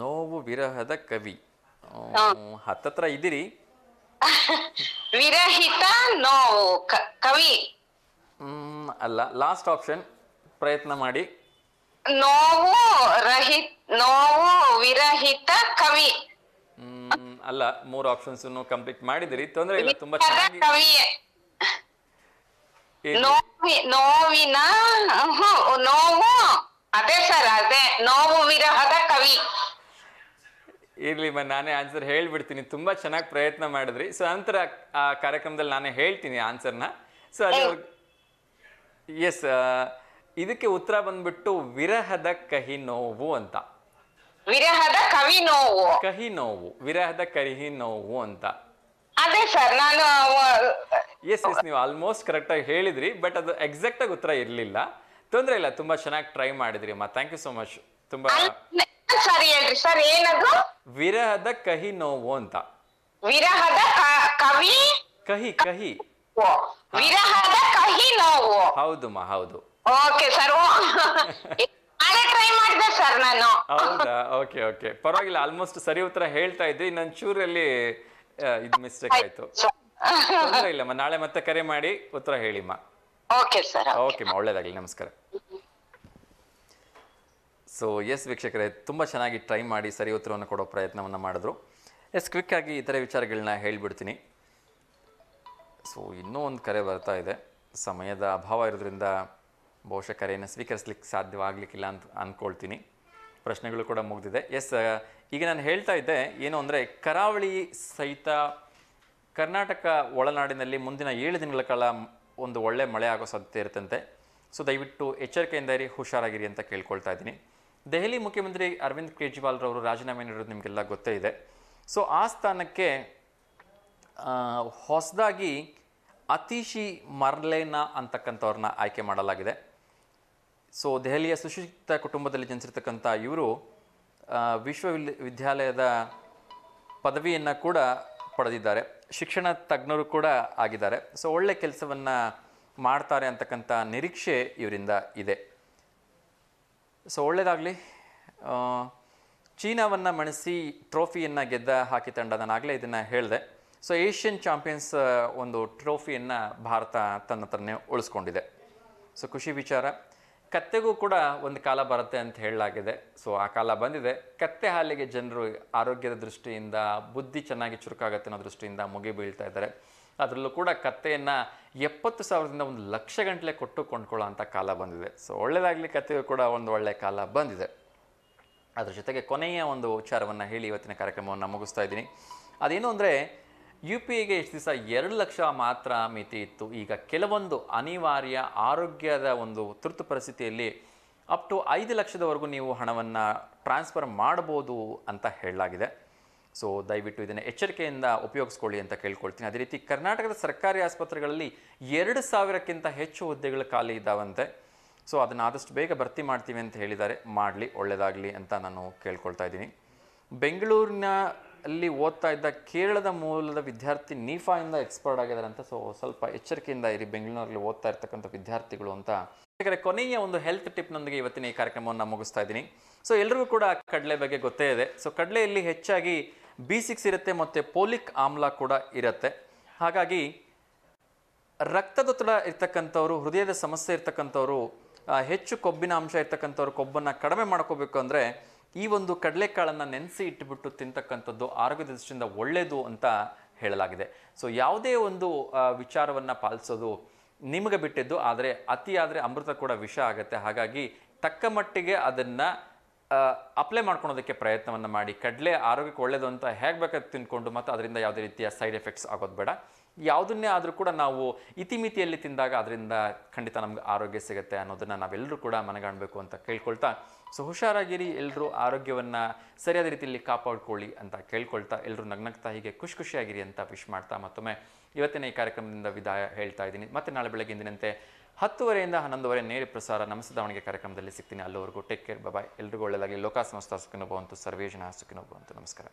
ನೋವು ವಿರಹದ ಕವಿ. ಹತ್ತತ್ರ ಇದ್ದೀರಿ? ವಿರಹಿತ ನೋವು ಕವಿ. ಹ್ಮ್, ಅಲ್ಲ ಲಾಸ್ಟ್ ಆಪ್ಷನ್ ಪ್ರಯತ್ನ ಮಾಡಿ. ನೋವು ರಹಿತ ನೋವು ವಿರಹಿತ ಕವಿ. ಹ್ಮ್, ಅಲ್ಲ ಮೂರು ಆಪ್ಷನ್ಸ್ ಕಂಪ್ಲೀಟ್ ಮಾಡಿದಿರಿ. ತೊಂದರೆ ಇಲ್ಲ ತುಂಬಾ ಚೆನ್ನಾಗಿ ನೋವಿ ನೋವಿನ ನೋವು ಅದೇ ಸರ್ ಅದೇ ನೋವು ವಿರಹದ ಕವಿ. ಇರ್ಲಿ ಮ ನಾನೇ ಆನ್ಸರ್ ಹೇಳ್ಬಿಡ್ತೀನಿ. ತುಂಬಾ ಚೆನ್ನಾಗಿ ಪ್ರಯತ್ನ ಮಾಡಿದ್ರಿ. ಸೊ ನಂತರ ಆ ಕಾರ್ಯಕ್ರಮದಲ್ಲಿ ನಾನೇ ಹೇಳ್ತೀನಿ ಆನ್ಸರ್ನ ಸೊ ಅದು ಎಸ್ ಇದಕ್ಕೆ ಉತ್ತರ ಬಂದ್ಬಿಟ್ಟು ವಿರಹದ ಕಹಿ ನೋವು ಅಂತ. ವಿರಹದ ಕವಿ ನೋವು. ಕಹಿ ನೋವು ವಿರಹದ ಕಹಿ ನೋವು ಅಂತ. ಅದೇ ಸರ್ ನಾನು ಎಸ್ ಎಸ್ ನೀವು ಆಲ್ಮೋಸ್ಟ್ ಕರೆಕ್ಟಾಗಿ ಹೇಳಿದ್ರಿ ಬಟ್ ಅದು ಎಕ್ಸಾಕ್ಟ್ ಆಗಿ ಉತ್ತರ ಇರಲಿಲ್ಲ. ತೊಂದರೆ ಇಲ್ಲ ತುಂಬಾ ಚೆನ್ನಾಗಿ ಟ್ರೈ ಮಾಡಿದ್ರಿ ಅಮ್ಮ. ಥ್ಯಾಂಕ್ ಯು ಸೋ ಮಚ್ ತುಂಬಾ ಸರಿ ಹೇಳ್ರಿ ಸರ್ ಏನದು? ವಿರಹದ ಕಹಿ ನೋವು ಅಂತ. ವಿರಹದ ಕವಿ? ಕಹಿ ಕಹಿ. ವಿರಹದ ಕಹಿ ನೋವು. ಹೌದು ಮಾ ಹೌದು. ಓಕೆ ಸರ್ ನಾಳೆ ಟ್ರೈ ಮಾಡಿ ಮಾಡಿದೆ ಸರ್ ನಾನು. ಹೌದಾ? ಓಕೆ ಓಕೆ ಪರವಾಗಿಲ್ಲ ಆಲ್ಮೋಸ್ಟ್ ಸರಿ ಉತ್ತರ ಹೇಳ್ತಾ ಇದ್ರಿ. ಇನ್ನೊಂದು ಚೂರಲ್ಲಿ ಇದು ಮಿಸ್ಟೇಕ್ ಆಯ್ತು ತೊಂದ್ರೆ ಇಲ್ಲಮ್ಮ ನಾಳೆ ಮತ್ತೆ ಕರೆ ಮಾಡಿ ಉತ್ತರ ಹೇಳಿಮ್ಮ ಓಕೆ ಸರ್ ಓಕೆ ಒಳ್ಳೇದಾಗಲಿ ನಮಸ್ಕಾರ. ಸೊ ಎಸ್ ವೀಕ್ಷಕರೇ ತುಂಬ ಚೆನ್ನಾಗಿ ಟ್ರೈ ಮಾಡಿ ಸರಿ ಉತ್ತರವನ್ನು ಕೊಡೋ ಪ್ರಯತ್ನವನ್ನು ಮಾಡಿದ್ರು. ಎಸ್ ಕ್ವಿಕ್ ಆಗಿ ಇತರ ವಿಚಾರಗಳನ್ನ ಹೇಳಿಬಿಡ್ತೀನಿ. ಸೊ ಇನ್ನೂ ಒಂದು ಕರೆ ಬರ್ತಾ ಇದೆ. ಸಮಯದ ಅಭಾವ ಇರೋದ್ರಿಂದ ಬಹುಶಃ ಕರೆಯನ್ನು ಸ್ವೀಕರಿಸ್ಲಿಕ್ಕೆ ಸಾಧ್ಯವಾಗಲಿಕ್ಕಿಲ್ಲ ಅಂತ ಅಂದ್ಕೊಳ್ತೀನಿ. ಪ್ರಶ್ನೆಗಳು ಕೂಡ ಮುಗಿದಿದೆ. ಎಸ್ ಈಗ ನಾನು ಹೇಳ್ತಾ ಇದ್ದೆ, ಏನು ಅಂದರೆ ಕರಾವಳಿ ಸಹಿತ ಕರ್ನಾಟಕ ಒಳನಾಡಿನಲ್ಲಿ ಮುಂದಿನ ಏಳು ದಿನಗಳ ಕಾಲ ಒಂದು ಒಳ್ಳೆ ಮಳೆ ಆಗೋ ಸಾಧ್ಯತೆ ಇರುತ್ತಂತೆ. ಸೊ ದಯವಿಟ್ಟು ಎಚ್ಚರಿಕೆಯಿಂದ ಇರಿ, ಹುಷಾರಾಗಿರಿ ಅಂತ ಕೇಳ್ಕೊಳ್ತಾ ಇದ್ದೀನಿ. ದೆಹಲಿ ಮುಖ್ಯಮಂತ್ರಿ ಅರವಿಂದ್ ಕೇಜ್ರಿವಾಲ್ ರವರು ರಾಜೀನಾಮೆ ನೀಡೋದು ನಿಮಗೆಲ್ಲ ಗೊತ್ತೇ ಇದೆ. ಸೊ ಆ ಸ್ಥಾನಕ್ಕೆ ಹೊಸದಾಗಿ ಅತೀಶಿ ಮರ್ಲೇನಾ ಅಂತಕ್ಕಂಥವ್ರನ್ನ ಆಯ್ಕೆ ಮಾಡಲಾಗಿದೆ. ಸೊ ದೆಹಲಿಯ ಸುಶಿಕ್ಷಿತ ಕುಟುಂಬದಲ್ಲಿ ಜನಿಸಿರ್ತಕ್ಕಂಥ ಇವರು ವಿಶ್ವವಿದ್ಯಾಲಯದ ವಿದ್ಯಾಲಯದ ಪದವಿಯನ್ನು ಕೂಡ ಪಡೆದಿದ್ದಾರೆ. ಶಿಕ್ಷಣ ತಜ್ಞರು ಕೂಡ ಆಗಿದ್ದಾರೆ. ಸೊ ಒಳ್ಳೆ ಕೆಲಸವನ್ನು ಮಾಡ್ತಾರೆ ಅಂತಕ್ಕಂಥ ನಿರೀಕ್ಷೆ ಇವರಿಂದ ಇದೆ. ಸೊ ಒಳ್ಳೆಯದಾಗಲಿ ಚೀನಾವನ್ನು ಮಣಿಸಿ ಟ್ರೋಫಿಯನ್ನು ಗೆದ್ದ ಹಾಕಿ ತಂಡ ನಾನಾಗಲೇ ಇದನ್ನು ಹೇಳಿದೆ. ಸೊ ಏಷ್ಯನ್ ಚಾಂಪಿಯನ್ಸ್ ಒಂದು ಟ್ರೋಫಿಯನ್ನು ಭಾರತ ತನ್ನ ತನ್ನೇ ಉಳಿಸ್ಕೊಂಡಿದೆ. ಸೊ ಖುಷಿ ವಿಚಾರ. ಕತ್ತೆಗೂ ಕೂಡ ಒಂದು ಕಾಲ ಬರುತ್ತೆ ಅಂತ ಹೇಳಲಾಗಿದೆ. ಸೊ ಆ ಕಾಲ ಬಂದಿದೆ. ಕತ್ತೆ ಹಾಲಿಗೆ ಜನರು ಆರೋಗ್ಯದ ದೃಷ್ಟಿಯಿಂದ, ಬುದ್ಧಿ ಚೆನ್ನಾಗಿ ಚುರುಕಾಗತ್ತೆ ಅನ್ನೋ ದೃಷ್ಟಿಯಿಂದ ಮುಗಿ ಬೀಳ್ತಾ ಇದ್ದಾರೆ. ಅದರಲ್ಲೂ ಕೂಡ ಕತ್ತೆಯನ್ನು ಎಪ್ಪತ್ತು ಸಾವಿರದಿಂದ ಒಂದು ಲಕ್ಷ ಗಂಟಲೆ ಕೊಟ್ಟು ಕೊಂಡ್ಕೊಳ್ಳೋ ಅಂಥ ಕಾಲ ಬಂದಿದೆ. ಸೊ ಒಳ್ಳೆಯದಾಗಲಿ ಕತ್ತೆಗೂ ಕೂಡ ಒಂದು ಒಳ್ಳೆಯ ಕಾಲ ಬಂದಿದೆ. ಅದರ ಜೊತೆಗೆ ಕೊನೆಯ ಒಂದು ವಿಚಾರವನ್ನು ಹೇಳಿ ಇವತ್ತಿನ ಕಾರ್ಯಕ್ರಮವನ್ನು ಮುಗಿಸ್ತಾ ಇದ್ದೀನಿ. ಅದೇನು ಅಂದರೆ ಯು ಪಿ ಐಗೆ ಎಷ್ಟು ದಿವಸ ಎರಡು ಲಕ್ಷ ಮಾತ್ರ ಮಿತಿ ಇತ್ತು. ಈಗ ಕೆಲವೊಂದು ಅನಿವಾರ್ಯ ಆರೋಗ್ಯದ ಒಂದು ತುರ್ತು ಪರಿಸ್ಥಿತಿಯಲ್ಲಿ ಅಪ್ ಟು ಐದು ಲಕ್ಷದವರೆಗೂ ನೀವು ಹಣವನ್ನು ಟ್ರಾನ್ಸ್ಫರ್ ಮಾಡ್ಬೋದು ಅಂತ ಹೇಳಲಾಗಿದೆ. ಸೊ ದಯವಿಟ್ಟು ಇದನ್ನು ಎಚ್ಚರಿಕೆಯಿಂದ ಉಪಯೋಗಿಸ್ಕೊಳ್ಳಿ ಅಂತ ಕೇಳ್ಕೊಳ್ತೀನಿ. ಅದೇ ರೀತಿ ಕರ್ನಾಟಕದ ಸರ್ಕಾರಿ ಆಸ್ಪತ್ರೆಗಳಲ್ಲಿ ಎರಡು ಸಾವಿರಕ್ಕಿಂತ ಹೆಚ್ಚು ಹುದ್ದೆಗಳು ಖಾಲಿ ಇದ್ದಾವಂತೆ. ಸೊ ಅದನ್ನು ಆದಷ್ಟು ಬೇಗ ಭರ್ತಿ ಮಾಡ್ತೀವಿ ಅಂತ ಹೇಳಿದ್ದಾರೆ. ಮಾಡಲಿ ಒಳ್ಳೆಯದಾಗಲಿ ಅಂತ ನಾನು ಕೇಳ್ಕೊಳ್ತಾ ಇದ್ದೀನಿ. ಬೆಂಗಳೂರಿನ ಅಲ್ಲಿ ಓದ್ತಾ ಇದ್ದ ಕೇರಳದ ಮೂಲದ ವಿದ್ಯಾರ್ಥಿ ನೀಫಾಯಿಂದ ಎಕ್ಸ್ಪರ್ಟ್ ಆಗಿದ್ದಾರೆ ಅಂತ. ಸೊ ಸ್ವಲ್ಪ ಎಚ್ಚರಿಕೆಯಿಂದ ಇರಿ ಬೆಂಗಳೂರಲ್ಲಿ ಓದ್ತಾ ಇರ್ತಕ್ಕಂಥ ವಿದ್ಯಾರ್ಥಿಗಳು ಅಂತ. ಯಾಕಂದರೆ ಕೊನೆಯ ಒಂದು ಹೆಲ್ತ್ ಟಿಪ್ನೊಂದಿಗೆ ಇವತ್ತಿನ ಈ ಕಾರ್ಯಕ್ರಮವನ್ನು ಮುಗಿಸ್ತಾ ಇದ್ದೀನಿ. ಸೊ ಎಲ್ರಿಗೂ ಕೂಡ ಕಡಲೆ ಬಗ್ಗೆ ಗೊತ್ತೇ ಇದೆ. ಸೊ ಕಡಲೆಯಲ್ಲಿ ಹೆಚ್ಚಾಗಿ ಬಿ ಸಿಕ್ಸ್ ಇರುತ್ತೆ ಮತ್ತು ಪೋಲಿಕ್ ಆಮ್ಲ ಕೂಡ ಇರುತ್ತೆ. ಹಾಗಾಗಿ, ರಕ್ತದೊತ್ತಡ ಇರ್ತಕ್ಕಂಥವ್ರು, ಹೃದಯದ ಸಮಸ್ಯೆ ಇರ್ತಕ್ಕಂಥವ್ರು ಹೆಚ್ಚು ಕೊಬ್ಬಿನ ಅಂಶ ಇರ್ತಕ್ಕಂಥವ್ರು, ಕೊಬ್ಬನ್ನು ಕಡಿಮೆ ಮಾಡ್ಕೋಬೇಕು ಅಂದರೆ ಈ ಒಂದು ಕಡಲೆಕಾಳನ್ನು ನೆನೆಸಿ ಇಟ್ಟುಬಿಟ್ಟು ತಿಂತಕ್ಕಂಥದ್ದು ಆರೋಗ್ಯ ದೃಷ್ಟಿಯಿಂದ ಒಳ್ಳೆಯದು ಅಂತ ಹೇಳಲಾಗಿದೆ. ಸೊ ಯಾವುದೇ ಒಂದು ವಿಚಾರವನ್ನು ಪಾಲಿಸೋದು ನಿಮಗೆ ಬಿಟ್ಟಿದ್ದು, ಆದರೆ ಅತಿ ಅಮೃತ ಕೂಡ ವಿಷ ಆಗುತ್ತೆ. ಹಾಗಾಗಿ ತಕ್ಕ ಮಟ್ಟಿಗೆ ಅದನ್ನು ಅಪ್ಲೈ ಮಾಡ್ಕೊಳೋದಕ್ಕೆ ಪ್ರಯತ್ನವನ್ನು ಮಾಡಿ. ಕಡಲೆ ಆರೋಗ್ಯಕ್ಕೆ ಒಳ್ಳೆಯದು ಅಂತ ಹೇಗೆ ಬೇಕಾದ್ರೆ ತಿಂದ್ಕೊಂಡು ಮತ್ತು ಅದರಿಂದ ಯಾವುದೇ ರೀತಿಯ ಸೈಡ್ ಎಫೆಕ್ಟ್ಸ್ ಆಗೋದು ಬೇಡ. ಯಾವುದನ್ನೇ ಆದರೂ ಕೂಡ ನಾವು ಇತಿಮಿತಿಯಲ್ಲಿ ತಿಂದಾಗ ಅದರಿಂದ ಖಂಡಿತ ನಮ್ಗೆ ಆರೋಗ್ಯ ಸಿಗುತ್ತೆ ಅನ್ನೋದನ್ನು ನಾವೆಲ್ಲರೂ ಕೂಡ ಮನಗಾಣಬೇಕು ಅಂತ ಕೇಳ್ಕೊಳ್ತಾ, ಸೊ ಹುಷಾರಾಗಿರಿ ಎಲ್ಲರೂ ಆರೋಗ್ಯವನ್ನು ಸರಿಯಾದ ರೀತಿಯಲ್ಲಿ ಕಾಪಾಡ್ಕೊಳ್ಳಿ ಅಂತ ಕೇಳ್ಕೊಳ್ತಾ ಎಲ್ಲರೂ ನಗ್ನಗ್ತಾ ಹೀಗೆ ಖುಷಿ ಖುಷಿಯಾಗಿರಿ ಅಂತ ವಿಶ್ ಮಾಡ್ತಾ ಮತ್ತೊಮ್ಮೆ ಇವತ್ತಿನ ಈ ಕಾರ್ಯಕ್ರಮದಿಂದ ವಿದಾಯ ಹೇಳ್ತಾ ಇದ್ದೀನಿ. ಮತ್ತೆ ನಾಳೆ ಬೆಳಗ್ಗೆ ಇಂದಿನಂತೆ ಹತ್ತುವರೆಯಿಂದ ಹನ್ನೊಂದುವರೆ ನೇರ ಪ್ರಸಾರ ನಮಸ್ತೆ ದಾವಣಗೆರೆ ಕಾರ್ಯಕ್ರಮದಲ್ಲಿ ಸಿಗ್ತೀನಿ. ಅಲ್ಲವರೆಗೂ ಟೇಕ್ ಕೇರ್ ಬಾಯ್ ಎಲ್ರಿಗೂ ಒಳ್ಳೆಯದಾಗಿ ಲೋಕ ಸಂಸ್ಥಾ ಸರ್ವೇಜನ ಜನ ಸುಖಿನೋ ಭವಂತು ನಮಸ್ಕಾರ.